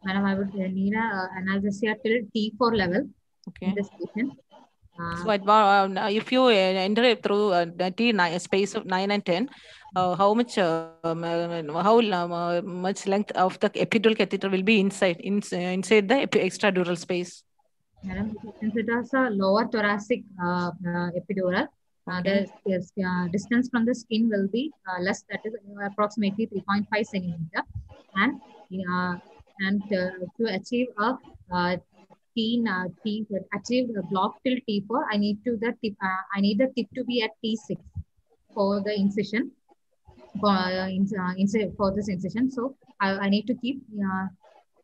Madam, I would uh, need a uh, analgesia till T4 level Okay. this patient. Uh, So at, uh, if you uh, enter it through uh, the T nine space of nine and ten, uh, how much uh, um, uh, how um, uh, much length of the epidural catheter will be inside in, inside the extradural space? Madam, since it is a lower thoracic uh, uh, epidural, uh, the yes, uh, distance from the skin will be uh, less, that is approximately 3.5 centimeter. And uh, and uh, to achieve a uh, T, uh, T, achieve a block till T4, I need to the tip, uh, I need the tip to be at T6 for the incision. For, uh, in, uh, inci- for this incision, so I, I need to keep uh,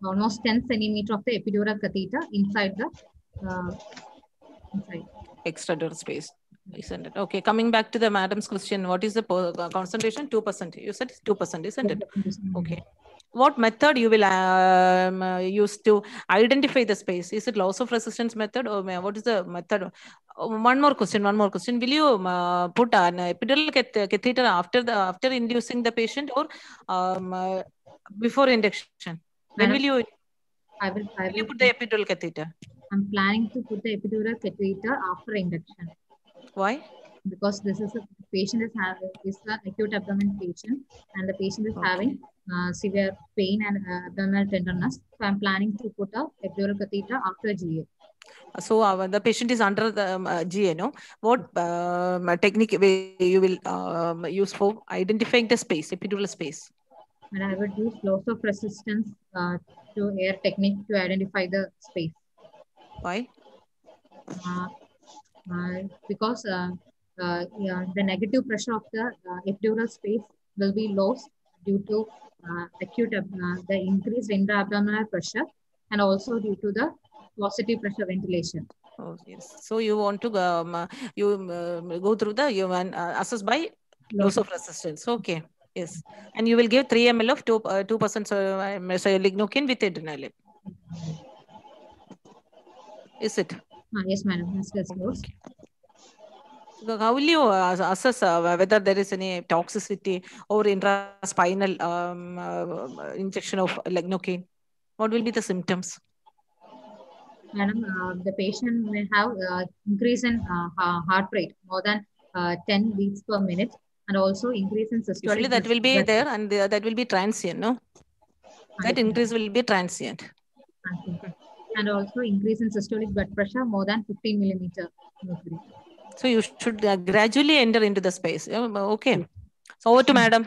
almost 10 centimeter of the epidural catheter inside the uh, inside. Extradural space. Isn't it? Okay, coming back to the madam's question, what is the uh, concentration? 2%. You said 2%, isn't it? Okay. What method you will um, uh, use to identify the space? Is it loss of resistance method or what is the method? Uh, One more question. One more question. Will you um, uh, put an epidural cath- catheter after the after inducing the patient or um, uh, before induction? When will you I will, I will you will, put the epidural catheter? I'm planning to put the epidural catheter after induction Why? because this is a patient is having is an acute abdomen patient and the patient is having uh, severe pain and uh, abdominal tenderness. So I'm planning to put a epidural catheter after GA. So uh, the patient is under the um, uh, GA, no? What um, technique way you will um, use for identifying the space, epidural space? And I would use loss of resistance uh, to air technique to identify the space. Why? Uh, uh, because uh, uh, yeah, the negative pressure of the uh, epidural space will be lost due to uh, acute uh, the increased intra-abdominal pressure and also due to the positive pressure ventilation. Oh, yes. So you want to um, you um, go through the you want uh, assess by loss of resistance. Okay. Yes. And you will give 3 ml of 2 uh, 2% so, lignocaine with adrenaline. Is it? Uh, yes, madam. Yes, yes, yes. So How will you uh, assess uh, whether there is any toxicity or intraspinal um, uh, injection of lignocaine? What will be the symptoms? Madam, uh, the patient may have uh, increase in uh, heart rate more than uh, 10 beats per minute and also increase in systolic Usually that will be there and that will be transient, no? That increase will be transient. pressure and also increase in systolic blood pressure more than 15 millimeter mercury. So you should uh, gradually enter into the space. Okay. So over to Madam.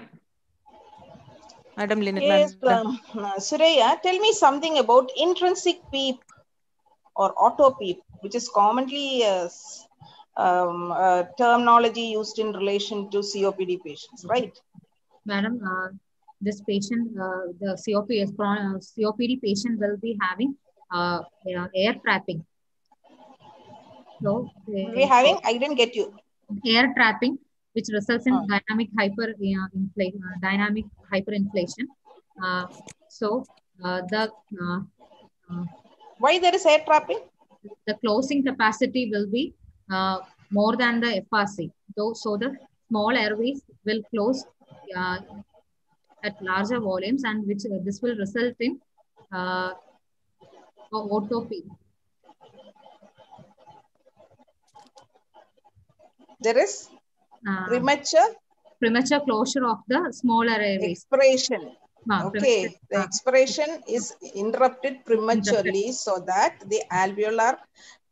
Madam Linette. Yes, madam. um, uh, Surayya, tell me something about intrinsic PEEP or auto PEEP, which is commonly uh, um, uh, terminology used in relation to COPD patients, right? Madam, uh, this patient, uh, the COPD, uh, COPD patient will be having uh, air trapping. So, be having, I didn't get you. air trapping, which results in Ah. dynamic hyper uh, inflation, uh, dynamic hyperinflation. Uh, so, uh, the uh, uh, Why there is air trapping? the closing capacity will be uh, more than the FRC. So, so the small airways will close uh, at larger volumes and which uh, this will result in uh, auto PEEP. There is Uh, premature premature closure of the smaller airways. expiration. Ah, Okay, the ah, expiration is interrupted prematurely so that the alveolar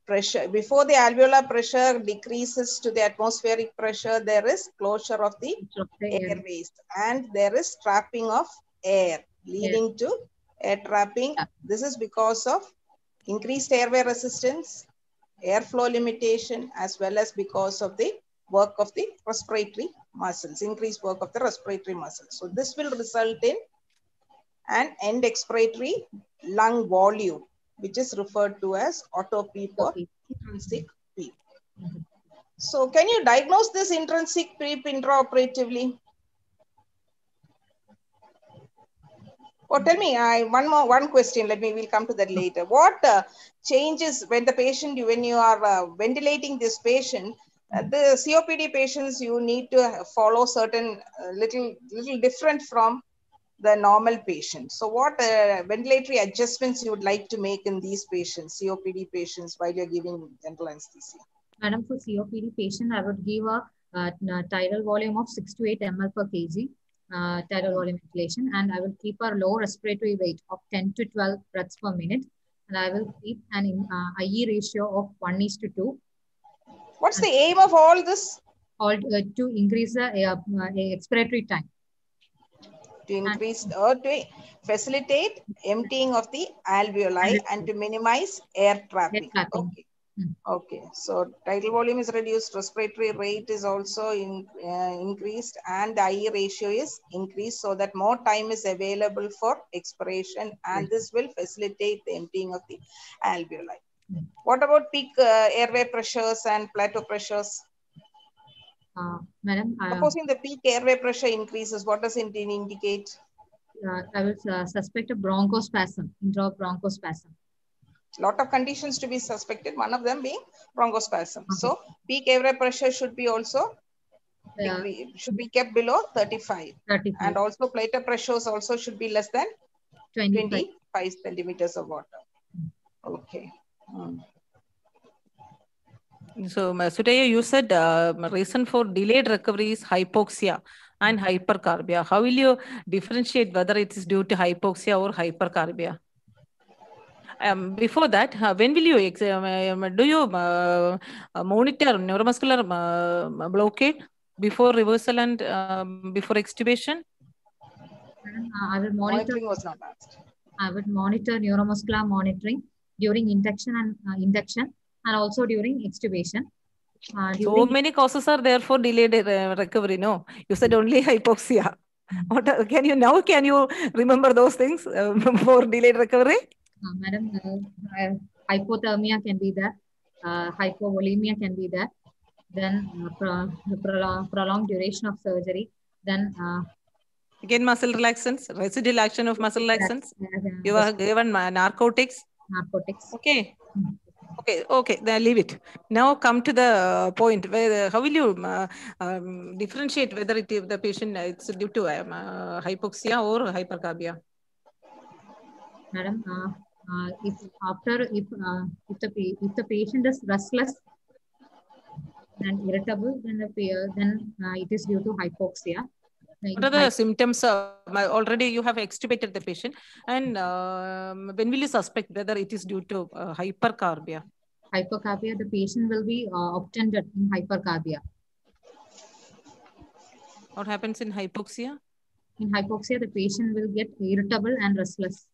pressure, before the alveolar pressure decreases to the atmospheric pressure, there is closure of the of the air. airways and there is trapping of air leading to air trapping. This is because of increased airway resistance, airflow limitation, as well as because of the work of the respiratory muscles, increased work of the respiratory muscles. So this will result in an end expiratory lung volume, which is referred to as auto PEEP or intrinsic PEEP. So can you diagnose this intrinsic PEEP intraoperatively? Or tell me, I one more one question. Let me. We'll come to that later. What uh, changes when the patient, when you are uh, ventilating this patient, uh, the COPD patients, you need to follow certain uh, little little different from the normal patient. So, what uh, ventilatory adjustments you would like to make in these patients, COPD patients, while you're giving general anesthesia? Madam, for COPD patient, I would give a, uh, n- tidal volume of 6 to 8 ml per kg, uh, tidal volume ventilation, and I will keep a low respiratory rate of 10 to 12 breaths per minute, and I will keep an uh, IE ratio of 1 is to 2. What's the aim of all this? All uh, to increase the uh, uh, expiratory time. To increase or to facilitate emptying of the alveoli and to minimize air trapping. trapping. Okay. Okay, so tidal volume is reduced, respiratory rate is also in, uh, increased, and the IE ratio is increased so that more time is available for expiration, and this will facilitate the emptying of the alveoli. What about peak uh, airway pressures and plateau pressures? Uh, Madam, Supposing the peak airway pressure increases, what does it indicate? uh, I will uh, suspect a bronchospasm, intra-bronchospasm. Lot of conditions to be suspected, one of them being bronchospasm. So peak airway pressure should be also Yeah. should be kept below 35. 35. And also plateau pressures also should be less than 25. 25 centimeters of water. Okay. Hmm. So, Ma- you said uh, reason for delayed recovery is hypoxia and hypercarbia. How will you differentiate whether it is due to hypoxia or hypercarbia? Um, before that, uh, when will you ex- um, um, do you uh, uh, monitor neuromuscular uh, blockade before reversal and um, before extubation? I will monitor. Monitoring was not asked. I would monitor neuromuscular monitoring during induction and uh, induction and also during extubation. Uh, So many causes are there for delayed uh, recovery. No, you said only hypoxia. What can you now? Can you remember those things for delayed recovery? Uh, madam, uh, uh, hypothermia can be there, uh, hypovolemia can be there, then uh, pro- the prolong, prolonged duration of surgery, then uh, Again, muscle relaxants, residual action of muscle relaxants. uh, You are given ma- narcotics. narcotics. Okay. Okay, okay, then leave it. Now come to the uh, point where uh, how will you uh, um, differentiate whether it is the patient uh, it's due to um, uh, hypoxia or hypercarbia? Madam, uh, uh, if after if uh, if the if the patient is restless and irritable, then the then uh, it is due to hypoxia. What are the symptoms? Uh, already you have extubated the patient, and um when will you suspect whether it is due to uh, hypercarbia? hypercarbia, the patient will be uh, obtunded in hypercarbia. What happens in hypoxia? In hypoxia, the patient will get irritable and restless.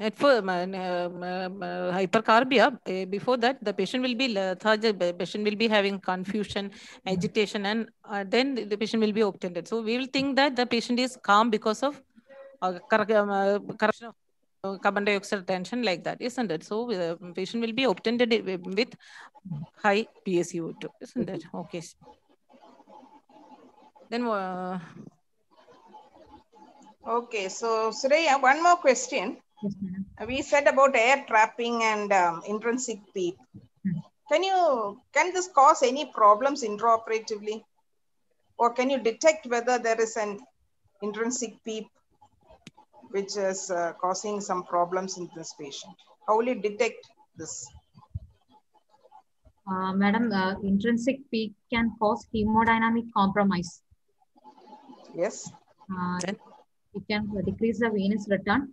At um, uh, hypercarbia, uh, before that, the patient will be lethargic, patient will be having confusion, agitation, and uh, then the patient will be obtunded. So we will think that the patient is calm because of uh, um, uh, of uh, carbon dioxide tension like that, isn't it? So the patient will be obtunded with with high PCO2, isn't it? Okay. Then uh, Okay, so Surya, one more question. Yes. We said about air trapping and um, intrinsic PEEP. Can you can this cause any problems intraoperatively, or can you detect whether there is an intrinsic PEEP which is uh, causing some problems in this patient? How will you detect this? Uh, madam, uh, intrinsic PEEP can cause hemodynamic compromise. Yes. Uh, it can decrease the venous return.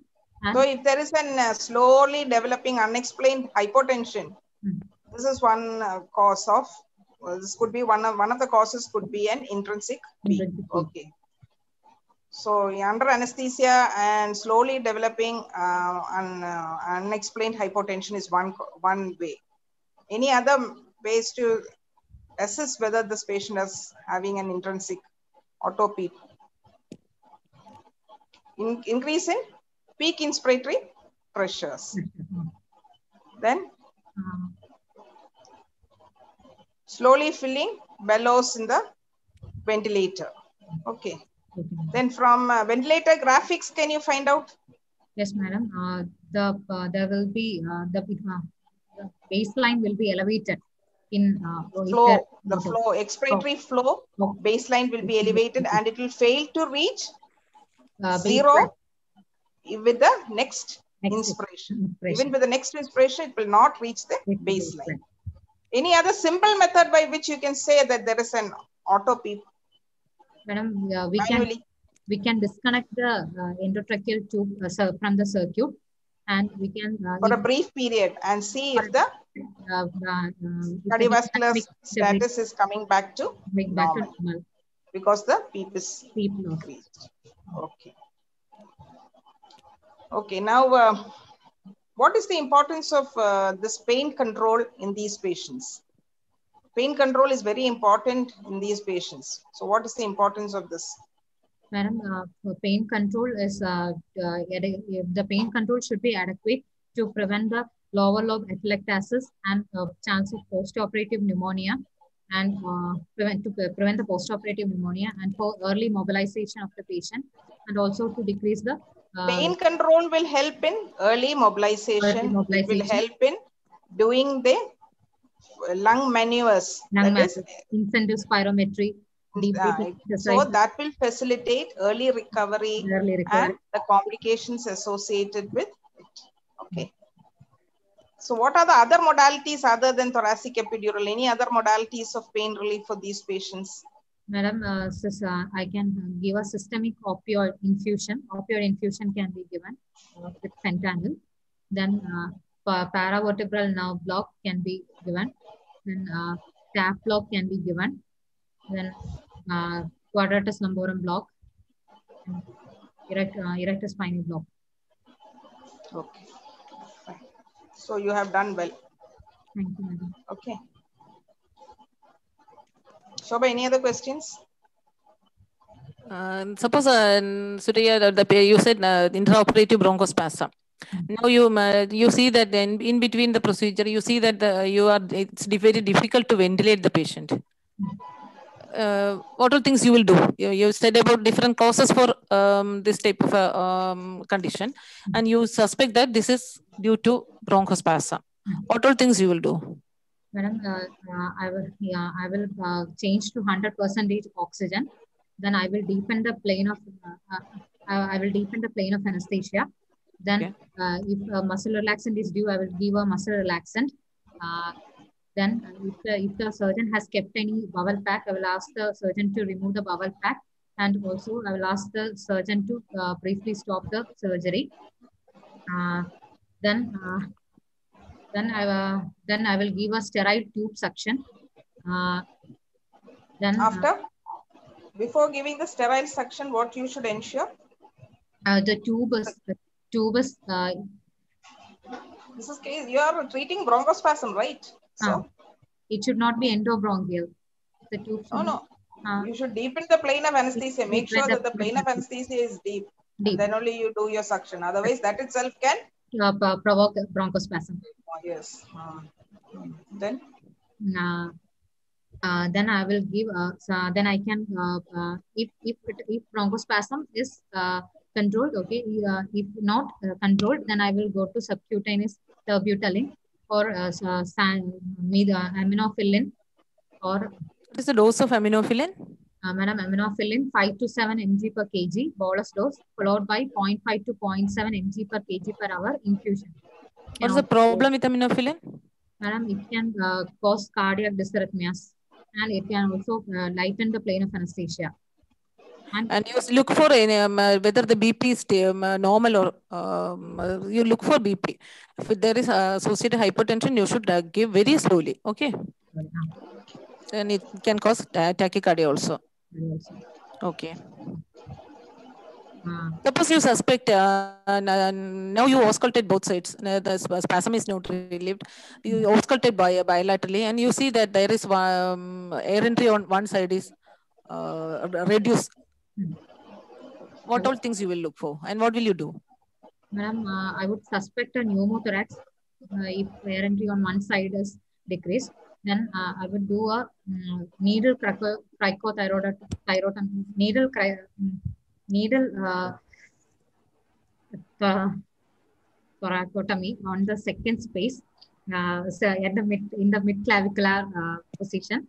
So if there is an uh, slowly developing unexplained hypotension, Hmm. this is one uh, cause of. well, this could be one of one of the causes could be an intrinsic PEEP. Okay. So under anesthesia and slowly developing uh, un, uh, unexplained hypotension is one one way. Any other ways to assess whether this patient is having an intrinsic auto PEEP? In, increase in peak inspiratory pressures. Then slowly filling bellows in the ventilator. Okay. Then from uh, ventilator graphics, can you find out? Yes, madam. Uh, the uh, there will be uh, the, uh, the baseline will be elevated in uh, Flow, the flow, expiratory flow, baseline will be elevated and it will fail to reach uh, zero with the next Next inspiration. inspiration. Even with the next inspiration, it will not reach the baseline. Any other simple method by which you can say that there is an auto PEEP Madam, uh, we can we can disconnect the uh, endotracheal tube uh, from the circuit, and we can uh, for a brief period and see if the uh, uh, uh, cardiovascular status is coming back to back to normal. normal. because the PEEP is of increased. Okay. Okay, now uh, what is the importance of uh, this pain control in these patients? Pain control is very important in these patients. So what is the importance of this? Madam, uh, pain control is uh, uh, the pain control should be adequate to prevent the lower lobe atelectasis and uh, chance of post-operative pneumonia and uh, prevent to prevent the post-operative pneumonia and for early mobilization of the patient and also to decrease the uh, Pain control will help in early mobilization. Early It will help in doing the lung maneuvers. lung mass, incentive spirometry, deep uh, so that will facilitate early recovery early and the complications associated with it. Okay. So what are the other modalities other than thoracic epidural? Any other modalities of pain relief for these patients? Madam, uh, sis, uh, I can give a systemic opioid infusion. Opioid infusion can be given uh, with fentanyl. Then uh, paravertebral nerve block can be given. Then uh, tap block can be given. Then uh, quadratus lumborum block. and Erect, uh, erector spinae block. Okay. So you have done well. Thank you, madam. Okay. Sobha, any other questions? Uh, suppose, uh, Surya, the, the, you said uh, intraoperative bronchospasm. Now you uh, you see that in, in between the procedure, you see that the, you are it's very difficult to ventilate the patient. Uh, what are things you will do? You, you said about different causes for um, this type of uh, um, condition, and you suspect that this is due to bronchospasm. What are things you will do? Madam, uh, uh, I will, yeah, I will uh, change to 100% oxygen. Then I will deepen the plane of, I will deepen the plane of anesthesia. Then Okay. uh, if a muscle relaxant is due, I will give a muscle relaxant. Uh, then if the, if the surgeon has kept any bowel pack, I will ask the surgeon to remove the bowel pack. And also I will ask the surgeon to uh, briefly stop the surgery. Uh, then uh, then I uh, then I will give a sterile tube suction. Uh, then uh, After, before giving the sterile suction, what you should ensure? uh, the tube is the tube is uh, This is case, you are treating bronchospasm, right? So, uh, it should not be endobronchial. The tube should no, no. You should deepen the plane of anesthesia. Make sure that the plane of anesthesia is deep. deep, Then only you do your suction. Otherwise, that itself can. uh, provoke bronchospasm. Yes. Uh, then, Uh, uh, then I will give. Uh, so then I can. Uh, uh, if if if bronchospasm is uh, controlled, okay. Uh, if not uh, controlled, then I will go to subcutaneous terbutaline or uh, so- san- med- uh, or What is the dose of aminophylline? uh, madam aminophylline 5 to 7 mg per kg bolus dose followed by 0.5 to 0.7 mg per kg per hour infusion. What is the problem with aminophylline? Madam, it can uh, cause cardiac dysrhythmias and it can also uh, lighten the plane of anesthesia. And, And you look for any, um, uh, whether the BP is um, uh, normal or um, uh, you look for BP. If there is associated hypertension, you should uh, give very slowly. Okay. And it can cause tachycardia also. Okay. Uh, Suppose you suspect, uh, now you auscultate both sides, the sp- spasm is not relieved. You auscultate bi- bilaterally and you see that there is um, air entry on one side is uh, reduced. What all things you will look for and what will you do? Madam, uh, I would suspect a pneumothorax uh, if air entry on one side is decreased. Then uh, I would do a mm, needle crico- cricothyroid, thyroid, needle, cri- mm, needle uh, th- thoracotomy on the second space, uh, so at the mid in the mid clavicular uh, position.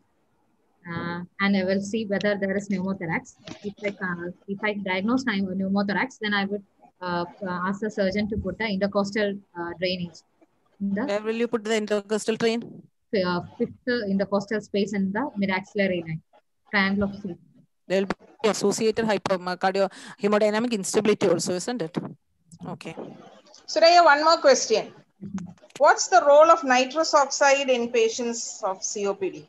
Uh, and I will see whether there is pneumothorax. If I, uh, if I diagnose pneu- pneumothorax, then I would uh, uh, ask the surgeon to put the intercostal uh, drainage in the Where will you put the intercostal drain? uh, fifth intercostal space in the mid-axillary line, triangle of sleep. There will be associated hyper cardio hemodynamic instability also, isn't it? Okay. Surayya, one more question. What's the role of nitrous oxide in patients of COPD?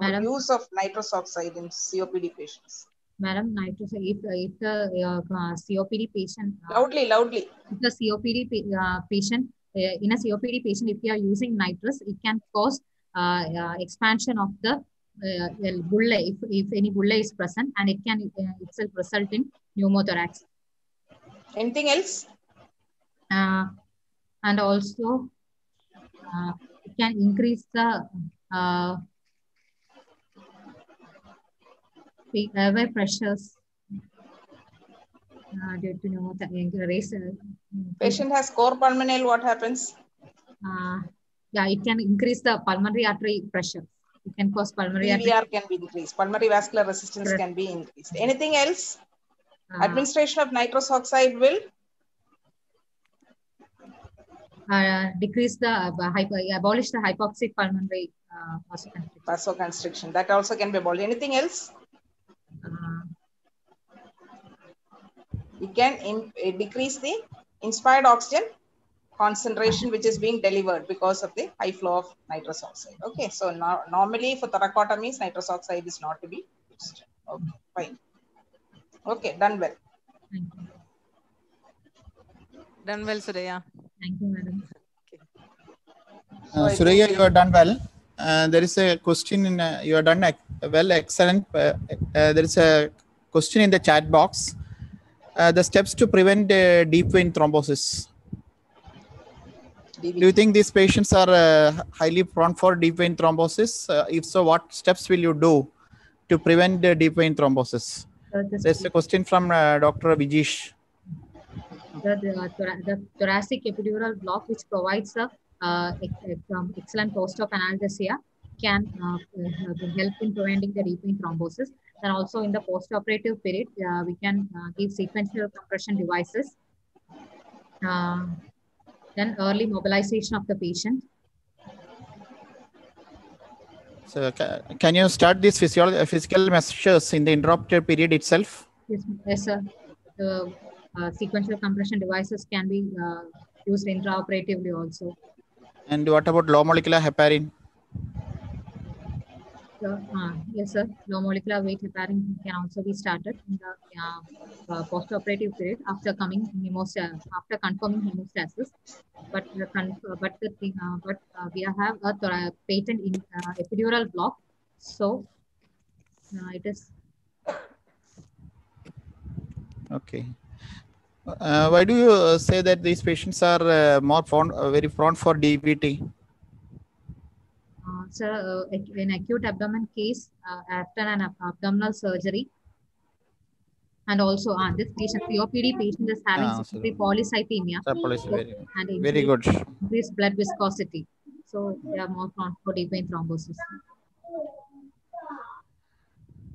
Madam? use of nitrous oxide in COPD patients? Madam, nitrous, if, if the uh, uh, COPD patient, uh, Loudly, loudly. if the COPD uh, patient, uh, in a COPD patient, if you are using nitrous, it can cause uh, uh, expansion of the uh, well, bullae, if, if any bullae is present, and it can uh, itself result in pneumothorax. Anything else? Uh, and also, uh, it can increase the uh, airway pressures uh, due to pneumothorax. Raise, Patient has cor pulmonale, what happens? uh, yeah, it can increase the pulmonary artery pressure. Can cause pulmonary. PVR can be increased. Pulmonary vascular resistance can be increased. Anything else? Uh, Administration of nitrous oxide will uh, decrease the uh, abolish the hypoxic pulmonary uh, vasoconstriction. vasoconstriction. That also can be abolished. Anything else? Uh, It can in, uh, decrease the inspired oxygen concentration which is being delivered because of the high flow of nitrous oxide. Okay, so now normally for thoracotomies, nitrous oxide is not to be used. Okay, fine. Okay, done well. Done well, Surayya. Thank you, madam. Okay. Uh, Surayya, you are done well. Uh, there is a question in, uh, you are done ec- well, excellent. Uh, uh, there is a question in the chat box. Uh, the steps to prevent uh, deep vein thrombosis. Do you think these patients are uh, highly prone for deep vein thrombosis? Uh, if so, what steps will you do to prevent the deep vein thrombosis? There's a question from uh, Dr. Vijish. the, the, thora- the thoracic epidural block, which provides a uh, ex- ex- excellent post-op analgesia, can uh, uh, help in preventing the deep vein thrombosis. And also in the post-operative period, uh, we can uh, give sequential compression devices. Then early mobilization of the patient. So, can you start these physical, physical measures in the interrupted period itself? Yes, yes sir. The uh, sequential compression devices can be uh, used intraoperatively also. And what about low molecular heparin? Uh, yes, sir. Low molecular weight heparin can also be started in the uh, post-operative period after coming hemostasis, after confirming hemostasis. But uh, but the thing, uh, but uh, we have a patent in uh, epidural block, so it is Okay. Why do you say that these patients are more prone, very prone for DVT? Uh, so uh, in acute abdomen case uh, after an ab- abdominal surgery. And also, uh, this patient, COPD patient is having Ah, so- polycythemia. So- and very good. Increased blood viscosity. So they are more prone for deep vein thrombosis.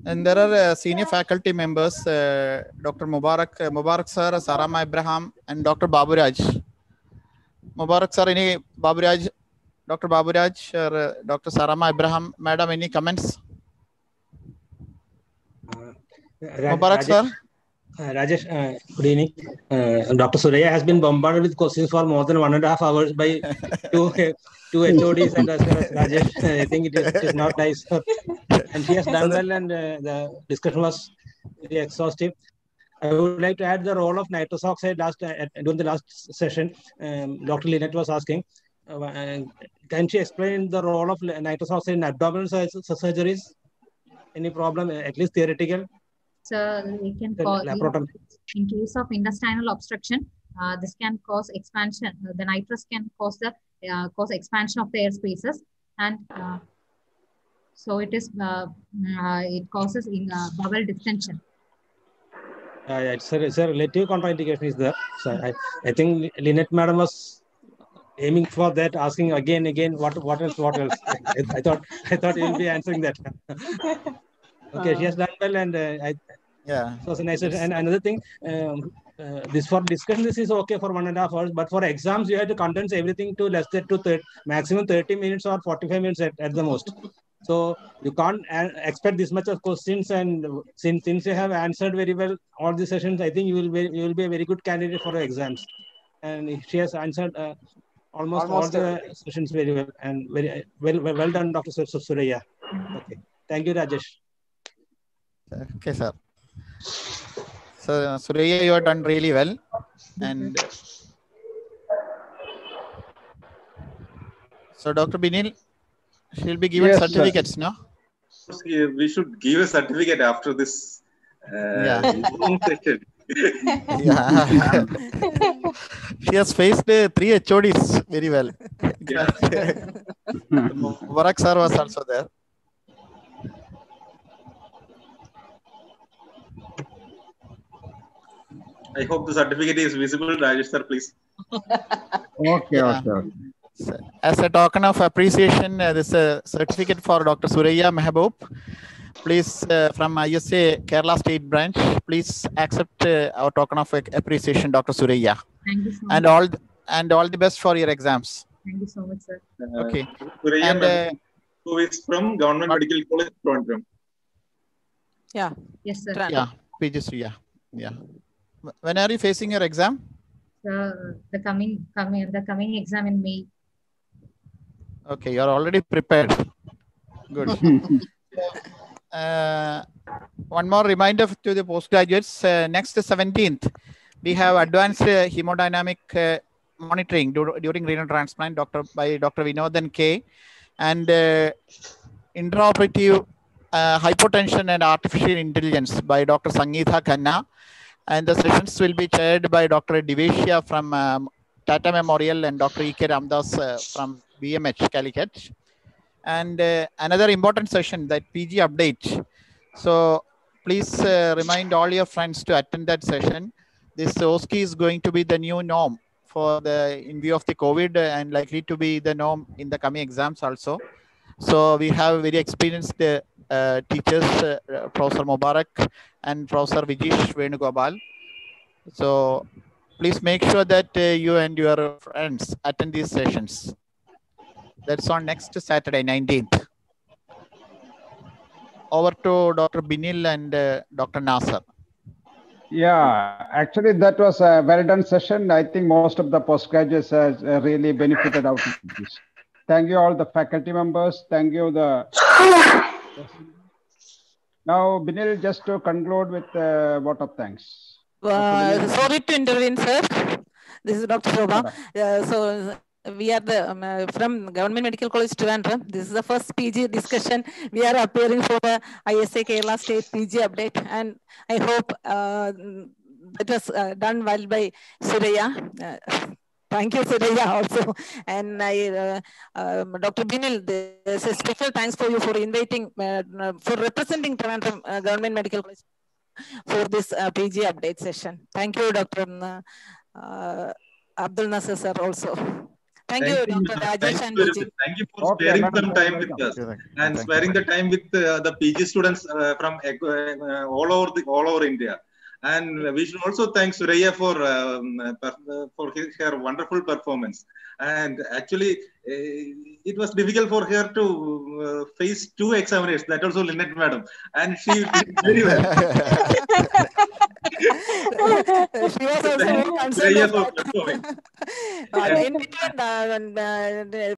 And there are uh, senior faculty members, uh, Dr. Mubarak, uh, Mubarak sir, Sarama Abraham, and Dr. Baburaj. Mubarak sir, any Baburaj, Dr. Baburaj or uh, Dr. Sarama Abraham, Madam, any comments? Raj- Mubarak, Rajesh- sir. uh, Rajesh, uh, good evening. Uh, Dr. Surayya has been bombarded with questions for more than one and a half hours by two, two HODs and as well as Rajesh. Uh, I think it is, it is not nice. and she has done well and uh, the discussion was very exhaustive. I would like to add the role of nitrous oxide last uh, during the last session. Um, Dr. Linette was asking, uh, can she explain the role of nitrous oxide in abdominal surgeries? Any problem, uh, at least theoretical? So we can cause, in case of intestinal obstruction, uh, this can cause expansion. Uh, The nitrous can cause the uh, cause expansion of the air spaces, and uh, so it is uh, mm, uh, it causes in uh, bowel distension. Uh, it's, a, it's a relative contraindication is there. So I, I think Linette madam was aiming for that, asking again, again, what, what else, what else? I, thought, I thought you'll be answering that. okay, she has done well, and uh, I. Yeah. So nice. And another thing, um, uh, this for discussion, this is okay for one and a half hours, but for exams, you have to condense everything to less than to thir- maximum 30 minutes or 45 minutes at, at the most. So you can't uh, expect this much of questions, and since since you have answered very well all the sessions, I think you will be you will be a very good candidate for exams. And she has answered uh, almost, Almost all the everything. sessions very well, uh, and very uh, well well, well done, Dr. Sur- Sur- Surayya. Okay, thank you, Rajesh. Okay, sir. So, uh, Surya, you have done really well. And so, Dr. Binil, she'll be given Yes, sir. certificates, no? We should give a certificate after this uh, Yeah. long session. Yeah. she has faced uh, three HODs very well. Yeah. Mubarak sir was also there. I hope the certificate is visible. Rajesh sir, please. Okay, Yeah. okay, okay. As a token of appreciation, uh, this uh, certificate for Dr. Surayya Mehboob. Please, uh, from ISA Kerala State Branch, please accept uh, our token of appreciation, Dr. Surayya, Thank you so and much. all and all the best for your exams. Thank you so much, sir. Uh, Okay. Surayya And ma'am, uh, who is from Government Medical College, Trivandrum. Yeah. Yes, sir. yeah, PG Surya. Yeah. When are you facing your exam? So the coming coming the coming exam in May. Okay, you are already prepared. Good. uh, one more reminder to the postgraduates. Uh, next 17th, we have advanced uh, hemodynamic monitoring dur- during renal transplant doctor, by Dr. Vinodan K. And intraoperative uh, hypotension and artificial intelligence by Dr. Sangeetha Khanna. And the sessions will be chaired by Dr. Divatia from um, Tata Memorial and Dr. E.K. Ramdas uh, from BMH Calicut. And uh, another important session that PG update. So please uh, remind all your friends to attend that session. This OSCE is going to be the new norm for the in view of the COVID uh, and likely to be the norm in the coming exams also. So we have very experienced uh, uh, teachers, uh, Professor Mubarak and Professor Vijish Venugopal. So please make sure that you and your friends attend these sessions. That's on next Saturday, 19th. Over to Dr. Binil and uh, Dr. Nasser. Yeah, actually, that was a well done session. I think most of the postgraduates has uh, really benefited out of this. Thank you all the faculty members. Thank you the. Now, Binil, just to conclude with uh, vote of thanks. Uh, sorry to intervene, sir. This is Dr. Sobha. Uh, so we are the um, uh, from Government Medical College Trivandrum. This is the first PG discussion. We are appearing for the ISA Kerala State PG update, and I hope uh, that was uh, done well by Surayya. Uh, Thank you, Surayya, also. And I, uh, um, Dr. Binil, there's a special thanks for you for inviting, uh, for representing Trivandrum Government Medical College for this PG update session. Thank you, Dr. Abdul Nasser, sir, also. Thank, you, Thank you, Dr. Rajesh Thank and you Vijay. Thank you for Okay, sparing some time with us and sparing the time with uh, the PG students uh, from uh, uh, all over the all over India. And we should also thank Surayya for um, for his, her wonderful performance. And actually, uh, it was difficult for her to uh, face two examiners. That also Linette Madam, and she did very well. she was also very concerned about in between, uh, uh,